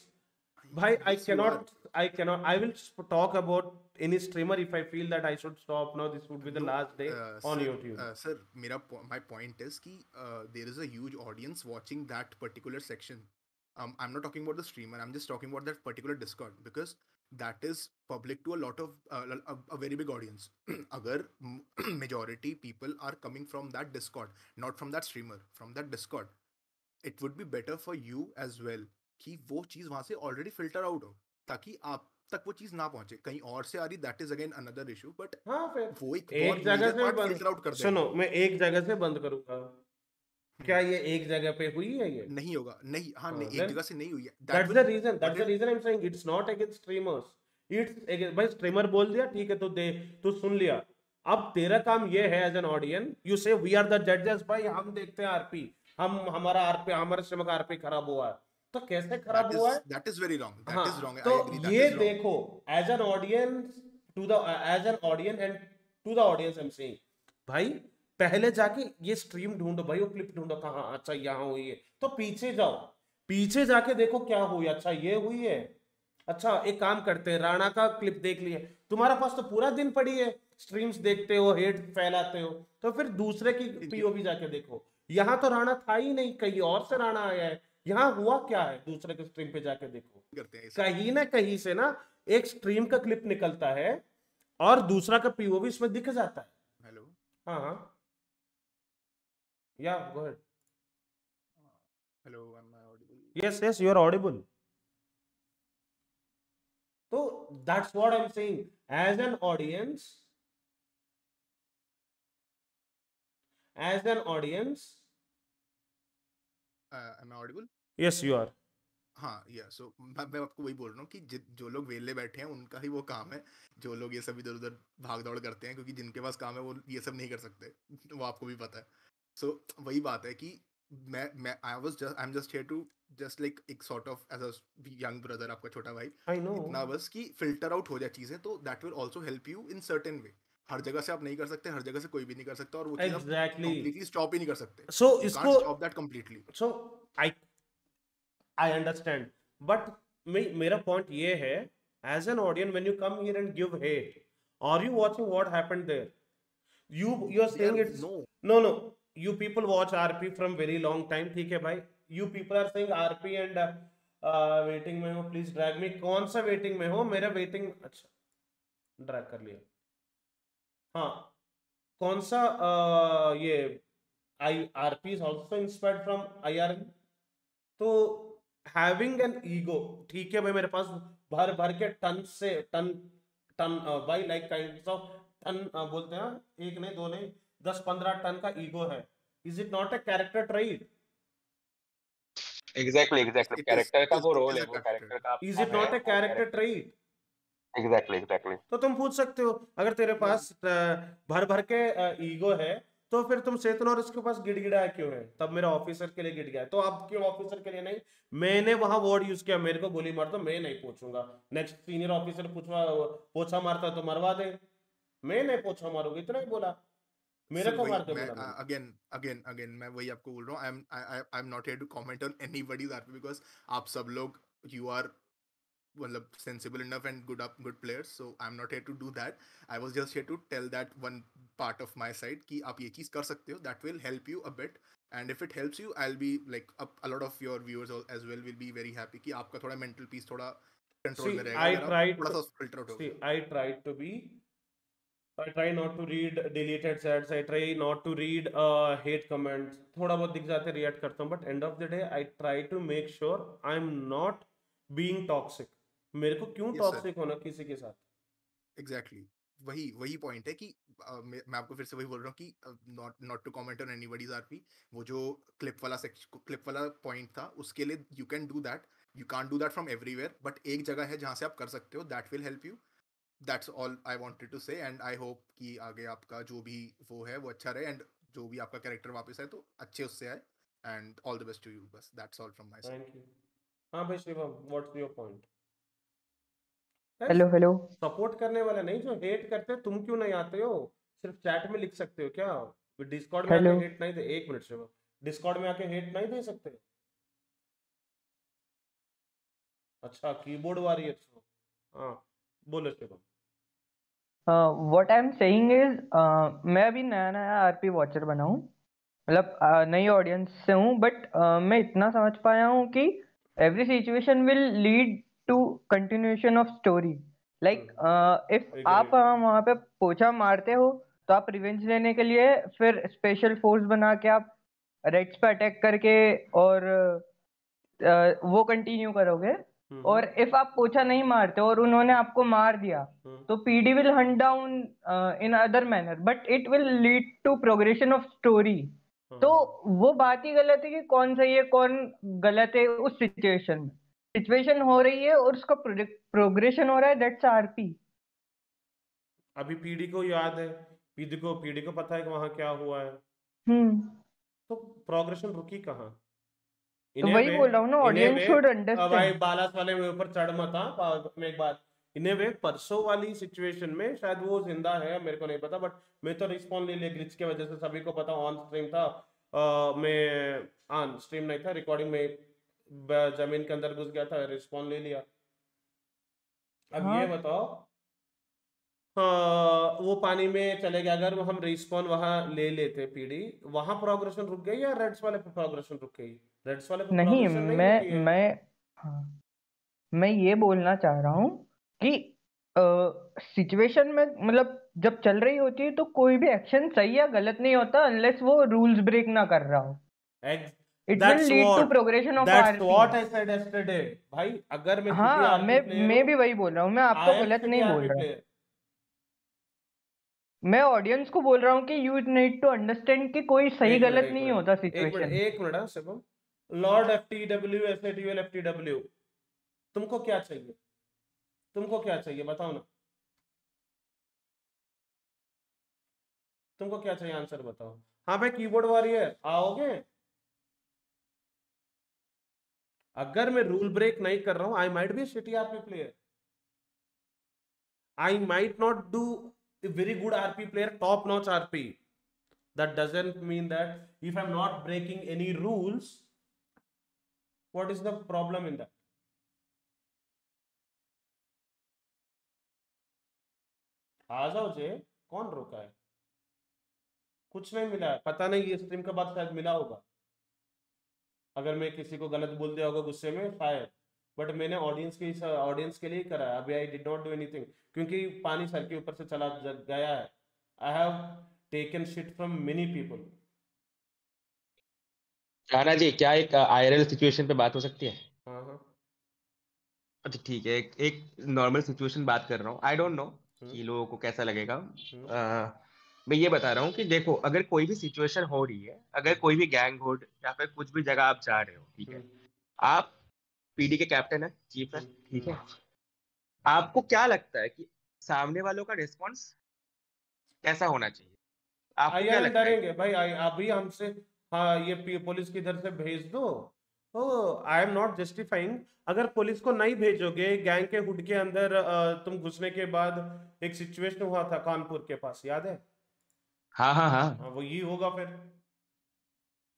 Bhai, I cannot, I cannot, I will talk about any streamer if I feel that I should stop now. This would be the no, last day uh, on sir, YouTube. Uh, sir, mera, my point is that uh, there is a huge audience watching that particular section. Um, I'm not talking about the streamer. I'm just talking about that particular Discord because that is public to a lot of uh, a, a, very big audience. Agar majority people are coming from that Discord, not from that streamer, from that Discord, it would be better for you as well कि वो चीज़ वहाँ से already filter out हो ताकि आप तक वो चीज़ ना पहुँचे। कहीं और से आ रही that is again another issue but हाँ फिर वो एक एक जगह से filter out कर सुनो मैं एक जगह से बंद करूँगा। क्या ये एक जगह पे हुई है ये? नहीं होगा नहीं हाँ नहीं, एक जगह से नहीं हुई है। The reason but that's the it- reason i'm saying it's not against streamers. It's भाई streamer बोल दिया ठीक है तो दे तो सुन लिया। अब तेरा काम ये है as an audience you say we are the जजेस भाई हम देखते हैं आरपी हम हमारा आरपी हमारे स्ट्रीम का आरपी खराब हुआ है। तो कैसे खराब हुआ है? that is very wrong. That हाँ, is तो ये देखो as an audience to the as an audience and to the audience I am saying भाई पहले जाके ये स्ट्रीम ढूंढो भाई वो क्लिप ढूंढो कहाँ अच्छा यहाँ हुई है। तो पीछे जाओ। पीछे जाके देखो क्या हुई अच्छा ये हुई है। अच्छा एक काम करते हैं राणा का क्लिप देख लिए। तुम्हारा पास तो पूरा दिन पड़ी है। स्ट्रीम्स देखते हो हेट फैलाते हो। तो फिर दूसरे की पीओवी जाके देखो। यहाँ तो राणा था ही नहीं कहीं और से राणा आया है। यहाँ हुआ क्या है? दूसरे के स्ट्रीम पे जाके देखो। करते हैं कहीं ना कहीं से ना एक स्ट्रीम का क्लिप निकलता है और दूसरा का पीओ भी इसमें दिख जाता है। हेलो हाँ। Yeah go hello yes yes you are audible. so that's what i'm saying. As an audience as an audience uh, am I audible? yes you are हाँ या सो मैं मैं आपको वही बोल रहा हूँ कि जि- जो लोग वेले बैठे हैं उनका ही वो काम है जो लोग ये सब इधर उधर भाग दौड़ करते हैं क्योंकि जिनके पास काम है वो ये सब नहीं कर सकते वो आपको भी पता है सो वही बात है कि मैं मैं I was just I am just here to just like एक sort of as a young brother आपका छोटा भाई I know. इतना बस कि फ़िल्टर आउट हो जाए चीज़ें तो that will also help you in certain way हर जगह से आप नहीं कर सकते हर जगह से कोई भी नहीं कर सकता और वो exactly. स्टॉप ही नहीं कर सकते। सो इसको stop that completely so I I understand but मेरा पॉइंट ये है as an audience when you come here and give hate are you watching what happened there you you are saying it's no no you people watch RP from very long time ठीक है भाई? You people are saying RP and waiting में हो. Please drag me कौन सा waiting में हो? मेरा वेटिंग अच्छा ड्रैग कर लिया। हाँ कौन सा uh, ये I RP is also inspired from IRL तो हैविंग एन ईगो ठीक है भाई मेरे पास भर भर के टन से ton ton by like kind of ton बोलते हैं ना, एक नहीं दो नहीं दस पंद्रह टन का ईगो है। Is it not a character trait exactly exactly character का वो रोल है वो कैरेक्टर का is it not a character trait exactly exactly तो तुम पूछ सकते हो अगर तेरे पास भर भर के ईगो है तो फिर तुम चेतन और इसके पास गिड़गिड़ाया क्यों है? तब मेरा ऑफिसर के लिए गिड़ गया तो अब क्यों ऑफिसर के लिए नहीं? मैंने वहाँ वर्ड यूज़ किया मेरे को गोली मार दो मैं नहीं पूछूँगा। नेक्स्ट सीनियर ऑफिसर पूछवा पोछा मारता तो मरवा दे। मैं नहीं पोछा मारूँगा इतना ही बोला। मेरे को मार मैंने। अगेन अगेन अगेन मैं वही आपको बोल रहा हूँ। I am I am not here to comment on anybody's RP because आप सब लोग you are मतलब sensible enough and good up good players so i'm not here to do that i was just here to tell that one part of my side कि आप ये चीज कर सकते हो that will help you a bit and if it helps you i'll be like a, a lot of your viewers al- as well will be very happy कि आपका थोड़ा mental peace थोड़ा control See, में रहेगा I अगर आप tried थोड़ा to, सा filter out see, होगा I tried to be I try not to read deleted chats. I try not to read uh, hate comments. थोड़ा बहुत दिख जाते रिएक्ट करता हूँ but end of the day I try to make sure I am not being toxic मेरे को क्यों toxic होना किसी के साथ? एग्जैक्टली वही वही पॉइंट है कि मैं मैं आपको फिर से वही बोल रहा हूँ कि not not to comment on anybody's RP वो जो क्लिप वाला सेक्शन क्लिप वाला पॉइंट था उसके लिए you can do that you can't do that from everywhere but एक जगह है जहाँ से आप कर सकते हो that will help you that's all I wanted to say and I hope कि आगे आपका जो भी वो है वो अच्छा रहे एंड जो भी आपका कैरेक्टर वापस आए तो अच्छे उससे आए and all the best to you बस that's all from my side thank you हाँ भाई Shivam what's your point hello hello support करने वाले नहीं जो हेट करते तुम क्यों नहीं आते हो? सिर्फ़ चैट में लिख सकते हो क्या? डिस्कॉर्ड में आके हेट नहीं दे एक मिनट शिवम डिस्कॉर्ड में आके हेट नहीं दे सकते? अच्छा कीबोर्ड वॉरियर हाँ बोलो Shivam. What I am saying is मैं अभी नया नया आरपी वॉचर बना हूँ। मतलब uh, नई ऑडियंस से हूँ बट मैं इतना समझ पाया हूँ कि every situation will lead to continuation of story like if आप uh, वहाँ पे पोछा मारते हो तो आप रिवेंज लेने के लिए फिर स्पेशल फोर्स बना के आप रेड्स पे अटैक करके और uh, वो कंटिन्यू करोगे। और इफ़ आप पोछा नहीं मारते और उन्होंने आपको मार दिया तो PD will hunt down in other manner but it will lead to progression of story तो वो बात ही गलत है कि कौन सही है कौन गलत है उस सिचुएशन में। सिचुएशन हो रही है और उसका प्रोग्रेशन हो रहा है दैट्स आरपी अभी पीडी को याद है? पीडी को पीडी को पता है कि वहाँ क्या हुआ है? हम्म। तो प्रोग्रेशन रुकी कहाँ? तो वही बोल रहा हूँ ना ऑडियंस शुड अंडरस्टैंड भाई बालास वाले मेरे ऊपर चढ़ मत हाँ मैं एक बात। इन्हें वे परसों वाली सिचुएशन में शायद वो ज़िंदा है मेरे को नहीं पता बट मैं तो रिस्पॉन्ड ले लिया ग्लिच की वजह से सभी को पता ऑन स्ट्रीम था। अ, मैं ऑन स्ट्रीम नहीं था रिकॉर्डिंग में ज़मीन के अंदर घुस गया था रिस्पॉन्ड ले लिया। अब हाँ। ये बताओ हाँ, वो पानी में चले गए अगर हम रिस्पॉन वहाँ ले लेते पीडी वहाँ प्रोग्रेशन रुक गई या रेड्स वाले पे प्रोग्रेशन रुक गई? रेड्स वाले पे नहीं नहीं मैं मैं हाँ, मैं ये बोलना चाह रहा हूँ कि सिचुएशन में मतलब जब चल रही होती है तो कोई भी एक्शन सही या गलत नहीं होता अनलेस वो रूल्स ब्रेक ना कर रहा हो। Ex- That's lead to what- progression of that's RP what I said yesterday. भाई अगर मैं हाँ मैं मैं भी वही बोल रहा हूँ मैं आपको गलत नहीं बोल रहा। player. मैं ऑडियंस को बोल रहा हूँ कि यू नीड टू अंडरस्टैंड कि कोई सही गलत नहीं होता सिचुएशन एक minute Shivam lord F T W S A L F T W तुमको क्या चाहिए? तुमको क्या चाहिए? बताओ ना। तुमको क्या चाहिए? आंसर बताओ। हाँ भाई कीबोर्ड वॉरियर आओगे? अगर मैं रूल ब्रेक नहीं कर रहा हूँ I might be city RP player I might not do very good RP player top notch RP that doesn't mean that if I am not breaking any rules what is the problem in that आ जाओ जे, कौन रोका है? कुछ नहीं मिला पता नहीं ये स्ट्रीम के बाद शायद मिला होगा। अगर मैं किसी को गलत बोल दिया होगा गुस्से में शायद बट मैंने ऑडियंस के ऑडियंस के लिए करा अभी I did not do anything क्योंकि पानी सर के ऊपर से चला गया है। I have taken shit from many people Rana ji क्या एक आईआरएल सिचुएशन पे बात हो सकती है? हाँ हाँ। अच्छा ठीक है। एक एक नॉर्मल सिचुएशन बात कर रहा हूँ। आई डोंट नो कि लोगों को कैसा लगेगा। अ, मैं ये बता रहा हूँ कि देखो अगर कोई भी सिचुएशन हो रही है अगर कोई भी गैंग हो या फिर कुछ भी जगह आप जा रहे हो ठीक है? आप पीडी के कैप्टन है चीफ है ठीक है? आपको क्या लगता है कि सामने वालों का रिस्पॉन्स कैसा होना चाहिए? आपको क्या लगता है? भाई अभी हमसे हाँ ये पुलिस की इधर से भेज दो। आई एम नॉट जस्टिफाइंग अगर पुलिस को नहीं भेजोगे गैंग के हुड के अंदर तुम घुसने के बाद एक सिचुएशन हुआ था कानपुर के पास याद है? हाँ हाँ हाँ। हाँ वो यही होगा फिर।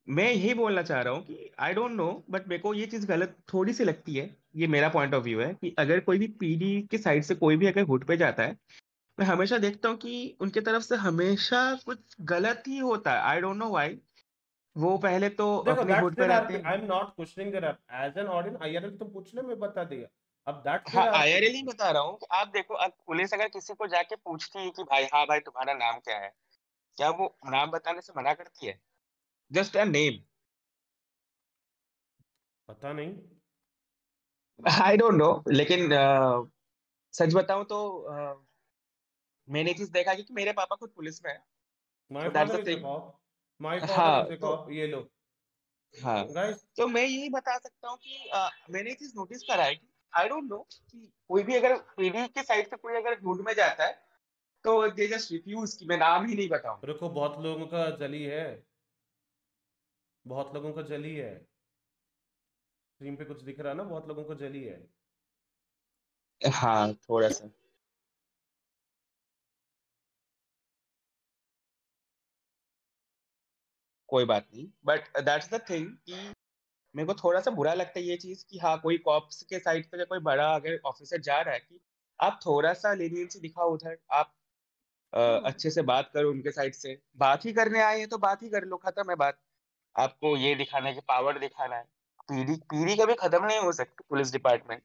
मैं यही बोलना चाह रहा हूँ कि आई डोंट नो बट मेरे को ये चीज़ गलत थोड़ी सी लगती है। ये मेरा पॉइंट ऑफ़ व्यू है कि अगर कोई भी पीडी की साइड से कोई भी अगर हुड पे जाता है मैं हमेशा देखता हूँ कि उनके तरफ़ से हमेशा कुछ गलत ही होता है। आई डोंट नो व्हाई वो पहले तो देखो अपने दैट्स पे देयर रहते I am not questioning there as an audience IRL तुम पूछने में बता दिया अब दैट्स हाँ देयर आईआरएल ही बता रहा हूँ आप देखो अब पुलिस अगर किसी को जाके पूछती है कि भाई हाँ भाई तुम्हारा नाम क्या है? क्या वो नाम बताने से मना करती है? जस्ट अ नेम पता नहीं। आई डोंट नो लेकिन अ, सच बताऊँ तो अ, मैंने चीज़ देखा कि मेरे पापा खुद पुलिस में है। My father is my father is ये लो। हाँ। तो मैं यही बता सकता हूँ कि मैंने ये चीज़ नोटिस करा है कि आई डोंट नो कि कोई भी अगर पीढ़ी के साइड से कोई अगर हुड में जाता है तो दे जस्ट रिफ्यूज कि मैं नाम ही नहीं बताऊँ। रुको बहुत लोगों का जली है। बहुत लोगों का जली है। स्क्रीन पे कुछ दिख रहा है ना? बहुत लोगों को जली है। हाँ थोड़ा सा। कोई बात नहीं। बट दैट्स द थिंग कि मेरे को थोड़ा सा बुरा लगता है ये चीज़ कि हाँ कोई कॉप्स के साइड पे कोई बड़ा अगर ऑफिसर जा रहा है कि आप थोड़ा सा लीनियंसी दिखाओ उधर। आप अच्छे से बात करो उनके साइड से। बात ही करने आए हैं तो बात ही कर लो खत्म है बात। आपको ये दिखाना है कि पावर दिखाना है। पीढ़ी पीढ़ी कभी खत्म नहीं हो सकती पुलिस डिपार्टमेंट।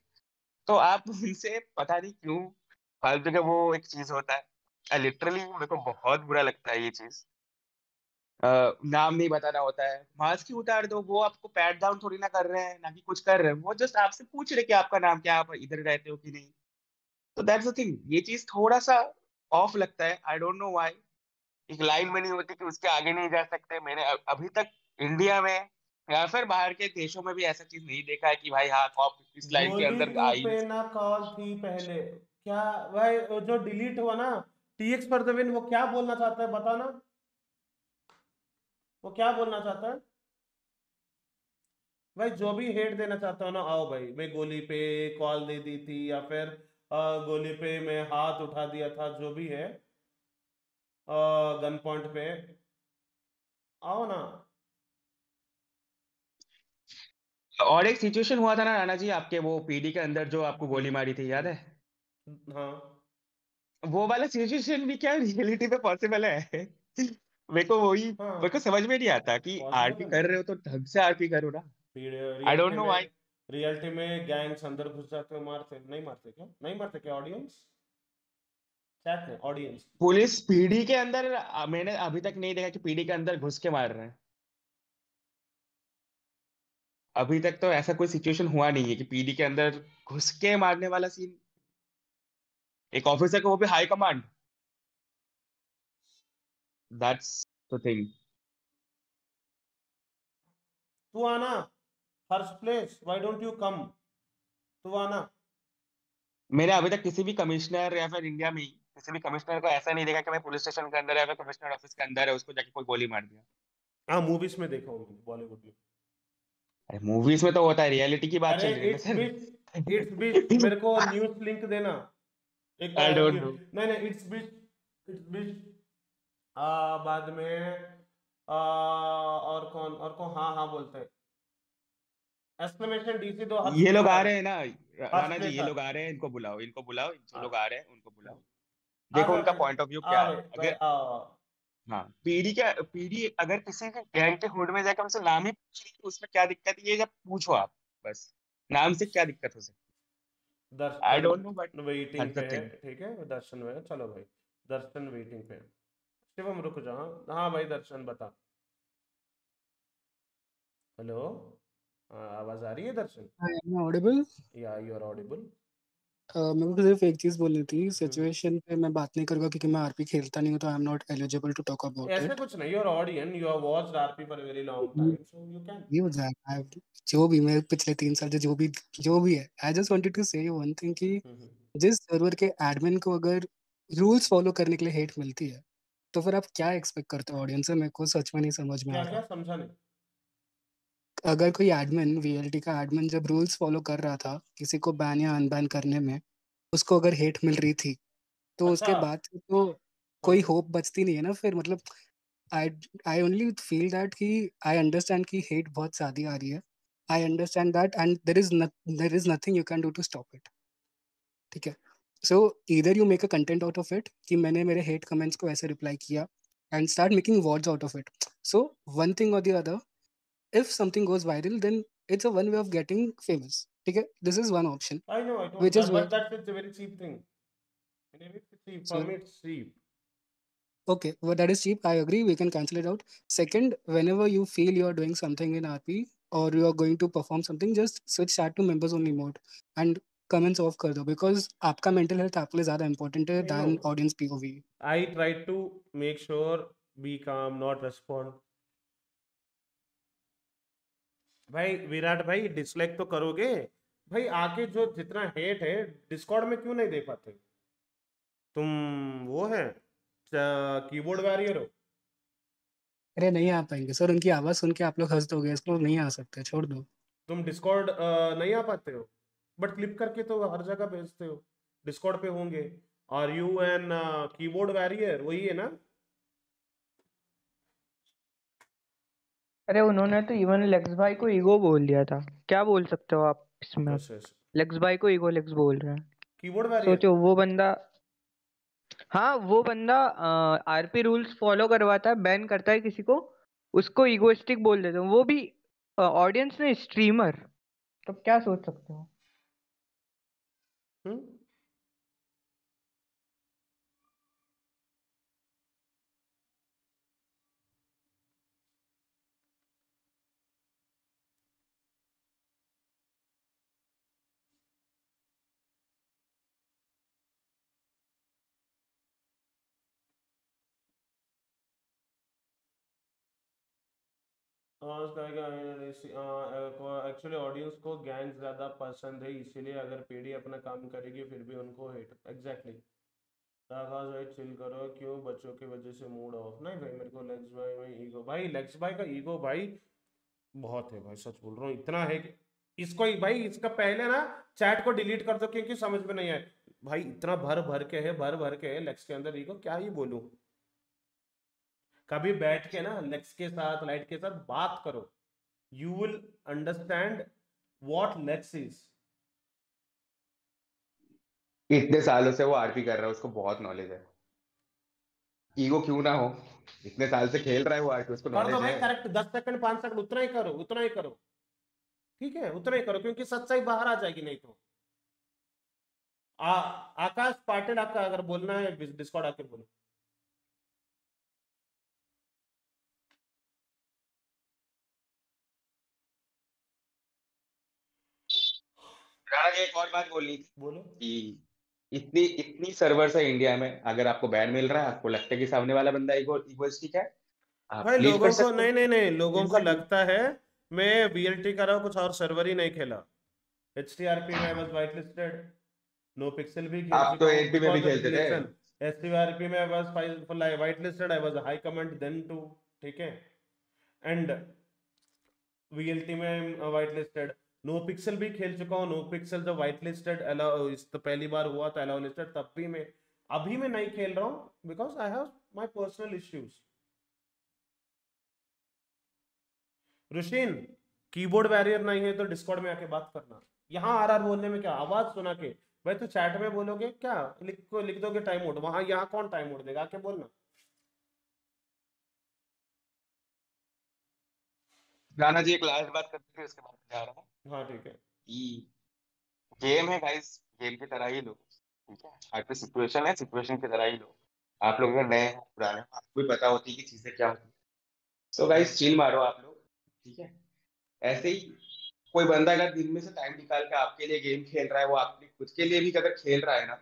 तो आप उनसे पता नहीं क्यों फालतू का वो एक चीज़ होता है। लिटरली मेरे को बहुत बुरा लगता है ये चीज़। अ, नाम नहीं बताना होता है। मास्क ही उतार दो वो आपको पैट डाउन थोड़ी ना कर रहे हैं ना कि कुछ कर रहे हैं। वो जस्ट आपसे पूछ रहे कि आपका नाम क्या आप इधर रहते हो कि नहीं। तो दैट्स द थिंग ये चीज़ थोड़ा सा ऑफ़ लगता है आई डोंट नो व्हाई एक लाइन बनी होती कि उसके आगे नहीं जा सकते। मैंने अभी तक इंडिया में या फिर बाहर के देशों में भी ऐसा चीज़ नहीं देखा है कि भाई हाँ कॉप इस लाइन के अंदर आई। पे ना कॉल थी पहले। क्या भाई जो डिलीट हुआ ना टीएक्स पर द विन वो क्या बोलना चाहता है बता ना वो क्या बोलना चाहता है? भाई जो भी हेट देना चाहता हो ना आओ भाई। मैं गोली पे कॉल दे दी थी या फिर गोली पे मैं हाथ उठा दिया था जो भी है। गन पॉइंट पे। आओ ना। और एक सिचुएशन हुआ था ना राणा जी आपके वो पीडी के अंदर जो आपको गोली मारी थी याद है? हाँ। वो वाला सिचुएशन भी क्या रियलिटी पे पॉसिबल है? मेरे को वही मेरे को समझ में नहीं आता कि आरपी कर रहे हो तो ढंग से आरपी करो ना। I don't know why reality में गैंग्स अंदर घुस जाते हो मारते नहीं मारते क्या? नहीं मारते क्या ऑडियंस चैट में ऑडियंस पुलिस पीडी के अंदर मैंने अभी तक नहीं देखा कि पीडी के अंदर घुस के मार रहे हैं। अभी तक तो ऐसा कोई सिचुएशन हुआ नहीं है कि पीडी के अंदर घुस के मारने वाला सीन एक ऑफिसर को वो भी high command that's the thing तू आना। First place why don't you come तू आना मैंने अभी तक किसी भी कमिश्नर या फिर इंडिया में किसी भी कमिश्नर को ऐसा नहीं देखा कि मैं पुलिस स्टेशन के अंदर या फिर कमिश्नर ऑफ़िस के अंदर है उसको जाके कोई गोली मार दिया। हाँ मूवीज़ में देखा हूँ बॉलीवुड में। अरे मूवीज़ में तो होता है रियलिटी की बात चल रही है इट्स बिट मेरे को न्यूज़ लिंक देना। एक I don't ये- know. नहीं नहीं इट्स बिट इट्स बिट आ बाद में आ, और कौन और कौन हाँ हाँ बोलते हैं। एक्सक्लेमेशन डीसी दो ये लोग आ रहे हैं ना राणा जी ये लोग आ रहे हैं इनको बुलाओ इनको बुलाओ जो हाँ। लोग आ रहे हैं उनको बुलाओ। देखो उनका पॉइंट ऑफ़ व्यू क्या है अगर हाँ पीडी क्या पीडी अगर किसी के गैंग के हुड में जाकर उनसे नाम ही पूछ तो उसमें क्या दिक्कत है? ये जब पूछो आप बस। नाम से क्या दिक्कत हो सकती है? I don't know but waiting पे ठीक है? दर्शन में चलो भाई। दर्शन वेटिंग पे है। शिवम रुक जा हाँ हाँ भाई दर्शन बता। हेलो? हाँ आवाज़ आ रही है दर्शन? आई एम ऑडिबल या यू आर ऑडिबल मेरे को सिर्फ़ एक चीज़ बोलनी थी सिचुएशन पे मैं बात नहीं करूँगा क्योंकि मैं आरपी खेलता नहीं हूँ तो I am not eligible to talk about ऐसे इट कुछ नहीं you are audience you have watched RP for very long time so you can ये हो जाएगा जो भी मैं पिछले तीन साल से जो भी जो भी है I just wanted to say one thing कि जिस सर्वर के एडमिन को अगर रूल्स फॉलो करने के लिए हेट मिलती है तो फिर आप क्या एक्सपेक्ट करते हो ऑडियंस से? मेरे को सच में नहीं समझ में आ रहा। क्या समझा नहीं? अगर कोई एडमिन वीएलटी का एडमिन जब रूल्स फॉलो कर रहा था किसी को बैन या अनबैन करने में उसको अगर हेट मिल रही थी तो उसके अच्छा। बाद से तो कोई होप बचती नहीं है ना फिर मतलब I I only feel that कि आई अंडरस्टैंड कि हेट बहुत ज़्यादा आ रही है। I understand that and there is there is nothing you can do to stop it ठीक है? सो इधर you make a content out of it कि मैंने मेरे हेट कमेंट्स को ऐसे रिप्लाई किया and start making words out of it so one thing और the other if something goes viral then it's a one way of getting famous okay this is one option I know I know which is but, but where that's it's a very cheap thing anyway it's cheap for so me it's cheap okay well that is cheap i agree we can cancel it out second whenever you feel you're doing something in rp or you're going to perform something just switch chat to members only mode and comments off कर दो because आपका mental health आपके लिए ज़्यादा important है I than know audience POV I try to make sure be calm not respond भाई विराट भाई dislike तो करोगे। भाई आके जो जितना हेट है डिस्कॉर्ड में क्यों नहीं दे पाते? तुम वो है कीबोर्ड वॉरियर हो। अरे नहीं आ पाएँगे सर उनकी आवाज़ सुन के आप लोग हंस दोगे इसको नहीं आ सकते छोड़ दो। तुम डिस्कॉर्ड नहीं आ पाते हो बट क्लिप करके तो हर जगह भेजते हो डिस्कॉर्ड पे होंगे। और यू एन कीबोर्ड वॉरियर वही है ना? अरे उन्होंने तो इवन लेक्स भाई को ईगो बोल दिया था। क्या बोल सकते हो आप इसमें? यस भाई को ईगो लेक्स बोल रहे हैं। कीबोर्ड वॉरियर सोचो वो बंदा हाँ वो बंदा आरपी रूल्स फॉलो करवाता है बैन करता है किसी को उसको ईगोइस्टिक बोल देते हैं। वो भी ऑडियंस में स्ट्रीमर तो क्या सोच सकते हो? हम्म एक्चुअली ऑडियंस को गैंग ज़्यादा पसंद है, इसीलिए अगर पीढ़ी अपना काम करेगी, फिर भी उनको हेट एग्जैक्टली आकाश भाई चिल करो, क्यों? बच्चों की वजह से मूड ऑफ़ नहीं भाई, मेरे को लेग्स भाई में ईगो भाई लेग्स भाई का ईगो भाई बहुत है भाई, सच बोल रहा हूँ, इतना है कि इसको भाई, इसका पहले ना चैट को डिलीट कर दो, क्योंकि समझ में नहीं आए। भाई, इतना भर भर के है भर भर के है लेग्स के अंदर ईगो क्या ही बोलूँ? कभी बैठ के ना लेग्स के साथ लाइट के साथ बात करो। You will understand what Lex is. इतने सालों से वो आरपी कर रहा है उसको बहुत नॉलेज है। ईगो क्यों ना हो? इतने साल से खेल रहा है वो आरपी उसको नॉलेज भाई है। करेक्ट दस सेकंड पाँच सेकंड उतना ही करो उतना ही करो। ठीक है? उतना ही करो क्योंकि सच्चाई बाहर आ जाएगी नहीं तो। आ, आकाश पाटिल आपका अगर बोलना है डिस्कॉर्ड आके बोलो। राणा एक और बात बोलनी थी। बोलो। कि इतनी इतनी सर्वर्स है इंडिया में अगर आपको बैन मिल रहा है आपको लगता है कि सामने वाला बंदा इगोइस्टिक है आप भाई लोगों को नहीं नहीं नहीं लोगों को लगता है मैं वीएलटी कर रहा हूँ कुछ और सर्वर ही नहीं खेला। एच टी आर पी में was white listed no pixel भी आप तो एनपी में भी खेलते थे। एस टी आर पी में was whitelisted I was high command then too ठीक है। एंड वीएलटी में वाइट लिस्टेड नो पिक्सल भी खेल चुका हूँ नो पिक्सल जब वाइट लिस्टेड तो पहली बार हुआ था अलाउ लिस्टेड तब भी मैं, अभी मैं नहीं खेल रहा हूँ because I have my personal issues Rushin keyboard barrier नहीं है तो डिस्कॉर्ड में आके बात करना। यहाँ आर आर बोलने में क्या, आवाज़ सुना के, भाई तू चैट में बोलोगे क्या? लिख को लिख दोगे टाइम मोड वहाँ यहाँ कौन टाइम मोड देगा? आके बोलना। राणा जी, एक लास्ट बात करते थे उसके बाद जा रहा हूँ। हाँ ठीक है। गेम है गाइस गेम की तरह ही लो, ठीक है? आपकी सिचुएशन है सिचुएशन की तरह ही लो। आप लोग अगर नए हो, पुराने हो, आपको भी पता होती है कि चीज़ें क्या होती सो गाइस चिल मारो आप लोग, ठीक है? ऐसे ही कोई बंदा अगर दिन में से टाइम निकाल के आपके लिए गेम खेल रहा है, वो आपके खुद के लिए भी अगर खेल रहा है ना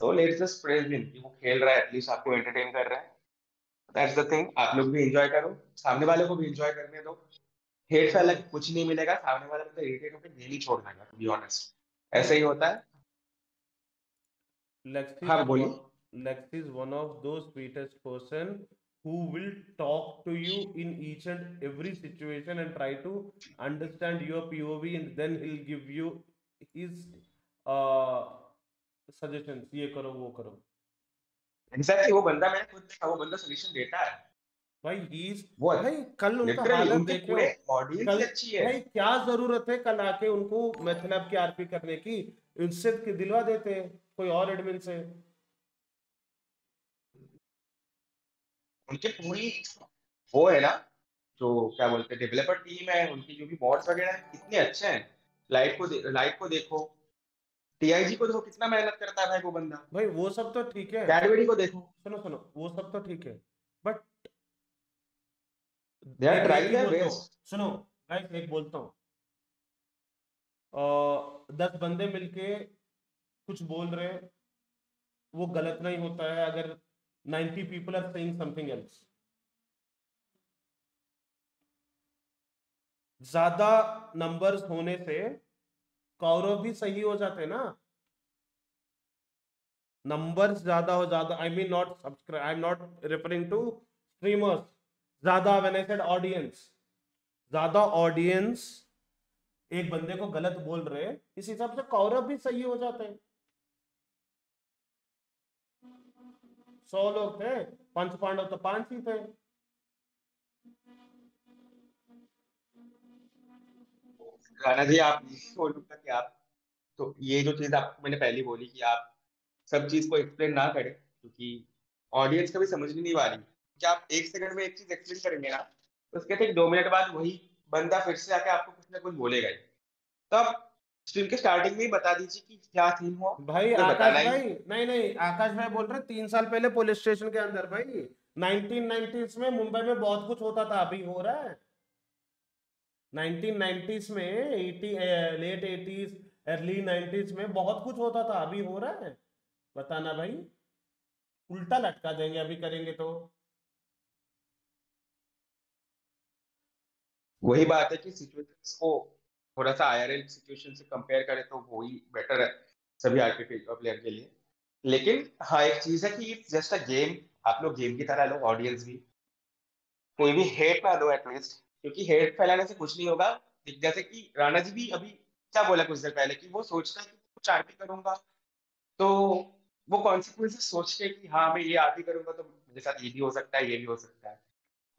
तो लेट्स जस्ट प्रेज हिम कि वो खेल रहा है एटलीस्ट आपको एंटरटेन कर रहा है। दैट्स द थिंग आप लोग भी एंजॉय करो, सामने वाले को भी एंजॉय करने दो। हेट फैला के कुछ नहीं मिलेगा सामने वाला बंदा इरिटेट होकर गेम ही छोड़ देगा टू बी ऑनेस्ट ऐसा ही होता है Lex हाँ बोलिए one- Lex is one of those sweetest person who will talk to you in each and every situation and try to understand your POV and then he'll give you his uh, suggestions. ये करो वो करो exactly वो बंदा मैंने खुद देखा वो बंदा सोल्यूशन देता है भाई वो भाई कल उनका हालत देखो। कल अच्छी है। भाई क्या ज़रूरत है कल आके उनको मैथलैब की आरपी करने की? उनसे के दिलवा देते कोई और एडमिन से। उनके पूरी वो है ना जो क्या बोलते हैं डेवलपर टीम है उनकी जो भी मॉड्स वगैरह हैं कितने अच्छे हैं। लाइट को लाइट को देखो। टीआईजी को देखो कितना मेहनत करता है भाई वो बंदा। भाई वो सब तो ठीक है। कैडबरी को देखो। सुनो सुनो वो सब तो ठीक है। They are trying their best सुनो गाइस एक बोलता हूँ। अ, दस बंदे मिलके कुछ बोल रहे हैं वो गलत नहीं होता है अगर 90 people are saying something else ज़्यादा नंबर्स होने से कौरव भी सही हो जाते ना। नंबर्स ज़्यादा हो ज़्यादा I mean not subscribe I am not referring to streamers ज़्यादा व्हेन आई सेड ऑडियंस ज़्यादा ऑडियंस एक बंदे को गलत बोल रहे इस हिसाब से कौरव भी सही हो जाते हैं। सौ लोग थे, पंच पांडव तो पाँच ही थे। राणा जी, आप कि आप तो ये जो चीज़ आपको मैंने पहले बोली कि आप सब चीज़ को एक्सप्लेन ना करें, क्योंकि ऑडियंस कभी समझ नहीं वाली कि आप एक सेकंड में एक चीज़ एक्सप्लेन करेंगे ना तो उसके ठीक दो मिनट बाद वही बंदा फिर से आके आपको कुछ ना कुछ बोलेगा ही। तो आप स्ट्रीम के स्टार्टिंग में ही बता दीजिए कि क्या थीम हुआ। भाई तो आकाश भाई नहीं नहीं आकाश भाई बोल रहे तीन साल पहले पुलिस स्टेशन के अंदर भाई 1990s में मुंबई में बहुत कुछ होता था अभी हो रहा है। 1990s में 80 लेट 80s अर्ली 90s में बहुत कुछ होता था अभी हो रहा है। बताना भाई उल्टा लटका देंगे अभी करेंगे तो। वही बात है कि सिचुएशंस को थोड़ा सा आईआरएल सिचुएशन से कंपेयर करें तो वही बेटर है सभी आरपीपी प्लेयर के लिए। लेकिन हाँ एक चीज़ है कि इट्स जस्ट अ गेम आप लोग गेम की तरह लो ऑडियंस भी। कोई भी हेट ना दो एटलीस्ट क्योंकि हेट फैलाने से कुछ नहीं होगा। जैसे कि राणा जी भी अभी क्या बोला कुछ देर पहले कि वो सोचता है कि कुछ आरपी करूँगा। तो वो कॉन्सिक्वेंसेस सोच के कि हाँ मैं ये आरपी करूँगा तो मेरे साथ ये भी हो सकता है ये भी हो सकता है।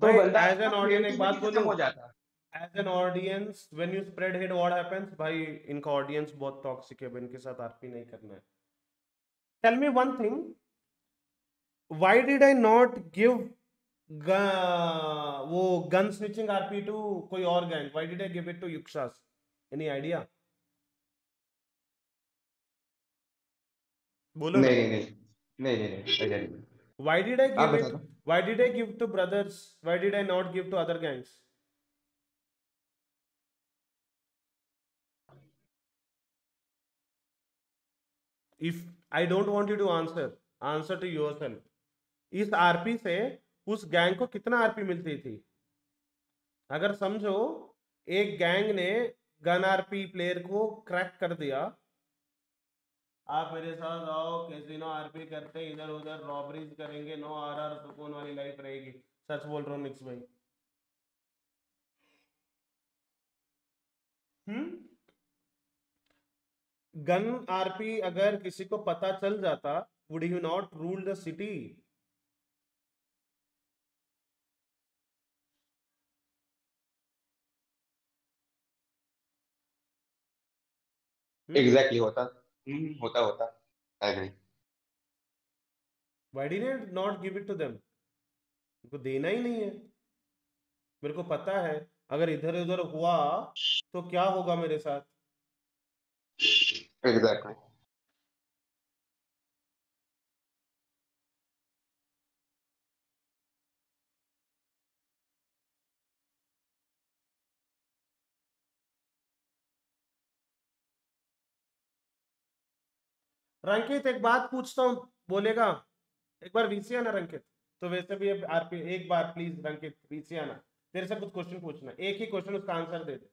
तो बंदा एज एन ऑडियंस एक बात बोलूँ? हो जाता है। As an audience when you spread hate what happens भाई इनका ऑडियंस बहुत टॉक्सिक है इनके साथ आरपी नहीं करना है। Tell me one thing why did I not give वो गन स्निचिंग आरपी टू कोई और gang why did I give it to युक्सास any idea बोलो नहीं नहीं नहीं नहीं नहीं why did I give it why did I give to brothers why did I not give to other gangs if I don't want you to answer answer to yourself इस RP से उस gang को कितना RP मिलती थी? अगर समझो, एक गैंग ने गन आरपी प्लेयर को क्रैक कर दिया। आप मेरे साथ आओ कैसीनो आरपी करते इधर उधर रॉबरीज करेंगे नो आरआर सुकून वाली लाइफ रहेगी। सच बोल रहा हूँ निक्स भाई। हम्म? गन आरपी अगर किसी को पता चल जाता would you not rule the city exactly होता। होता होता। I agree Why did I not give it to them? उनको देना ही नहीं है। मेरे को पता है। अगर इधर उधर हुआ तो क्या होगा मेरे साथ? एग्जैक्टली रंकित, एक बात पूछता हूँ। बोलेगा? एक बार वीसी आना रंकित। तो वैसे भी आरपी एक बार प्लीज़ रंकित वीसी आना। तेरे से कुछ क्वेश्चन पूछना एक ही क्वेश्चन उसका आंसर दे दे।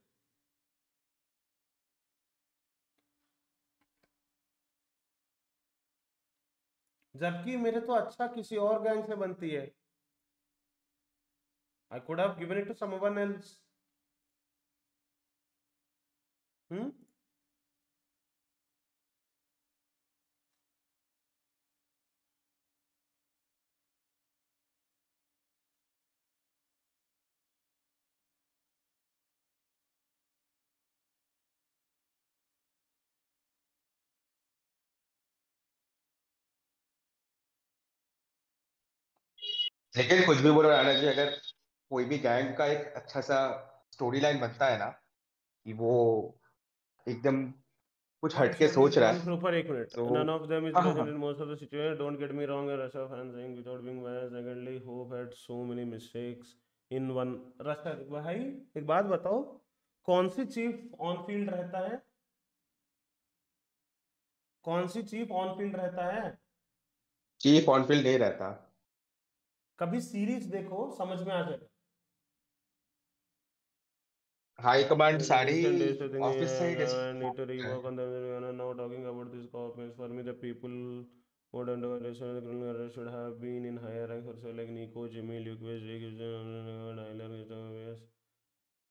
जबकि मेरे तो अच्छा किसी और गैंग से बनती है। I could have given it to someone else hmm? लेकिन कुछ भी बोलो राणा जी अगर कोई भी गैंग का एक अच्छा सा स्टोरी लाइन बनता है ना कि वो एकदम कुछ हटके सोच रहा है प्रॉपर एक minute none of them is legend in most of the situation don't get me wrong रशा fan saying without being where secondly Hope had so many mistakes in one रशा भाई एक बात बताओ कौन सी चीफ ऑन फ़ील्ड रहता है? कौन सी चीफ ऑन फ़ील्ड रहता है? चीफ ऑन फ़ील्ड नहीं रहता। कभी सीरीज़ देखो समझ में आ जाएगा हाई कमांड सारी ऑफ़िस से ही uh, डिस- need to rework on the we are now talking about this comments for me the criminal should have been in higher rank for so like Nico, Jimmy, Luquez, Jake, Tyler,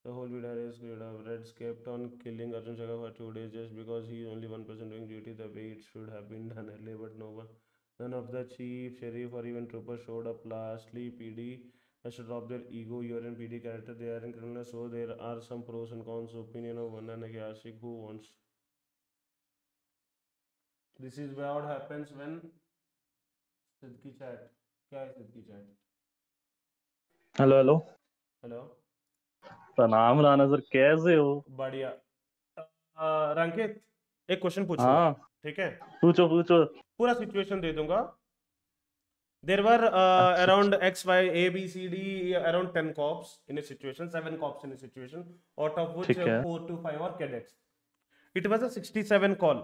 The whole video is great. Uh, Reds kept on killing Arjun Chaka for two days just because he is only one person doing duty the way it should have been done earlier, but no one. None of the chief, sheriff, or even troopers showed up. Lastly, PD has to drop their ego. In PD character, they are in criminal, so there are some pros and cons. Opinion of one and Ashik who wants. This is what happens when Sidki chat. क्या है Siddhi chat? Hello hello hello प्रणाम Rana sir कैसे हो बढ़िया अ, रंकित एक question पूछूँगा हाँ ठीक है पूछो पूछो पूरा सिचुएशन दे दूँगा। There were around X Y A B C D around ten cops in situation seven cops in situation out of which four two five और cadets it was sixty seven call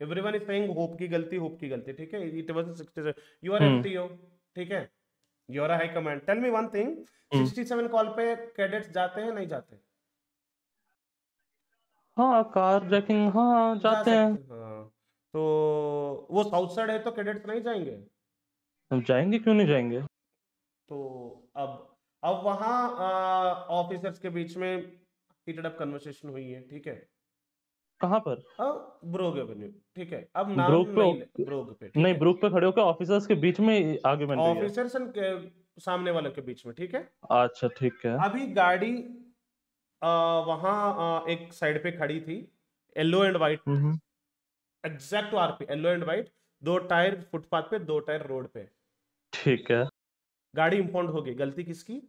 every one is paying Hope की गलती hope की गलती ठीक है? It was sixty seven U R F T O ठीक है? You are high command tell me one thing sixty seven call पे cadets जाते हैं नहीं जाते? हाँ कार जैकिंग हाँ जाते हैं। तो वो साउथ साइड है तो कैडेट्स नहीं जाएँगे? हम जाएँगे क्यों नहीं जाएँगे? तो अब अब वहाँ ऑफिसर्स के बीच में हीटेड अप कन्वर्सेशन हुई है ठीक है? कहाँ पर? अब ब्रोग एवेन्यू ठीक है? अब नाम ब्रोक पे ब्रोग पे नहीं ब्रोक पे खड़े होकर ऑफिसर्स के बीच में आर्गुमेंट ऑफिसर्स के सामने वालों के बीच में ठीक है? अच्छा ठीक है। अभी गाड़ी आ, वहाँ आ, एक साइड पे खड़ी थी yellow and white exact RP yellow and white दो टायर फुटपाथ पे दो टायर रोड पे। ठीक है। गाड़ी इंपाउंड हो गई। गलती किसकी?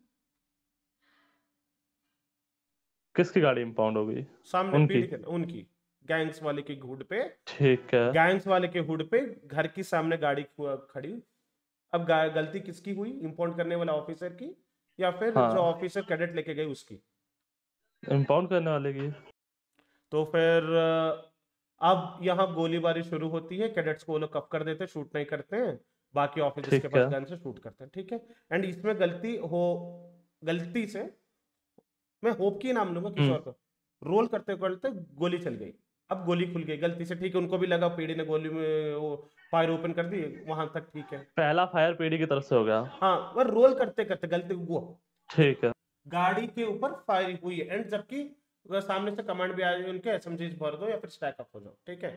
किसकी गाड़ी इम्पाउंड हो गई? सामने उनकी। उनकी। गैंग्स वाले के हुड पे। ठीक है। गैंग्स वाले के हुड पे घर की सामने गाड़ी खड़ी अब गलती किसकी हुई? इम्पाउंड करने वाला ऑफिसर की या फिर हाँ। जो ऑफिसर कैडेट लेके गए उसकी? इम्पाउंड करने वाले की। तो फिर अब यहाँ गोलीबारी शुरू होती है कैडेट्स को वो लोग कप कर देते हैं शूट नहीं करते हैं बाकी ऑफिसर्स के पास। गन से शूट करते हैं ठीक है? एंड इसमें गलती हो गलती से मैं होप की नाम लूँगा किसी हम्म। और को रोल करते करते गोली चल गई अब गोली खुल गई गलती से ठीक है उनको भी लगा पीडी ने गोली में वो फायर ओपन कर दी वहाँ तक ठीक है। पहला फायर पीडी की तरफ़ से हो गया। हाँ वह रोल करते करते गलती वो ठीक है। गाड़ी के ऊपर फायरिंग हुई है एंड जबकि अगर सामने से कमांड भी आ है उनके एसएमजीज भर दो या फिर स्टैक अप हो जाओ ठीक है?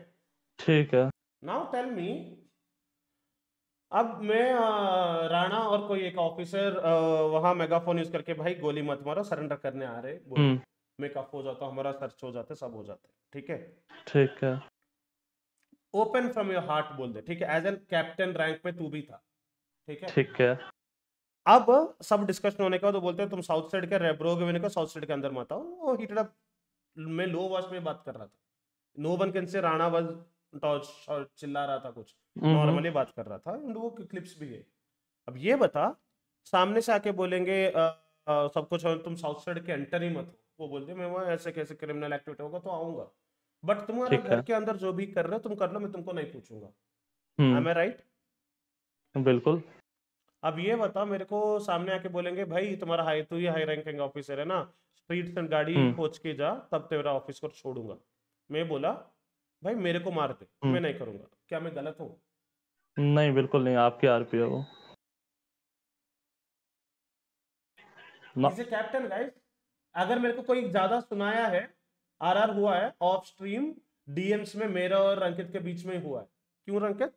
ठीक है। नाउ टेल मी अब मैं राणा और कोई एक ऑफिसर वहाँ मेगाफोन यूज़ करके भाई गोली मत मारो सरेंडर करने आ रहे हम्म। मेकअप हो जाता हमारा सर्च हो जाता सब हो जाता ठीक है? ठीक है। ओपन फ्रॉम योर हार्ट बोल दे ठीक है? एज एन कैप्टन रैंक पे तू भी था ठीक है? ठीक है। अब सब डिस्कशन होने के बाद वो बोलते हैं तुम साउथ साइड के रेब्रोग मैंने कहा साउथ साइड के अंदर मत आओ। वो हीटेड अप मैं लो वॉइस में बात कर रहा था। No one can say Rana वज टॉर्च चिल्ला रहा था कुछ। हम्म। नॉर्मली बात कर रहा था एंड वो क्लिप्स भी है। अब ये बता सामने से आके बोलेंगे अ, अ, सब कुछ तुम साउथ साइड के एंटर ही मत हो। वो बोलते मैं वहाँ ऐसे कैसे क्रिमिनल एक्टिविटी होगा तो आऊँगा। बट तुम्हारा घर के अंदर जो भी कर रहे हो तुम कर लो मैं तुमको नहीं पूछूँगा। हम्म। am I right? बिल्कुल। अब ये बता मेरे को सामने आके बोलेंगे भाई तुम्हारा हाई तू ही हाई रैंकिंग ऑफिसर है ना स्ट्रीट से गाड़ी हम्म। खोज के जा तब तेरा ऑफ़िस को छोड़ूँगा। मैं बोला भाई मेरे को मार दे मैं हम्म। नहीं करूँगा। क्या मैं गलत हूँ? नहीं बिल्कुल नहीं आपकी आरपी है वो। कैप्टन गाइस अगर मेरे को कोई ज़्यादा सुनाया है आरआर हुआ है ऑफ़ स्ट्रीम डीएम्स में मेरा और रंकित के बीच में हुआ है। क्यों रंकित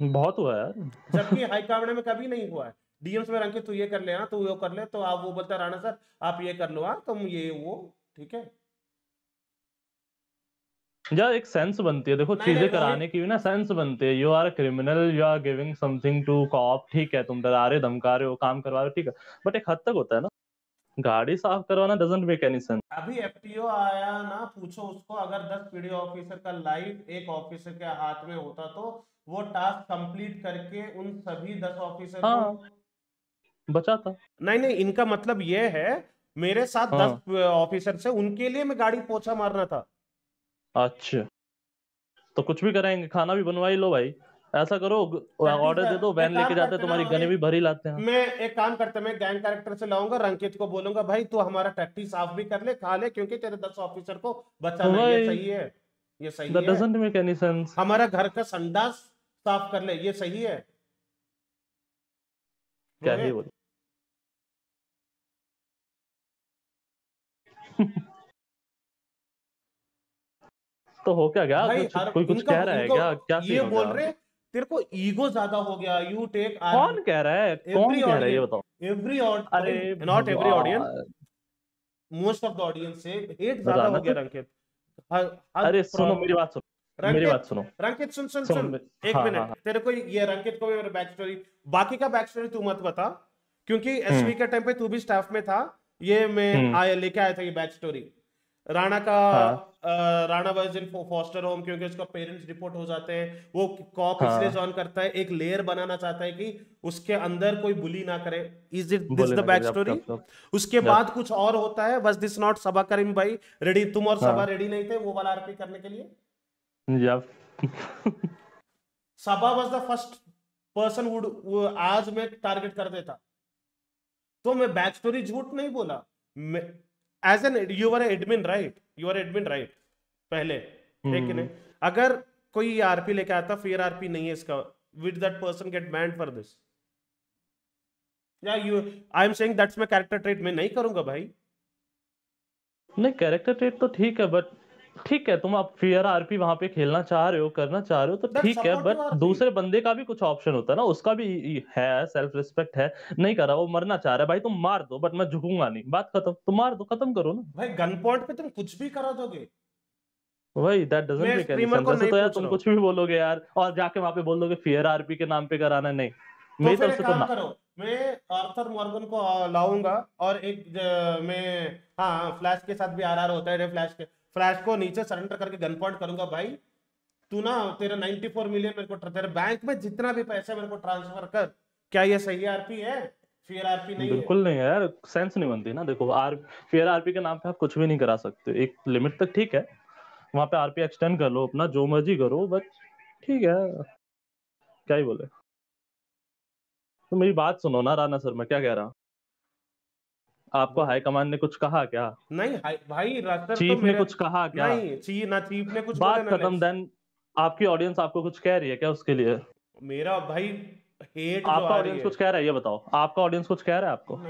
बहुत हुआ यार। जबकि हाई कावड़े में कभी नहीं हुआ है। डीएम्स में रंकित तू ये कर ले ना तू वो कर ले तो आप वो बोलता राणा सर आप ये कर लो हाँ तुम ये वो ठीक है? यार एक सेंस बनती है। देखो चीज़ें कराने की भी ना सेंस बनती है। You are criminal you are giving something to cop ठीक है तुम डरा रहे धमका रहे हो काम करवा रहे हो ठीक है। बट एक हद तक होता है ना। गाड़ी साफ़ करवाना डजंट मेक एनी सेंस अभी एफटीओ आया ना पूछो उसको अगर 10 पीडी ऑफिसर का लाइव एक ऑफिसर के हाथ में होता तो वो टास्क कंप्लीट करके उन सभी 10 ऑफिसर को हाँ। बचा था। नहीं नहीं इनका मतलब ये है मेरे साथ हाँ। दस ऑफिसर से उनके लिए मैं गाड़ी पोछा मारना था। अच्छा। तो कुछ भी कराएँगे खाना भी बनवा ही लो भाई। ऐसा करो ऑर्डर दे दो वैन लेके जाते तुम्हारी गने भी भरी लाते हैं। मैं एक काम करते मैं गैंग कैरेक्टर से लाऊँगा रंकित को बोलूँगा भाई तू हमारा टट्टी साफ़ भी कर ले खा ले क्योंकि तेरे दस ऑफिसर को बचाना है। ये सही है ये सही है। डजंट मेक एनी सेंस हमारा घर का संडास साफ़ कर ले ये सही है? क्या ही बोल तो हो क्या गया? भाई कुछ कोई कुछ कह रहा है क्या? क्या ये बोल रहे तेरे को ईगो ज़्यादा हो गया यू टेक कौन कह रहा है? कौन कह रहा है? ये बताओ। एवरी अरे not every audience most of the audience से हेट ज़्यादा हो गया तो। रंकित। अरे सुनो मेरी बात सुनो। मेरी बात सुनो। रंकित सुन सुन सुन एक हाँ, मिनट। हाँ, हाँ। तेरे को ये रंकित को भी मेरा बैक स्टोरी बाकी का बैक स्टोरी तू मत बता क्योंकि एसवी के टाइम पे तू भी स्टाफ में था ये मैं हम्म। आया लेके आया था ये बैक स्टोरी राणा का हाँ। Rana was in foster home क्योंकि उसका पेरेंट्स रिपोर्ट हो जाते हैं। वो कॉप हाँ। इसलिए जॉइन करता है एक लेयर बनाना चाहता है कि उसके अंदर कोई बुली ना करे। Is it this the back story उसके बाद कुछ और होता है बस दिस नॉट सबा करीम भाई रेडी तुम और सबा हाँ। रेडी नहीं थे वो वाला आरपी करने के लिए? या Saba was the first person would आज मैं टारगेट कर देता। तो मैं बैक स्टोरी झूठ नहीं बोला। As an you are admin right you are admin right पहले ठीक है अगर कोई आरपी लेके आता फिर आरपी नहीं है इसका। With that person get banned for this या you I am saying that's my character trait मैं नहीं करूँगा भाई। नहीं कैरेक्टर ट्रेट तो ठीक है बट ठीक है तुम आप फियर आरपी वहाँ पे खेलना चाह रहे हो करना चाह रहे हो तो ठीक है बट दूसरे बंदे का भी कुछ ऑप्शन होता है ना उसका भी है सेल्फ रिस्पेक्ट है। नहीं कर रहा वो मरना चाह रहा है भाई तुम मार दो बट मैं झुकूँगा नहीं। बात खत्म तुम मार दो खत्म करो ना। भाई गन पॉइंट पे तुम कुछ भी करा दोगे। वही that doesn't make any sense तो यार तुम कुछ भी बोलोगे यार और जाके वहाँ पे बोल दोगे फियर आरपी के नाम पे कराना नहीं। तो मेरी तरफ़ से तो ना। करो मैं आर्थर मॉर्गन को लाऊँगा और एक मैं हाँ फ्लैश के साथ भी आरआर होता है फ्लैश के। फ्लैश को नीचे सरेंडर करके गन पॉइंट करूँगा भाई। तू ना तेरा 94 मिलियन मेरे को तेरे बैंक में जितना भी पैसा मेरे को ट्रांसफ़र कर। क्या ये सही आरपी है? फिर आरपी नहीं है। बिल्कुल नहीं है यार सेंस नहीं बनती ना। देखो आर फियर आरपी के नाम पे आप कुछ भी नहीं करा सकते। एक लिमिट तक ठीक है। वहाँ पे आरपी एक्सटेंड कर लो, अपना जो मर्ज़ी करो बट ठीक है। क्या ही बोले? तो मेरी बात सुनो ना, राणा सर, मैं क्या कह रहा आपको हाई कमांड ने कुछ कहा क्या? नहीं भाई रास्टर तो चीफ ने कुछ कहा क्या? नहीं चीफ ना चीफ ने कुछ बात खत्म देन आपकी ऑडियंस आपको कुछ कह रही है क्या उसके लिए? मेरा भाई हेट आपका ऑडियंस कुछ कह रहा है ये बताओ। आपका ऑडियंस कुछ कह रहा है आपको?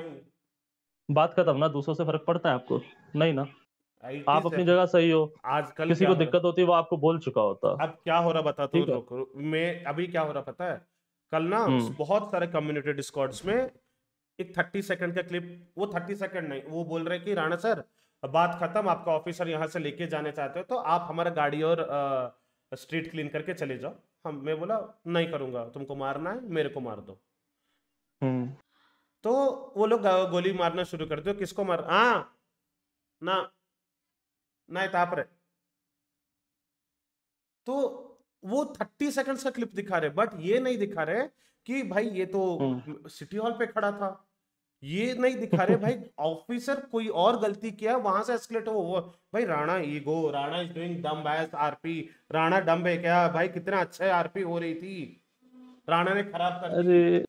बात खत्म ना दूसरों से फ़र्क पड़ता है आपको? नहीं ना? आप अपनी जगह सही हो। आजकल किसी को दिक्कत होती है वो आपको बोल चुका होता। अब क्या हो रहा है। रुक रुक। मैं अभी क्या हो रहा पता है? कल ना हम्म। बहुत सारे कम्युनिटी डिस्कॉर्ड्स में एक थर्टी सेकंड का क्लिप वो थर्टी सेकंड नहीं वो बोल रहे कि राणा सर बात खत्म आपका ऑफिसर यहाँ से लेके जाने चाहते हो तो आप हमारा गाड़ी और आ, स्ट्रीट क्लीन करके चले जाओ। हम मैं बोला नहीं करूँगा तुमको मारना है मेरे को मार दो। हम्म। तो वो लोग गोली मारना शुरू कर दो किसको मार हाँ ना नहीं ताप रहे तो वो थर्टी सेकंड्स का क्लिप दिखा रहे बट ये नहीं दिखा रहे कि भाई ये तो सिटी हॉल पे खड़ा था। ये नहीं दिखा रहे भाई ऑफिसर कोई और गलती किया वहाँ से एस्केलेट हो भाई Rana ego Rana is doing dumbass RP Rana डम है क्या? भाई कितना अच्छा आरपी हो रही थी। राणा ने खराब कर अरे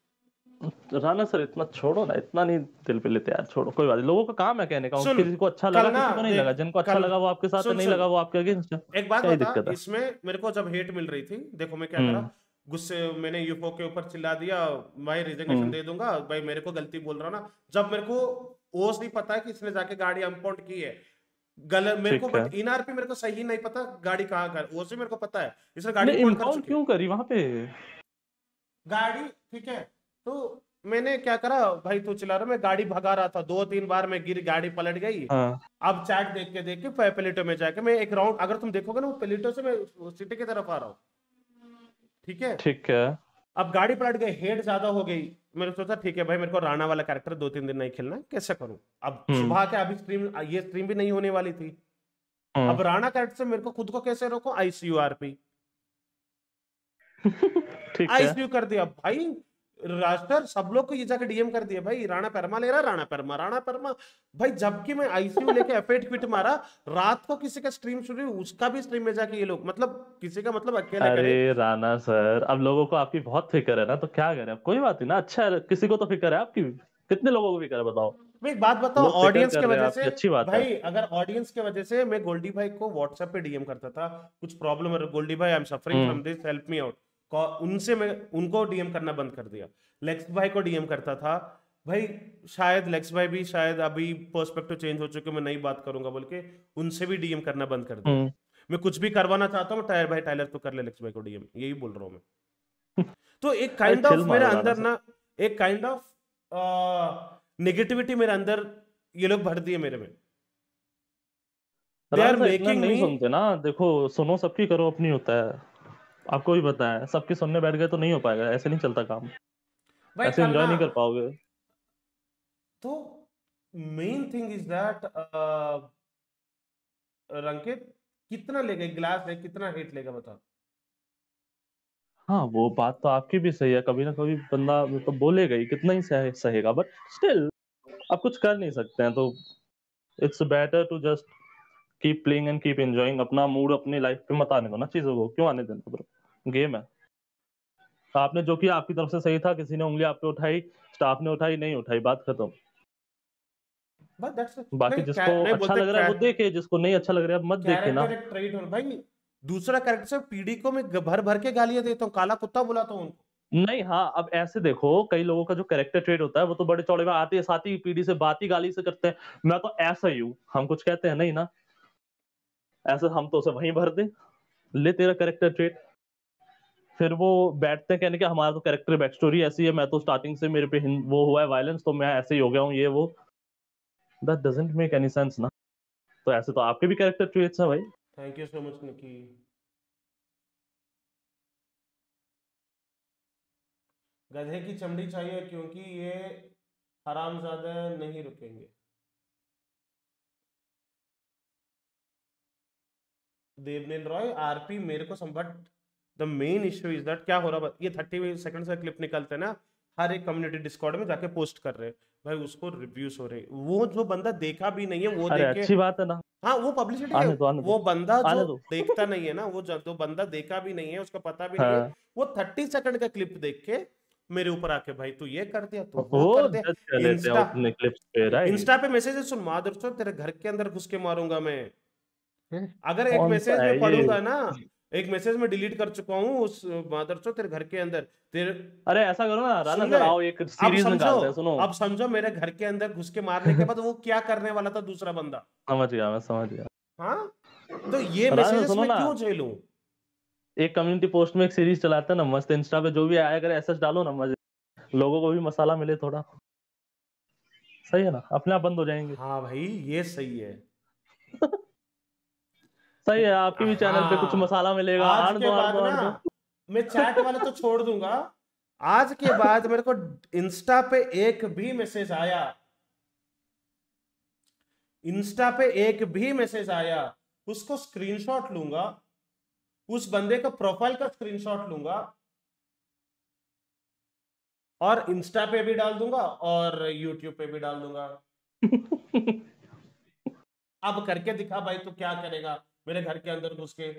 राणा सर इतना छोड़ो ना इतना नहीं दिल पे लेते यार छोड़ो कोई बात नहीं लोगों का काम है कहने का किसी को अच्छा लगा किसी को नहीं लगा जिनको अच्छा लगा वो आपके साथ नहीं लगा वो आपके है। एक बात बता इसमें मेरे को जब हेट मिल रही थी देखो मैं क्या हम्म। करा गुस्से मैंने यूफो के ऊपर चिल्ला दिया भाई रिजिग्नेशन हम्म। दे दूँगा। भाई मेरे को गलती बोल रहा ना। जब मेरे को ओस नहीं पता है कि इसने जाके गाड़ी अम्पाउंड की है। गलत मेरे को। बट मेरे को सही नहीं पता गाड़ी कहाँ कर ओस मेरे को पता है। इसने गाड़ी इम्पाउंड क्यों करी वहाँ पे? गाड़ी ठीक है। तो मैंने क्या करा भाई तू चला रहा मैं गाड़ी भगा रहा था। दो तीन बार मैं गिर गाड़ी पलट गई। हाँ। अब चैट देख के देख के पेलिटो में जाके मैं एक राउंड अगर तुम देखोगे ना वो पेलिटो से मैं सिटी की तरफ़ आ रहा हूँ। ठीक है? ठीक है। अब गाड़ी पलट गई हेड ज़्यादा हो गई मैंने सोचा ठीक है भाई मेरे को राणा वाला कैरेक्टर दो तीन दिन नहीं खेलना कैसे करूँ? अब हम्म। सुबह के अभी स्ट्रीम ये स्ट्रीम भी नहीं होने वाली थी। हम्म। अब राणा कैरेक्टर से मेरे को खुद को कैसे रोको? आईसीयू आरपी ठीक आईसीयू कर दिया। भाई रास्टर सब लोग को ये जाके डीएम कर दिया भाई राणा परमा ले रहा राणा परमा राणा परमा। भाई जबकि मैं आईसीयू लेके एफेट क्विट मारा रात को किसी का स्ट्रीम शुरू उसका भी स्ट्रीम में जाके ये लोग मतलब किसी का मतलब अकेला करे। अरे राणा सर अब लोगों को आपकी बहुत फ़िक्र है ना तो क्या करें? कोई बात नहीं ना अच्छा है किसी को तो फ़िक्र है आपकी कितने लोगों को फ़िक्र है बताओ? मैं एक बात बताऊँ ऑडियंस की वजह से अच्छी बात है। भाई अगर ऑडियंस की वजह से मैं गोल्डी भाई को व्हाट्सएप पे डीएम करता था कुछ प्रॉब्लम है गोल्डी भाई I am suffering. From this help me out उनसे मैं उनको डीएम करना बंद कर दिया। लेक्स भाई को डीएम करता था भाई शायद लेक्स भाई भी शायद अभी पर्सपेक्टिव चेंज हो चुके मैं नई बात करूँगा बोल के उनसे भी डीएम करना बंद कर दिया। हम्म। मैं कुछ भी करवाना चाहता हूँ टायर भाई टाइलर तो कर ले लेक्स भाई को डीएम यही बोल रहा हूँ मैं। तो एक काइंड ऑफ़ मेरे अंदर ना एक काइंड ऑफ़ नेगेटिविटी मेरे अंदर ये लोग भर दिए मेरे में। राणा सर नहीं सुनते ना। देखो सुनो सबकी करो अपनी होता है। आपको भी पता है सबकी सुनने बैठ गए तो नहीं हो पाएगा ऐसे नहीं चलता काम। ऐसे एंजॉय नहीं कर पाओगे। तो main thing is that Rankit कितना लेगा ग्लास है कितना हेट लेगा बता हाँ वो बात तो आपकी भी सही है कभी ना कभी बंदा तो बोलेगा ही कितना ही सहे, सहेगा बट स्टिल आप कुछ कर नहीं सकते हैं तो it's better to just keep playing and keep enjoying अपना मूड अपनी लाइफ पे मत आने दो ना चीज़ों को क्यों आने देना ब्रो गेम है। आपने जो किया आपकी तरफ़ से सही था किसी ने उंगली आप पे उठाई स्टाफ ने उठाई नहीं उठाई बात खत्म। बाकी जिसको अच्छा लग रहा है वो देखे जिसको नहीं अच्छा लग रहा है मत देखे ना। भाई दूसरा कैरेक्टर से पीडी को मैं भर भर के गालियाँ देता हूँ काला कुत्ता बुलाता हूँ उनको। नहीं हाँ अब ऐसे देखो कई लोगों का जो कैरेक्टर ट्रेट होता है वो तो बड़े चौड़े में आते हैं साथ ही पीढ़ी से बात ही गाली से करते हैं। मैं तो ऐसा ही हूँ हम कुछ कहते हैं नहीं ना? ऐसे हम तो उसे वहीं भर दे। ले तेरा कैरेक्टर ट्रेट फिर वो बैठते हैं, कहने के, हमारा तो कैरेक्टर बैक स्टोरी ऐसी है, मैं तो स्टार्टिंग से मेरे पे वो हुआ है वायलेंस तो मैं ऐसे ही हो गया हूँ, ये, वो। That doesn't make any sense ना। तो ऐसे तो आपके भी कैरेक्टर ट्रेट्स हैं भाई। Thank you so much Nikki गधे की चमड़ी चाहिए, क्योंकि ये हरामजादे नहीं रुकेंगे। देवनील रॉय, आरपी मेरे को but the main issue is that क्या हो रहा है? ये थर्टी सेकंड का क्लिप निकलते हैं ना हर एक कम्युनिटी डिस्कॉर्ड में जाके पोस्ट कर रहे हैं। भाई उसको रिव्यूज़ हो रहे वो जो बंदा देखा भी नहीं है वो अरे देख अच्छी बात है ना। हाँ वो पब्लिसिटी है। वो बंदा जो देखता नहीं है ना वो जो बंदा देखा भी नहीं है उसका पता भी नहीं है। हाँ। वो थर्टी सेकंड का क्लिप देख के मेरे ऊपर आके भाई तू ये कर दिया तू वो कर दिया। इंस्टा पे राइट इंस्टा पे मैसेज सुन मादरचोद तेरे घर के अंदर घुस के मारूँगा मैं। अगर एक मैसेज में पढ़ूँगा ना एक मैसेज में डिलीट कर चुका हूँ उस मादरचोद तेरे घर के अंदर। तेरे अरे ऐसा करो ना राना सुन सर आओ एक सीरीज़ निकालते हैं सुनो। अब समझो मेरे घर के अंदर घुस के मारने के बाद वो क्या करने वाला था दूसरा बंदा। समझ गया मैं समझ गया। हाँ? तो ये मैसेजेस ना। क्यों झेलूं? एक कम्युनिटी पोस्ट में एक सीरीज़ चलाते हैं ना मस्त इंस्टा पे जो भी आया करे एसएस डालो ना मज़े। लोगों को भी मसाला मिले थोड़ा। सही है ना? अपने आप बंद हो जाएँगे। हाँ भाई ये सही है। सही है आपके भी चैनल पे कुछ हाँ। मसाला मिलेगा आज के बाद ना मैं चैट वाला तो छोड़ दूँगा। आज के बाद मेरे को इंस्टा पे एक भी मैसेज आया। इंस्टा पे एक भी मैसेज आया। उसको स्क्रीनशॉट लूँगा। उस बंदे का प्रोफ़ाइल का स्क्रीनशॉट लूँगा। और इंस्टा पे भी डाल दूँगा और यूट्यूब पे भी डाल दूँगा। अब करके दिखा भाई तो क्या करेगा। मेरे घर के अंदर घुस के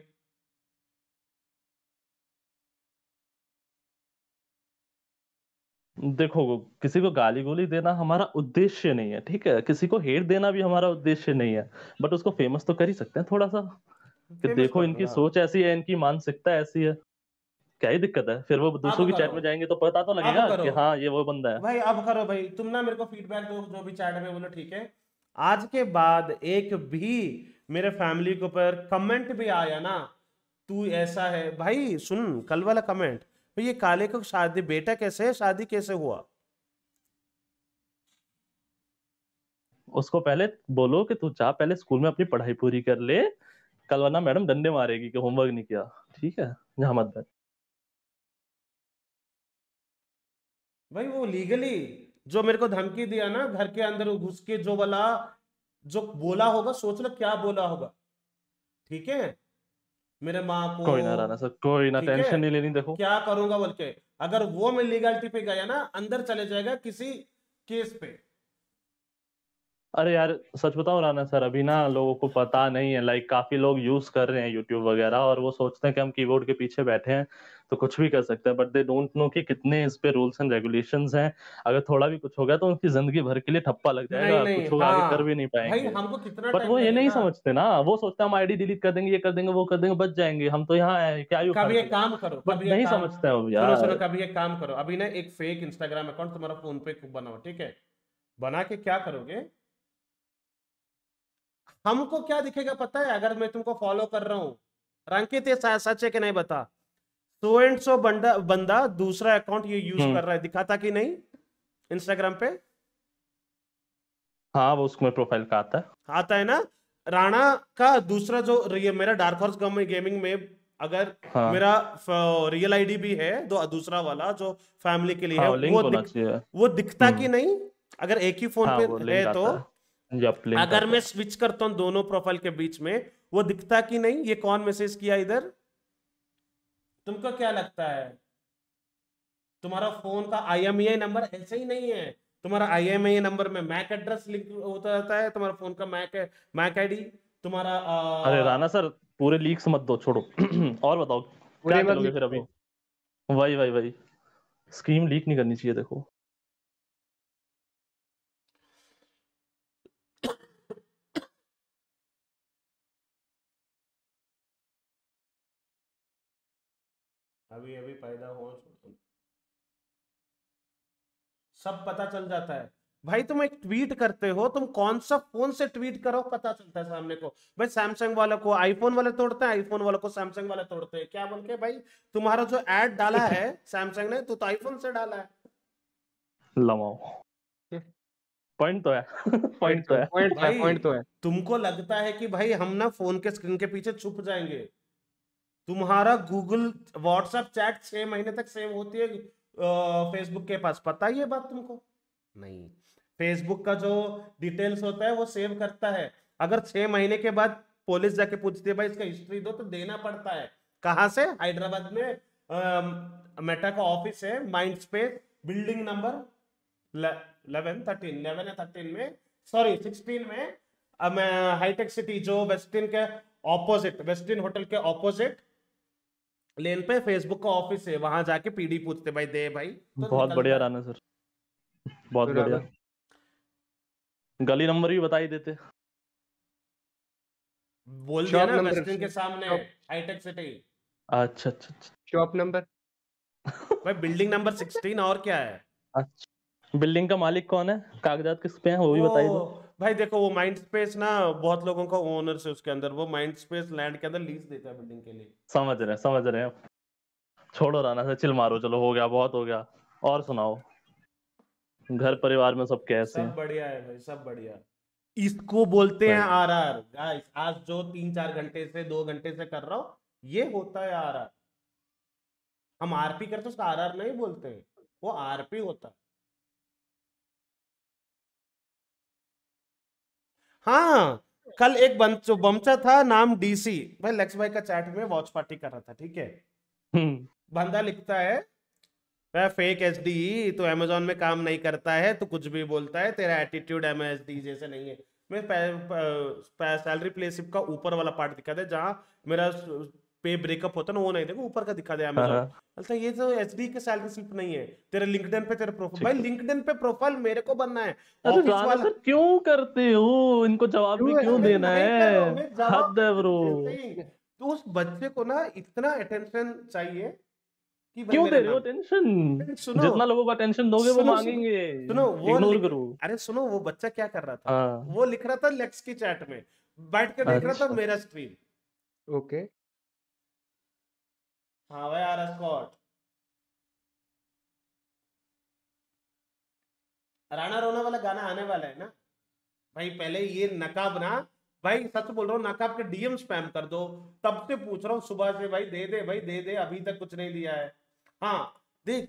देखो किसी को गाली गोली देना हमारा उद्देश्य नहीं है ठीक है? किसी को हेट देना भी हमारा उद्देश्य नहीं है बट उसको फ़ेमस तो कर ही सकते हैं थोड़ा सा कि देखो इनकी सोच ऐसी है इनकी मानसिकता ऐसी है क्या ही दिक्कत है? फिर वो दूसरों की चैट में जाएँगे तो पता तो लगेगा कि हाँ ये वो बंदा है। भाई अब करो भाई तुम ना मेरे को फीडबैक दो जो भी चैट में बोलो ठीक है? आज के बाद एक भी मेरे फैमिली के ऊपर कमेंट भी आया ना तू ऐसा है। भाई सुन कल वाला कमेंट भाई ये काले को शादी बेटा कैसे है? शादी कैसे हुआ? उसको पहले बोलो कि तू जा पहले स्कूल में अपनी पढ़ाई पूरी कर ले। कल वरना मैडम डंडे मारेगी कि होमवर्क नहीं किया। ठीक है? यहाँ मत बैठ। भाई वो लीगली जो मेरे को धमकी दिया ना घर के अंदर घुस के जो वाला जो बोला होगा सोच लो क्या बोला होगा। ठीक है? मेरे माँ को कोई ना राना सर कोई ना? टेंशन नहीं लेनी देखो। क्या करूँगा बोल के? अगर वो मैं लीगलिटी पे गया ना अंदर चले जाएगा किसी केस पे। अरे यार सच बताओ राना सर अभी ना लोगों को पता नहीं है लाइक काफ़ी लोग यूज़ कर रहे हैं यूट्यूब वगैरह और वो सोचते हैं कि हम कीबोर्ड के पीछे बैठे हैं तो कुछ भी कर सकते हैं बट दे डोंट नो कि कितने इस पे रूल्स एंड रेगुलेशंस हैं। अगर थोड़ा भी कुछ हो गया तो उनकी ज़िंदगी भर के लिए ठप्पा लग जाएगा नहीं, कुछ वो आगे हाँ। कर भी नहीं भाई पाएँगे। हमको कितना बट वो ये नहीं? समझते ना वो सोचते हैं हम आईडी डिलीट कर देंगे ये कर देंगे वो कर देंगे बच जाएँगे हम तो यहाँ है क्या ही उखाड़ कभी एक काम करो बट कभी नहीं समझते हैं सुनो सुनो कभी एक काम करो अभी ना एक फेक इंस्टाग्राम अकाउंट तुम्हारा फ़ोन पे बनाओ ठीक है? बना के क्या करोगे? हमको क्या दिखेगा पता है? अगर मैं तुमको फॉलो कर रहा हूँ। रंकित ये सच है कि नहीं बता? सो एंड सो बंदा बंदा दूसरा अकाउंट ये यूज़ हम्म। कर रहा है। दिखाता कि नहीं? इंस्टाग्राम पे? हाँ वो उसमें प्रोफ़ाइल का आता है। आता है ना? राणा का दूसरा जो मेरा डार्क हॉर्स गेमिंग में अगर हाँ। मेरा रियल आईडी भी है दो दूसरा वाला जो फैमिली के लिए हाँ है वो दिख, वो दिखता कि हम्म। नहीं? अगर एक ही फ़ोन हाँ पे है तो अगर मैं स्विच करता हूँ दोनों प्रोफ़ाइल के बीच में वो दिखता कि नहीं? ये कौन मैसेज किया इधर? तुमको क्या लगता है? तुम्हारा फ़ोन का आई नंबर ऐसे ही नहीं है। तुम्हारा आई नंबर में मैक एड्रेस लिंक होता रहता है तुम्हारा फ़ोन का मैक मैक आईडी तुम्हारा आ, अरे राना सर पूरे लीक्स मत दो छोड़ो। और बताओ क्या करोगे फिर अभी? वही वही वही। स्कीम लीक नहीं करनी चाहिए देखो। अभी अभी पैदा हो सब पता चल जाता है। भाई तुम एक ट्वीट करते हो तुम कौन सा फ़ोन से ट्वीट करो पता चलता है सामने को। भाई सैमसंग वाला को आईफोन वाले तोड़ते हैं आईफोन वाला को सैमसंग वाले तोड़ते हैं। क्या बोल के भाई तुम्हारा जो एड डाला है सैमसंग ने तो, तो आईफोन से डाला है। लमाओ। पॉइंट तो है। पॉइंट तो है। भाई, तुमको लगता है कि भाई हम ना फ़ोन के स्क्रीन के पीछे छुप जाएँगे। तुम्हारा गूगल व्हाट्सएप चैट छह महीने तक सेव होती है फेसबुक के पास। पता ही बात तुमको? नहीं। फेसबुक का जो डिटेल्स होता है, वो सेव करता है। अगर छह महीने के बाद पुलिस जाके पूछती है, भाई, इसका हिस्ट्री दो तो देना पड़ता है। कहाँ से? हैदराबाद में मेटा का ऑफ़िस है Mindspace building number eleven thirteen eleven thirteen में सॉरी सिक्सटीन में हाईटेक सिटी जो वेस्टिन के ऑपोजिट वेस्टिन होटल के ऑपोजिट लेन पे फेसबुक का ऑफ़िस है वहाँ जाके पीडी पूछते भाई दे भाई तो बहुत बढ़िया राना सर। बहुत बढ़िया। गली नंबर भी बता ही देते। बोल दिया ना वेस्टिन के सामने हाईटेक सिटी अच्छा अच्छा अच्छा। शॉप नंबर भाई बिल्डिंग नंबर 16 और क्या है? अच्छा। बिल्डिंग का मालिक कौन है? कागजात किस पे हैं वो भी बताइए दो। भाई देखो वो माइंड स्पेस ना बहुत लोगों का ओनर है उसके अंदर वो माइंड स्पेस लैंड के अंदर लीज देता है बिल्डिंग के लिए। समझ रहे हैं समझ रहे हैं। छोड़ो राना सर चिल मारो चलो हो गया बहुत हो गया। और सुनाओ। घर परिवार में सब कैसे सब बढ़िया है भाई सब बढ़िया। इसको बोलते हैं आर आर। गाइस आज जो तीन चार घंटे से दो घंटे से कर रहा हूँ ये होता है आर आर। हम आरपी करते उसका आर आर नहीं बोलते हैं। वो आरपी होता है। हाँ कल एक बंच बमचा था नाम डीसी भाई लेक्स भाई का चैट में वॉच पार्टी कर रहा था ठीक है? बंदा लिखता है वह फेक एच डी तो अमेजोन में काम नहीं करता है तो कुछ भी बोलता है तेरा एटीट्यूड एम एच डी जैसे नहीं है। मैं सैलरी प्लेसिप का ऊपर वाला पार्ट दिखा दे जहाँ मेरा पे ब्रेकअप होता है ना वो नहीं देखो ऊपर का दिखा दे अमेजोन हाँ। बोलता ये तो डी के सैलरी स्लिप नहीं है। तेरे लिंक्डइन पे तेरे प्रोफ़ाइल भाई लिंक्डइन पे प्रोफ़ाइल मेरे को बनना है। अरे वाला क्यों करते हो? इनको जवाब भी क्यों देना हूँ, है हद है ब्रो तो उस बच्चे को ना इतना अटेंशन चाहिए क्यों दे रहे हो टेंशन सुनो। जितना लोगों का टेंशन दोगे वो मांगेंगे। सुनो वो इग्नोर करो। अरे सुनो वो बच्चा क्या कर रहा था? हाँ। वो लिख रहा था लेक्स की चैट में। बैठ कर देख रहा था अच्छा। मेरा स्ट्रीम ओके। हाँ भाई, आर स्कॉट राणा रोना वाला गाना आने वाला है ना? भाई, पहले ये नकाब ना, भाई, सच बोल रहा हूँ, नकाब के डीएम स्पैम कर दो। तब से पूछ रहा हूँ सुबह से, भाई, दे दे, भाई, दे दे, अभी तक कुछ नहीं दिया है। हाँ देख,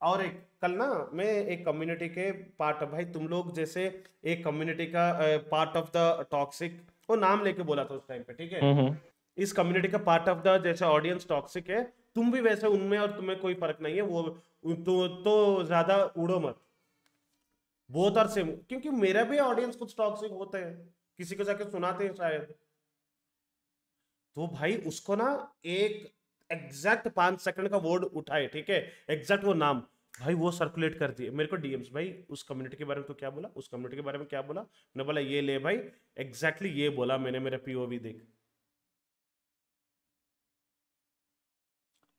और एक, कल ना मैं एक कम्युनिटी के पार्ट भाई, तुम लोग जैसे एक कम्युनिटी का पार्ट ऑफ़ द टॉक्सिक वो नाम लेके बोला था उस टाइम पे, ठीक है? हम्म। इस कम्युनिटी का पार्ट ऑफ़ द जैसे ऑडियंस टॉक्सिक है, तुम भी वैसे उनमें और तुम्हें कोई फ़र्क नहीं है, वो तो तो ज़्यादा उड़ो मत। बहुत और सेम क्योंकि मेरा भी ऑडियंस कुछ टॉक्सिक होते हैं, किसी को जाके सुनाते हैं शायद। तो भाई उसको ना एक एग्जैक्ट पाँच सेकंड का वर्ड उठाए, ठीक है? एग्जैक्ट वो नाम। भाई वो सर्कुलेट कर दिए। मेरे को डीएम्स भाई, उस कम्युनिटी के बारे में तो क्या बोला? उस कम्युनिटी के बारे में क्या बोला? मैंने बोला, ये ले भाई एग्जैक्टली exactly ये बोला मैंने, मेरे पीओवी देख।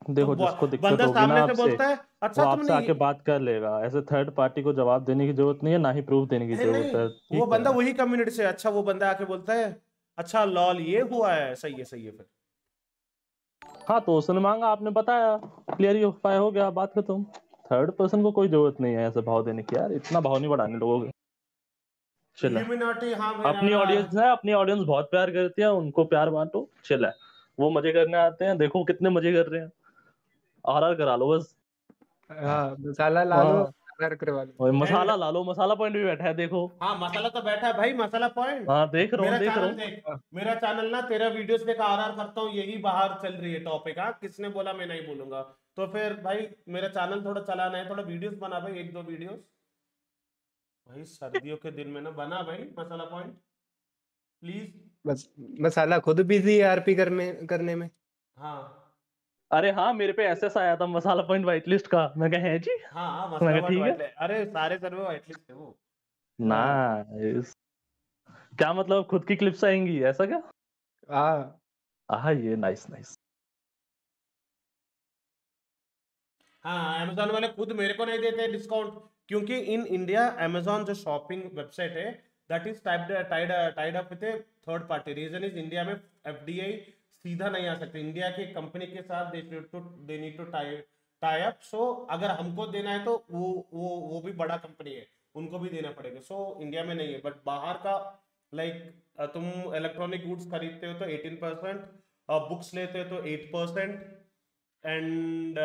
देखो तो जिसको दिक्कत होगी ना आपसे बोलता है वो अच्छा आपसे तुमने आके बात कर लेगा। ऐसे थर्ड पार्टी को जवाब देने की ज़रूरत नहीं है ना ही प्रूफ देने की ज़रूरत है। वो बंदा वही कम्युनिटी से अच्छा वो बंदा आके बोलता है अच्छा लॉल ये हुआ है सही है सही है फिर। हाँ तो उसने मांगा आपने बताया। क्लियर ही उपाय हो गया बात खत्म। थर्ड पर्सन को कोई ज़रूरत नहीं है ऐसे भाव देने की यार इतना भाव नहीं बढ़ाने लोगों के। चिल हाँ अपनी ऑडियंस है अपनी ऑडियंस बहुत प्यार करती है उनको प्यार बांटो चिल वो मज़े करने आते हैं देखो कितने मज़े कर रहे हैं। आर आर करा लो बस। हाँ मसाला ला लो हाँ। आर करवा लो। और मसाला ला लो मसाला पॉइंट भी बैठा है देखो। हाँ मसाला तो बैठा है भाई मसाला पॉइंट हाँ देख रहा हूँ मेरा देख रहा चैनल हूँ। देख मेरा चैनल ना तेरा वीडियोस देख आर आर करता हूँ यही बाहर चल रही है टॉपिक हाँ। किसने बोला मैं नहीं बोलूँगा। तो फिर भाई मेरा चैनल थोड़ा चलाना है थोड़ा वीडियोस बना भाई एक दो वीडियोस भाई सर्दियों के दिन में ना बना भाई मसाला पॉइंट प्लीज़ बस मसाला खुद बिज़ी है आरपी करने करने में। हाँ। अरे हाँ मेरे पे एसएस आया था मसाला पॉइंट व्हाइट लिस्ट का। मैं कहा है जी? हाँ हाँ मसाला ठीक है। अरे सारे सर्वे व्हाइट लिस्ट है वो। नाइस क्या मतलब खुद की क्लिप्स आएँगी? ऐसा क्या? हाँ। हाँ ये नाइस नाइस हाँ अमेजोन वाले खुद मेरे को नहीं देते डिस्काउंट क्योंकि इन इंडिया अमेजोन जो शॉपिंग वेबसाइट है that is tied tied tied up with third party reason is India में एफडीआई सीधा नहीं आ सकते। इंडिया के कंपनी के साथ they to tie up so अगर हमको देना है तो वो वो वो भी बड़ा कंपनी है। उनको भी देना पड़ेगा। सो so, इंडिया में नहीं है। बट बाहर का लाइक like, तुम इलेक्ट्रॉनिक गुड्स खरीदते हो तो एटीन परसेंट बुक्स लेते हो तो एट परसेंट एंड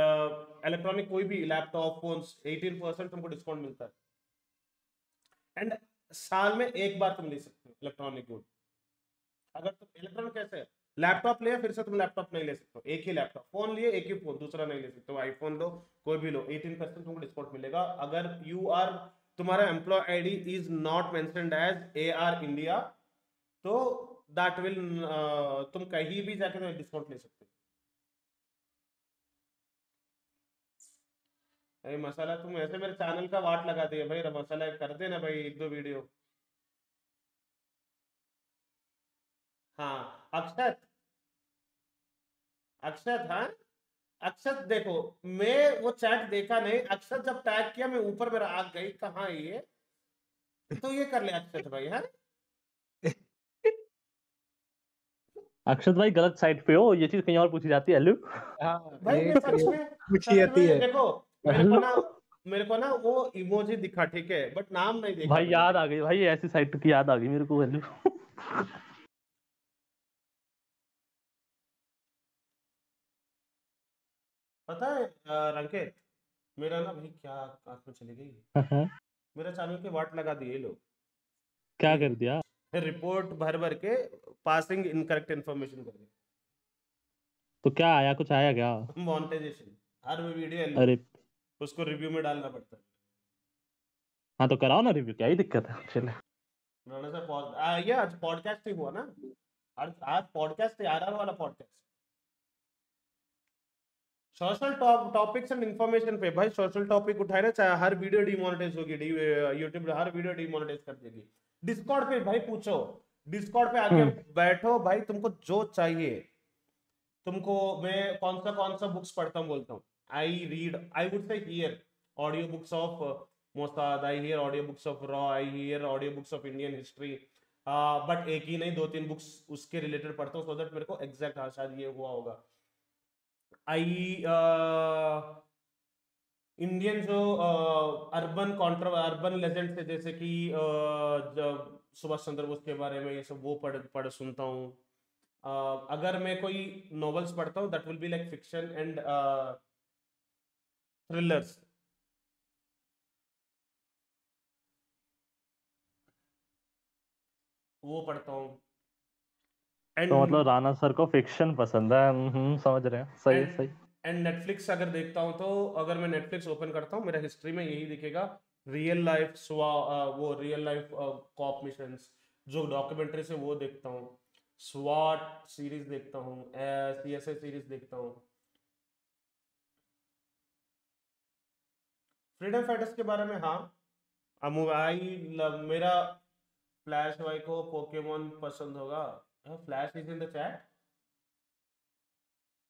इलेक्ट्रॉनिक कोई भी लैपटॉप फोन्स एटीन परसेंट तुमको डिस्काउंट मिलता है। एंड साल में एक बार तुम ले सकते हो इलेक्ट्रॉनिक गुड अगर तुम इलेक्ट्रॉनिक कैसे है? लैपटॉप लिया फिर से तुम लैपटॉप नहीं ले सकते एक ही लैपटॉप। फ़ोन लिए, एक ही फ़ोन, दूसरा नहीं ले सकते हो। आईफोन लो, कोई भी लो। 18 परसेंट तुमको डिस्काउंट मिलेगा। अगर यू आर तुम्हारा employ ID is not mentioned as A R India तो दैट विल तुम कहीं भी जाके डिस्काउंट ले सकते भाई मसाला, तुम ऐसे मेरे चैनल का वाट लगा दिया भाई। मसाला, कर देना भाई एक दो वीडियो हाँ अक्षत। अक्षत हाँ? अक्षत देखो मैं वो चैट देखा नहीं। अक्षत जब टैग किया मैं ऊपर मेरा आग गई कहाँ है ये? तो ये कर ले अक्षत भाई हाँ? अक्षत भाई गलत साइड पे हो ये चीज़ कहीं और पूछी जाती है हेलो? भाई सच में पूछी जाती है। देखो मेरे को ना मेरे को ना वो इमोजी दिखा ठीक है बट नाम नहीं देखा भाई याद आ गई भाई ऐसी साइट की याद आ गई मेरे को हेलो? पता है अ, रंकित मेरा ना भाई क्या आँख में चली गई। मेरा चैनल के वाट लगा दिए लोग। क्या कर दिया? रिपोर्ट भर भर के पासिंग इनकरेक्ट इन्फॉर्मेशन कर दी। तो क्या आया? कुछ आया क्या? मोनेटाइजेशन। हर वीडियो अरे। उसको रिव्यू में डालना पड़ता है। हाँ तो कराओ ना रिव्यू क्या ही दिक्कत है चले उन्होंने से पॉड आ, ये आज पॉडकास्ट ही हुआ ना। आज आज पॉडकास्ट है आरआर वाला podcast. Social topics and information पे। भाई सोशल टॉपिक उठाए ना चाहे हर वीडियो डिमोनेटाइज होगी यूट्यूब हर वीडियो डिमोनेटाइज कर देगी। डिस्कॉर्ड पे भाई पूछो। डिस्कॉर्ड पे आके हम्म। बैठो भाई तुमको जो चाहिए। तुमको मैं कौन सा कौन सा बुक्स पढ़ता हूँ बोलता हूँ। I read I would say hear audio books of Mossad I hear audio books of raw I hear audio books of Indian history but एक ही नहीं दो तीन बुक्स उसके रिलेटेड पढ़ता हूँ सो दैट मेरे को एग्जैक्ट हाँ शायद ये हुआ होगा। आई इंडियन जो अर्बन कॉन्ट्रो अर्बन लेजेंड थे जैसे कि uh, सुभाष चंद्र बोस के बारे में ये सब वो पढ़ पढ़ सुनता हूँ। Uh, अगर मैं कोई नॉवेल्स पढ़ता हूँ that will be like fiction and thrillers वो पढ़ता हूँ। तो मतलब राणा सर को फिक्शन पसंद है। हम्म समझ रहे हैं। सही and, सही। एंड नेटफ्लिक्स अगर देखता हूँ तो अगर मैं नेटफ्लिक्स ओपन करता हूँ मेरा हिस्ट्री में यही दिखेगा। रियल लाइफ स्वा वो रियल लाइफ कॉप मिशंस जो डॉक्यूमेंट्री से वो देखता हूँ। स्वाट सीरीज़ देखता हूँ सी एस सीरीज़ देखता हूँ। फ्रीडम फाइटर्स के बारे में हाँ। आई मेरा फ्लैश वाई को पोकेमोन पसंद होगा। Flash is in the chat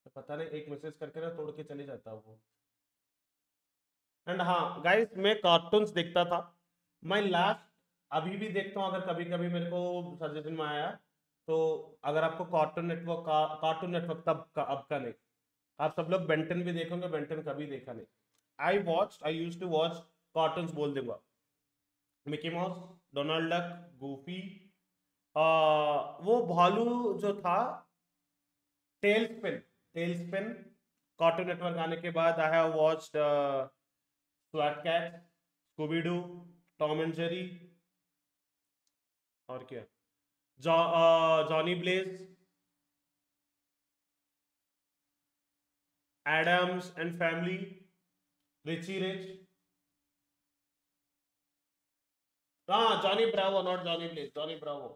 तो पता नहीं, एक मैसेज करके ना तोड़ के चले जाता वो। एंड हाँ गाइस मैं कार्टून्स देखता था। मैं लास्ट अभी भी देखता हूँ, अगर कभी कभी मेरे को सजेशन में आया तो अगर आपको कार्टून नेटवर्क का कार्टून नेटवर्क तब का, अब का नहीं। आप सब लोग बेंटन भी देखोगे बेंटन कभी देखा नहीं। I watch I use to watch cartoons बोल दूँगा। Mickey Mouse Donald Duck Goofy वो भालू जो था tell spin tell spin cartoon network आने के बाद I have watched स्वैट Kats Scooby Doo Tom and Jerry और क्या? Johnny Blaze Addams and family Richie Rich हाँ Johnny Bravo not Johnny Blaze Johnny Bravo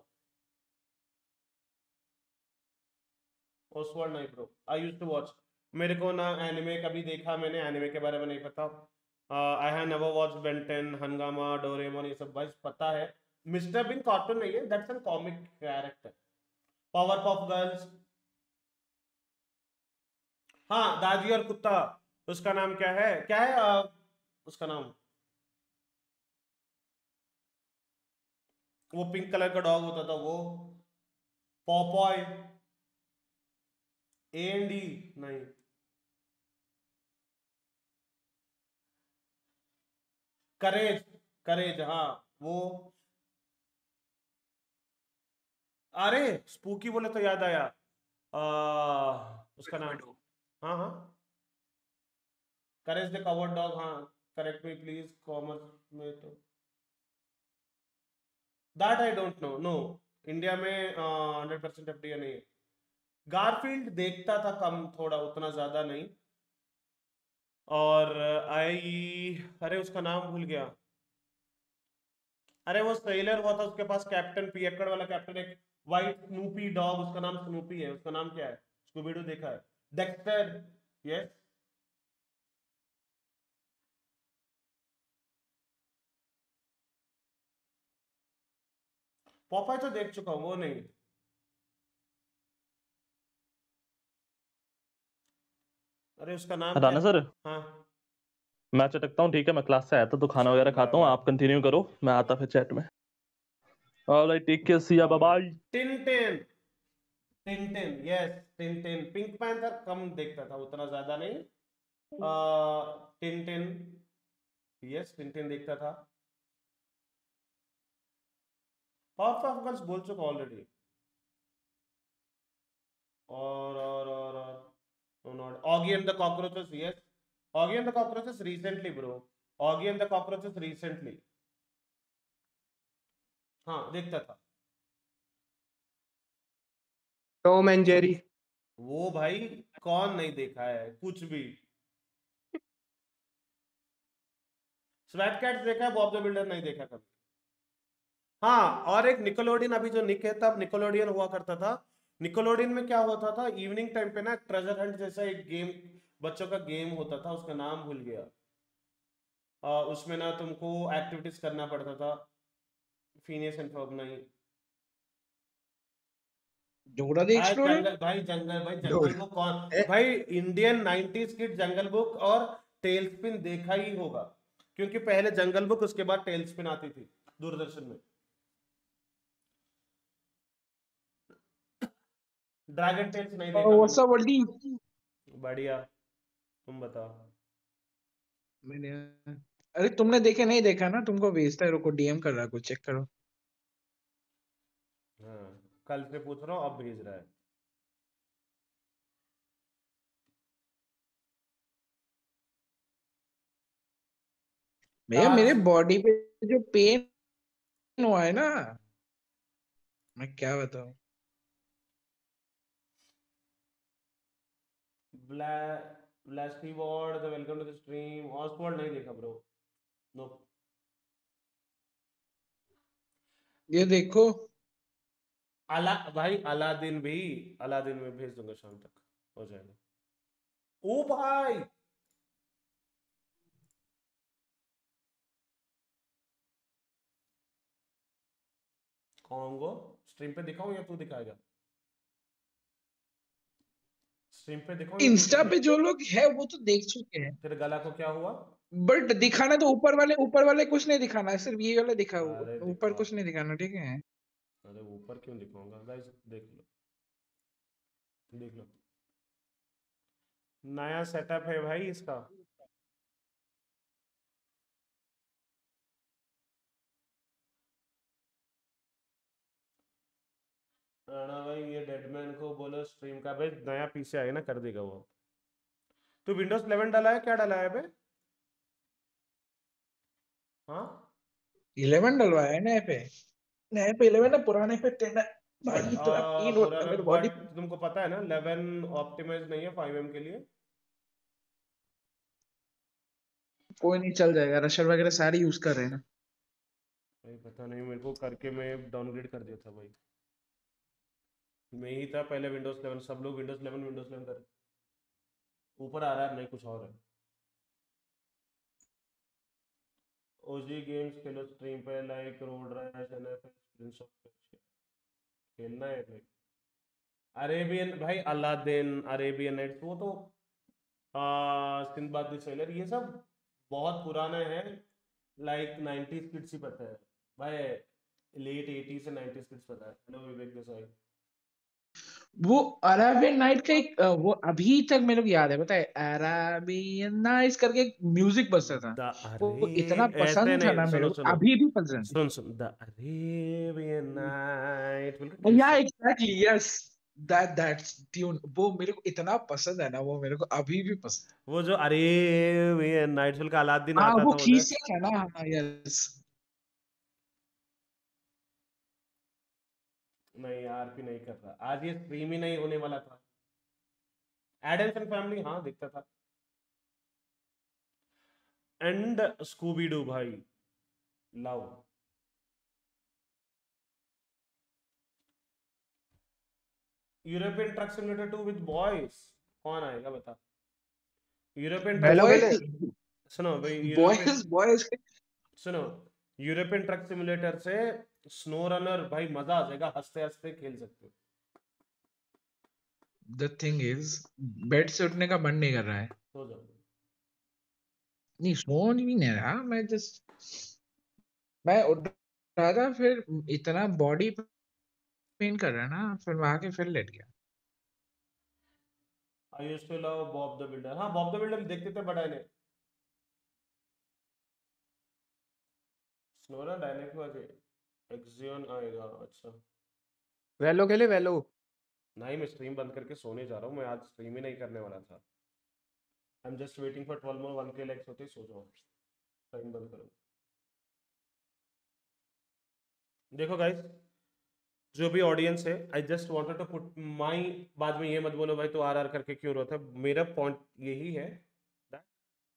Oswald नहीं bro I used to watch मेरे को ना एनिमे कभी देखा मैंने एनिमे के बारे में नहीं पता। I have never watch Ben Ten Hungama Doraemon ये सब बस पता है। मिस्टर बिन कार्टून नहीं है that's an comic character Powerpuff Girls हाँ दादी और कुत्ता उसका नाम क्या है? क्या है uh, उसका नाम? वो पिंक कलर का डॉग होता था वो। पॉपॉय ए एन डी नहीं। करेज करेज हाँ वो। अरे स्पूकी बोले तो याद आया। आ, उसका नाम। हाँ हाँ। करेज द कवर्ड डॉग हाँ करेक्ट मी प्लीज़ कॉमर्स में तो। That I don't know no India में हंड्रेड परसेंट एफ़ नहीं है। गारफील्ड देखता था कम, थोड़ा उतना ज़्यादा नहीं। और आई, अरे उसका नाम भूल गया। अरे वो सेलर हुआ था, उसके पास कैप्टन पियक्कड़ वाला, कैप्टन एक वाइट स्नूपी डॉग, उसका नाम स्नूपी है, उसका नाम क्या है? उसको वीडियो देखा है। Dexter, yes. पॉपाई तो देख चुका हूँ, वो नहीं। अरे उसका नाम राना सर? हाँ। मैं चटकता हूँ ठीक है मैं क्लास से आया था तो खाना वगैरह खाता हूँ आप कंटिन्यू करो मैं आता फिर चैट में। Alright take care see ya bye Tintin Tintin yes Tintin. Pink Panther कम देखता था उतना ज़्यादा नहीं। टिनटिन यस टिनटिन देखता था। पावर ऑफ़ गर्ल्स बोल चुका ऑलरेडी और और और Oggy and the cockroaches yes Oggy and the cockroaches recently bro Oggy and the cockroaches recently हाँ देखता था। टॉम एंड जेरी वो भाई कौन नहीं देखा है कुछ भी। स्वैट कैट्स देखा है बॉब द बिल्डर नहीं देखा कभी। हाँ और एक निकोलोडियन अभी जो निक है तब निकोलोडियन हुआ करता था। निकोलोडियन में क्या होता था? इवनिंग टाइम पे ना ट्रेजर हंट जैसा एक गेम बच्चों का गेम होता था उसका नाम भूल गया। आ, उसमें ना तुमको एक्टिविटीज़ करना पड़ता था। फीनियस एंड फर्ब नहीं। डोरा द एक्सप्लोरर जंगल भाई जंगल भाई जंगल बुक कौन भाई Indian 90s kid Jungle Book और टेलस्पिन देखा ही होगा। क्योंकि पहले जंगल बुक उसके बाद टेलस्पिन आती थी दूरदर्शन में। ड्रैगन टेल्स नहीं देखा व्हाट्स अप। वर्ल्डी बढ़िया तुम बताओ। मैंने अरे तुमने देखे नहीं देखा ना? तुमको भेजता है रुको डीएम कर रहा है कुछ चेक करो। हाँ कल से पूछ रहा हूँ अब भेज रहा है। भैया मेरे बॉडी पे जो पेन हुआ है ना मैं क्या बताऊँ? ब्लास्टी ward the welcome to the stream Oswald नहीं देखा ब्रो नो ये देखो। अला भाई अलादीन भी अलादीन में भेज दूँगा शाम तक हो जाएगा। ओ भाई! कॉन्गो स्ट्रीम पे दिखाऊँ या तू दिखाएगा? स्ट्रीम पे देखो इंस्टा पे। जो लोग है वो तो देख चुके हैं। तेरे गला को क्या हुआ? बट दिखाना तो ऊपर वाले ऊपर वाले कुछ नहीं दिखाना है सिर्फ़ ये वाला दिखा ऊपर कुछ नहीं दिखाना ठीक है? अरे ऊपर क्यों दिखाऊँगा? गाइस देख लो। देख लो। नया सेटअप है भाई इसका। राणा भाई ये डेडमैन को बोलो स्ट्रीम का भाई नया पीसी आएगा ना कर देगा वो। तू विंडोज़ 11 डाला है? क्या डाला है बे हाँ? इलेवन डलवाया है नए पे। नए पे इलेवन है पुराने पे टेन है। भाई बट इतना पेन होता मेरे बॉडी तुमको पता है ना 11 ऑप्टिमाइज नहीं है 5M के लिए। कोई नहीं चल जाएगा। रशर वगैरह सारे यूज़ कर रहे हैं ना। भाई पता नहीं मेरे को करके मैं डाउनग्रेड कर दिया था भाई। मैं ही था पहले विंडोज़ 11 सब लोग विंडोज़ 11 विंडोज़ 11 कर ऊपर आ रहा है नहीं कुछ और है। ओजी गेम्स खेलो स्ट्रीम पे like Road Rash NFL Prince of खेलना है भाई। अरेबियन भाई अलादीन अरेबियन नाइट्स वो तो आ, सिंदबाद द सेलर ये सब बहुत पुराना है। लाइक 90s किड्स ही पता है। भाई लेट 80s से 90s किड्स पता है। हेलो विवेक देसाई वो अरेबियन नाइट का एक वो अभी तक मेरे को याद है पता है? अरेबियन नाइट्स करके एक म्यूज़िक बजता था। वो इतना पसंद था ना मेरे को अभी भी पसंद सुन सुन। द अरेबियन नाइट या exactly yes that that's tune वो मेरे को इतना पसंद है ना वो मेरे को अभी भी पसंद वो जो अरेबियन नाइट्स बिल्कुल अलादीन हाँ आता वो था उधर खींच था ना हाँ यस नहीं आरपी नहीं कर रहा। आज ये स्ट्रीम ही नहीं होने वाला था। एडम्स एंड फैमिली हाँ दिखता था। एंड स्कूबी डू भाई love European Truck Simulator 2 with boys कौन आएगा बता। यूरोपियन ट्रक सुनो भाई बॉयज़ बॉयज़ सुनो यूरोपियन ट्रक सिमुलेटर से स्नो रनर भाई मज़ा आ जाएगा हँसते हँसते खेल सकते हो। द थिंग इज़ बेड से उठने का मन नहीं कर रहा है। सो जाओ। नहीं सो नहीं नहीं रहा मैं जस्ट मैं उठ रहा था फिर इतना बॉडी पेन कर रहा ना फिर मैं आके फिर लेट गया। I used to love Bob the Builder हाँ बॉब द बिल्डर देखते थे बड़ा ने स्नोरा डायनेमिक वाले एक्सियन आएगा अच्छा। वेलो के लिए वेलो। नहीं मैं स्ट्रीम बंद करके सोने जा रहा हूँ मैं आज स्ट्रीम ही नहीं करने वाला था। I am just waiting for 12 more 1 के लाइक्स होते ही सो जाओ। स्ट्रीम बंद करो। देखो गाइस जो भी ऑडियंस है I just wanted to put my बाद में ये मत बोलो भाई तो आर आर करके क्यों रोता है? मेरा पॉइंट यही है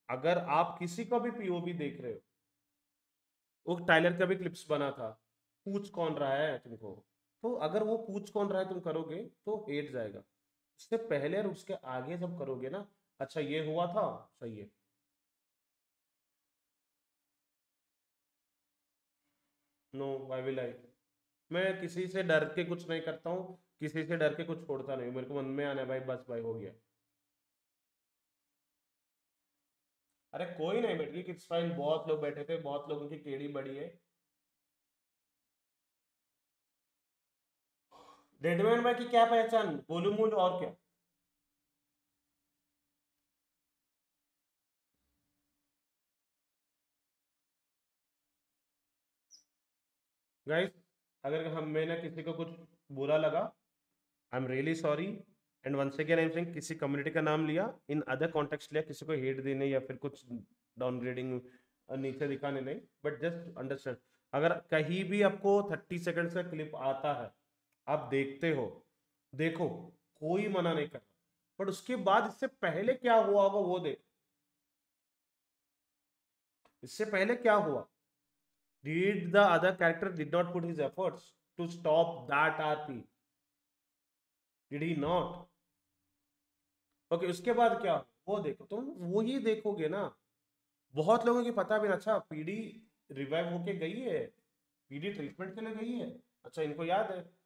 अगर आप किसी का भी पीओवी देख रहे हो वो टाइलर का भी क्लिप्स बना था पूछ कौन रहा है तुमको? तो अगर वो पूछ कौन रहा है तुम करोगे तो हेट जाएगा। उससे पहले और उसके आगे जब करोगे ना अच्छा ये हुआ था, सही है। नो वाई विल आई मैं किसी से डर के कुछ नहीं करता हूँ, किसी से डर के कुछ छोड़ता नहीं मेरे को मन में आना है भाई, बस भाई, हो गया। अरे कोई नहीं बैठ गई बहुत लोग बैठे थे, बहुत लोगों की केड़ी बड़ी है। डेडमैन भाई की क्या पहचान? बोलू मूल और क्या? गाइस अगर हम मैंने किसी को कुछ बुरा लगा I am really sorry and once again I am saying किसी कम्युनिटी का नाम लिया इन अदर कॉन्टेक्स्ट लिया, किसी को हेट देने या फिर कुछ डाउनग्रेडिंग नीचे दिखाने नहीं बट जस्ट अंडरस्टैंड अगर कहीं भी आपको थर्टी सेकेंड्स का क्लिप आता है आप देखते हो। देखो, कोई मना नहीं कर बट उसके बाद इससे पहले क्या हुआ होगा वो देख। इससे पहले क्या हुआ? Did the other character did not put his efforts to stop that rp did he not? Okay उसके बाद क्या? वो देखो, तुम वो ही देखोगे ना। बहुत लोगों की पता भी ना। अच्छा पीडी रिवाइव होके गई है। पीडी ट्रीटमेंट के लिए गई है। अच्छा इनको याद है।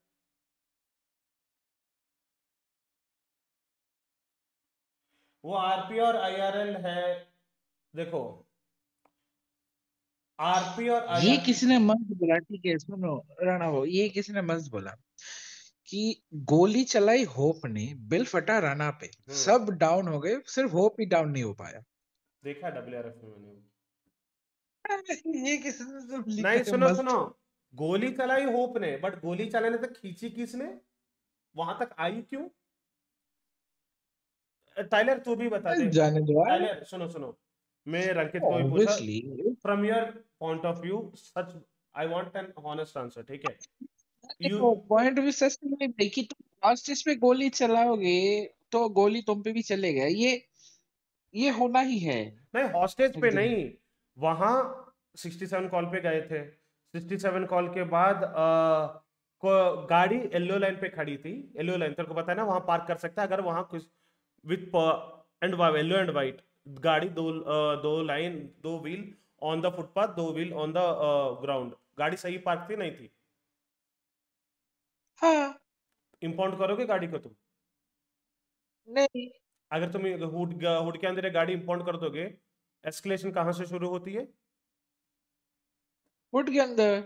वो आरपी और आईआरएल है। देखो आरपी और ये किसी ने मस्त बोला ठीक है सुनो राणा वो ये किसी ने मस्त बोला कि गोली चलाई होप ने बिल फटा राणा पे। सब डाउन हो गए सिर्फ़ होप ही डाउन नहीं हो पाया। देखा डब्ल्यूआरएफ में मैंने। ये किसने तो नहीं सुनो सुनो। गोली चलाई होप ने बट गोली चलाने तक खींची किसने? वहाँ तक आई क्यों? टाइलर तू भी बता दे। जाने दो टाइलर सुनो सुनो। मैं रंकित को भी पूछा from your point of view such I want an honest answer ठीक है? यू पॉइंट भी सच नहीं भाई कि तुम फास्टेस्ट पे गोली चलाओगे तो गोली तुम पे भी चलेगा। ये ये होना ही है। नहीं हॉस्टेज पे नहीं। वहाँ 67 कॉल पे गए थे। 67 कॉल के बाद आ, को गाड़ी येलो लाइन पे खड़ी थी। येलो लाइन तेरे को पता है ना वहाँ पार्क कर सकता है। अगर वहाँ कुछ with and yellow and white गाड़ी दो दो लाइन दो व्हील ऑन द फुटपाथ दो व्हील ऑन द ग्राउंड गाड़ी सही पार्क थी नहीं थी? हाँ। इम्पाउंड करोगे गाड़ी को तुम? नहीं। अगर तुम हुड हुड के अंदर गाड़ी इम्पाउंड कर दोगे एस्केलेशन कहाँ से शुरू होती है? हुड के अंदर।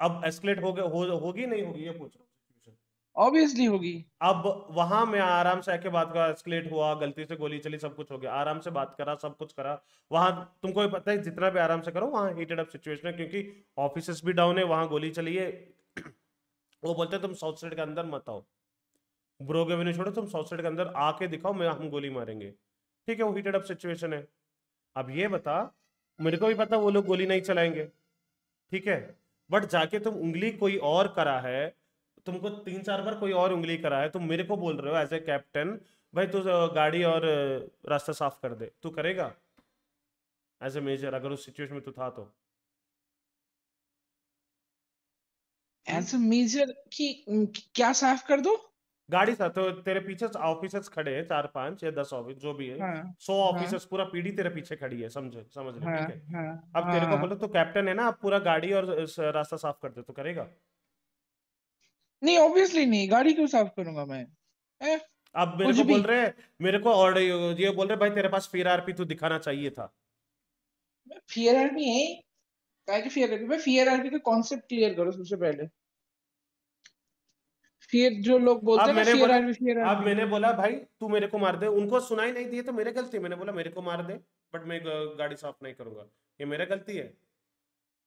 अब एस्केलेट हो, हो होगी नहीं होगी ये पूछ रहा ऑब्वियसली होगी। अब वहाँ में आराम से आके बात करा एस्केलेट हुआ, गलती से गोली चली, सब कुछ हो गया। आराम से बात करा, सब कुछ करा। वहाँ तुमको पता है, जितना भी आराम से करो, वहाँ हीटेड अप सिचुएशन है, क्योंकि ऑफ़िस भी डाउन है, वहाँ गोली चली है। वो बोलते तुम साउथ साइड के अंदर मत आओ। ब्रोगे भी नहीं छोड़ो, तुम साउथ साइड के अंदर आके दिखाओ, मैं, हम गोली मारेंगे। ठीक है, वो हीटेड अप सिचुएशन है। अब ये बता, मेरे को भी पता वो लोग गोली नहीं चलाएँगे। ठीक है? बट जाके तुम उंगली कोई और करा है तुमको तीन चार बार कोई और उंगली करा है तुम मेरे को बोल रहे हो एज ए कैप्टन भाई तू गाड़ी और रास्ता साफ़ कर दे। तू करेगा? एज ए मेजर अगर उस सिचुएशन में तू था तो। एज अ मेजर की क्या साफ़ कर दो? गाड़ी था तो तेरे पीछे ऑफिसर्स खड़े हैं चार पाँच या दस ऑफ़िस जो भी है। हाँ, सौ हाँ। ऑफिसर्स पूरा पीढ़ी तेरे पीछे खड़ी है समझे समझ ले हाँ, ठीक है? हाँ, अब तेरे को हाँ। बोलो तो कैप्टन है ना आप पूरा गाड़ी और रास्ता साफ़ कर दे तो करेगा? नहीं ऑब्वियसली नहीं। गाड़ी क्यों साफ़ करूँगा मैं? ए, अब मेरे को बोल रहे मेरे को और ये बोल रहे भाई तेरे पास फिर आरपी तू दिखाना चाहिए था। फियर आर्मी है काय की फियर आर्मी फियर आर्मी का कॉन्सेप्ट क्लियर करो सबसे पहले। फिर जो लोग बोलते हैं ना मैंने बोला आर्मी अब मैंने बोला भाई तू मेरे को मार दे। उनको सुनाई नहीं दिए तो मेरे गलती मैंने बोला मेरे को मार दे बट मैं गाड़ी साफ़ नहीं करूँगा। ये मेरा गलती है।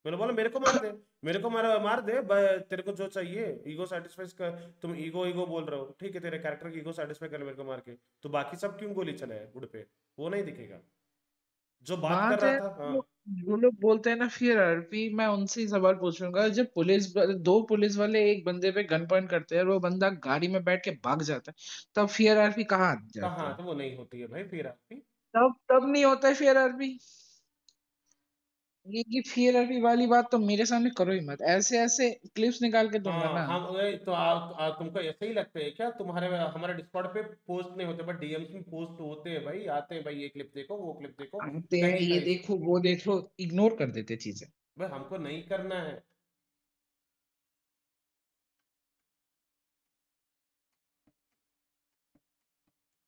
मैंने बोला मेरे को मार दे मेरे को मार मार दे तेरे को जो चाहिए ईगो सेटिस्फाई कर तुम ईगो ईगो बोल रहे हो। ठीक है तेरे कैरेक्टर की ईगो सेटिस्फाई कर मेरे को मार के। तो बाकी सब क्यों गोली चलाए उड़ पे? वो नहीं दिखेगा। जो बात कर रहा था हाँ। जो जो लोग बोलते हैं ना फियर आरपी मैं उनसे ही सवाल पूछूँगा जब पुलिस दो पुलिस वाले एक बंदे पे गन पॉइंट करते हैं और वो बंदा गाड़ी में बैठ के भाग जाता है तब फियर आरपी कहाँ जाता कहाँ? है? तो वो नहीं होती है भाई फिर आरपी। तब तब नहीं होता है फियर आरपी। ये कि फियर अभी वाली बात तो मेरे सामने करो ही मत। ऐसे ऐसे क्लिप्स निकाल के दूँगा हाँ ना हम तो आ, आ, तुमको ऐसे ही लगता है क्या? तुम्हारे हमारे डिस्कॉर्ड पे पोस्ट नहीं होते बट डीएम्स में पोस्ट होते हैं भाई आते हैं भाई ये क्लिप देखो वो क्लिप देखो। आते हैं ये देखो वो देखो इग्नोर कर देते चीज़ें। भाई हमको नहीं करना है।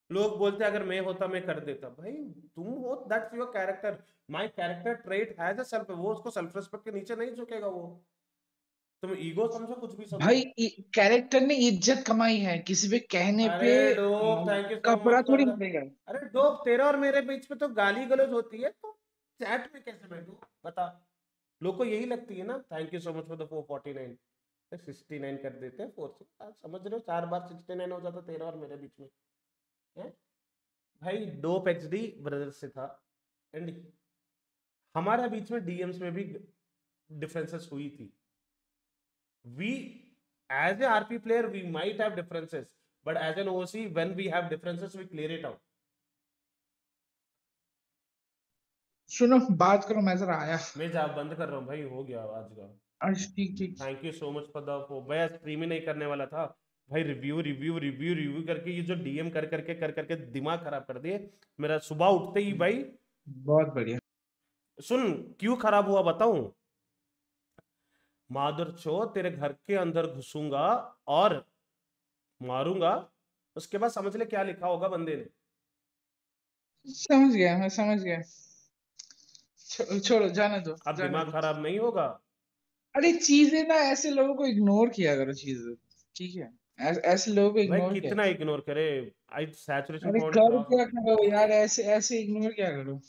लोग बोलते अगर मैं होता मैं कर देता। भाई तुम हो that's your character my character trait has a self वो उसको सेल्फ रिस्पेक्ट के नीचे नहीं झुकेगा वो। तुम ईगो समझो कुछ भी समझो। भाई कैरेक्टर ने इज़्ज़त कमाई है किसी पे कहने पे कपड़ा थोड़ी मिलेगा। अरे डोप तेरा और मेरे बीच में तो गाली गलौज होती है तो चैट में कैसे बैठू? बता। लोग को यही लगती है ना thank you so much for the 449 69 कर देते हैं फोर से समझ रहे हो चार बार 69 हो जाता तेरा और मेरे बीच में। हैं भाई डोप एक्सडी ब्रदर से था। एंड हमारे बीच में डीएम्स में भी डिफरेंसेस हुई थी। We as a rp player we might have differences but as an oc when we have differences we clear it out. सुनो बात करो मैं जरा आया। मैं जा बंद कर रहा हूँ भाई हो गया आज का। ठीक ठीक। Thank you so much for the मैं स्ट्रीम ही नहीं करने वाला था। भाई रिव्यू रिव्यू रिव्यू रिव्यू करके ये जो डीएम कर करके कर करके दिमाग खराब कर दिए। मेरा सुबह उठते ही भाई बहुत बढ़िया। सुन क्यों खराब हुआ बताऊँ? माधुर चो तेरे घर के अंदर घुसूँगा और मारूँगा। उसके बाद समझ ले क्या लिखा होगा बंदे ने। समझ गया मैं समझ गया। छो, छोड़ो जाने दो अब दिमाग खराब नहीं होगा? अरे चीज़ें ना ऐसे लोगों को इग्नोर किया करो चीज़ें। ठीक है? ऐस- ऐसे लोगों को इग्नोर कितना इग्नोर करे? आई सैचुरेशन अरे पॉइंट कर क्या करो। यार ऐसे ऐसे इग्नोर क्या करो?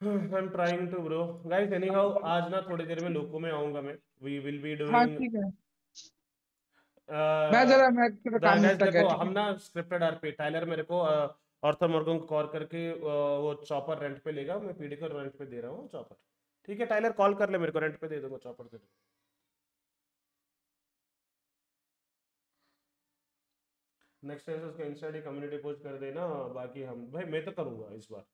I am trying to bro guys anyhow आज ना थोड़ी देर में लोको में आऊँगा मैं। वी विल बी हाँ डूइंग ठीक है। मैं जरा मैं थोड़ा काम निपटा गया हम ना स्क्रिप्टेड आरपी टाइलर मेरे को ऑर्थर मॉर्गन को कॉल करके वो चॉपर रेंट पे लेगा। मैं पीडी को रेंट पे दे रहा हूँ चॉपर ठीक है टाइलर कॉल कर ले मेरे को रेंट पे दे दूँगा चॉपर दे दूँगा। नेक्स्ट टाइम से उसका इंस्टा कम्युनिटी पोस्ट कर देना, बाकी हम, भाई मैं तो करूँगा इस बार।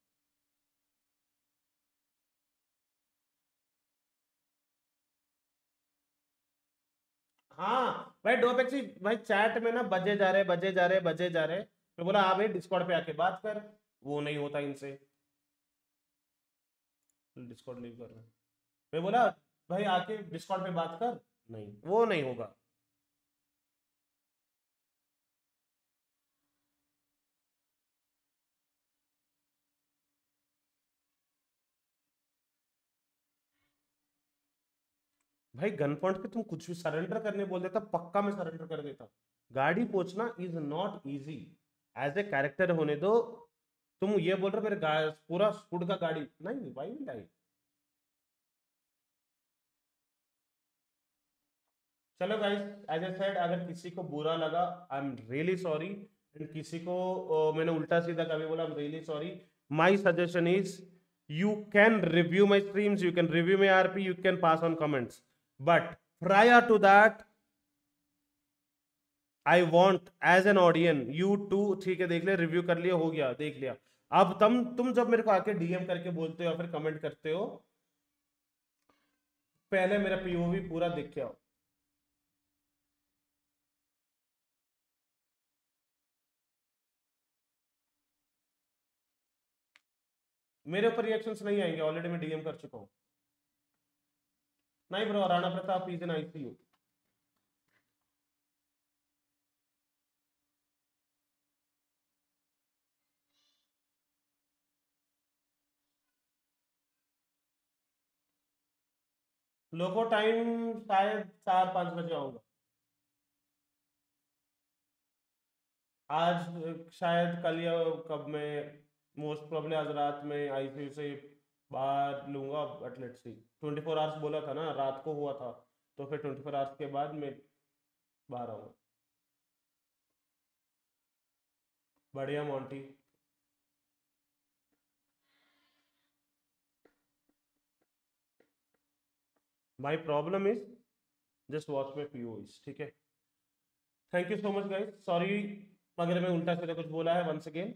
हाँ भाई डोपेक्सी भाई चैट में ना बजे जा रहे, बजे जा रहे, बजे जा रहे। मैं बोला हाँ भाई डिस्कॉर्ड पे आके बात कर। वो नहीं होता इनसे। डिस्कॉर्ड लीव कर रहे हैं। मैं बोला, भाई आके डिस्कॉर्ड पे बात कर। नहीं, वो नहीं होगा। भाई गन पॉइंट पे तुम कुछ भी सरेंडर करने बोल देता पक्का मैं सरेंडर कर देता। गाड़ी पहुँचना is not easy as a character होने दो तुम ये बोल रहे हो मेरे पूरा स्कूट का गाड़ी। नहीं भाई नहीं चलो गाइस एज ए सेड अगर किसी को बुरा लगा I am really sorry and किसी को अ, मैंने उल्टा सीधा कभी बोला I am really sorry my suggestion is you can review my streams you can review my rp you can pass on comments. But prior to that I want as an audience you to ठीक है, देख लिया review कर लिया, हो गया, देख लिया। अब तुम तुम जब मेरे को आके डीएम करके बोलते हो या फिर कमेंट करते हो, पहले मेरा पीओवी पूरा देख के आओ। मेरे ऊपर रिएक्शंस नहीं आएँगे ऑलरेडी मैं डीएम कर चुका हूँ। नहीं bro Rana Pratap is in ICU logo time शायद चार पाँच बजे आऊँगा। आज शायद कल या कब मैं मोस्ट प्रॉब्लम आज रात में आईसीयू से बाहर लूँगा but let's see twenty four hours बोला था ना, रात को हुआ था तो फिर ट्वेंटी फोर आवर्स के बाद मैं बाहर आऊँगा। बढ़िया Monty my problem is just watch my POVs ठीक है? Thank you so much guys sorry अगर मैं उल्टा सीधा कुछ बोला है once again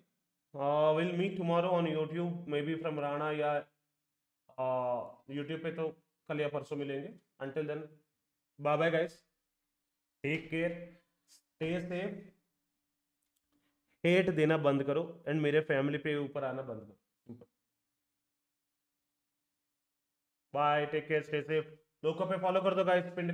will meet tomorrow on YouTube maybe from Rana या यूट्यूब पे तो कल या परसों मिलेंगे। Until then bye bye guys take care stay safe hate देना बंद करो एंड मेरे फैमिली पे ऊपर आना बंद करो। Bye take care stay safe लोगों पे फॉलो कर दो गाइस पिंड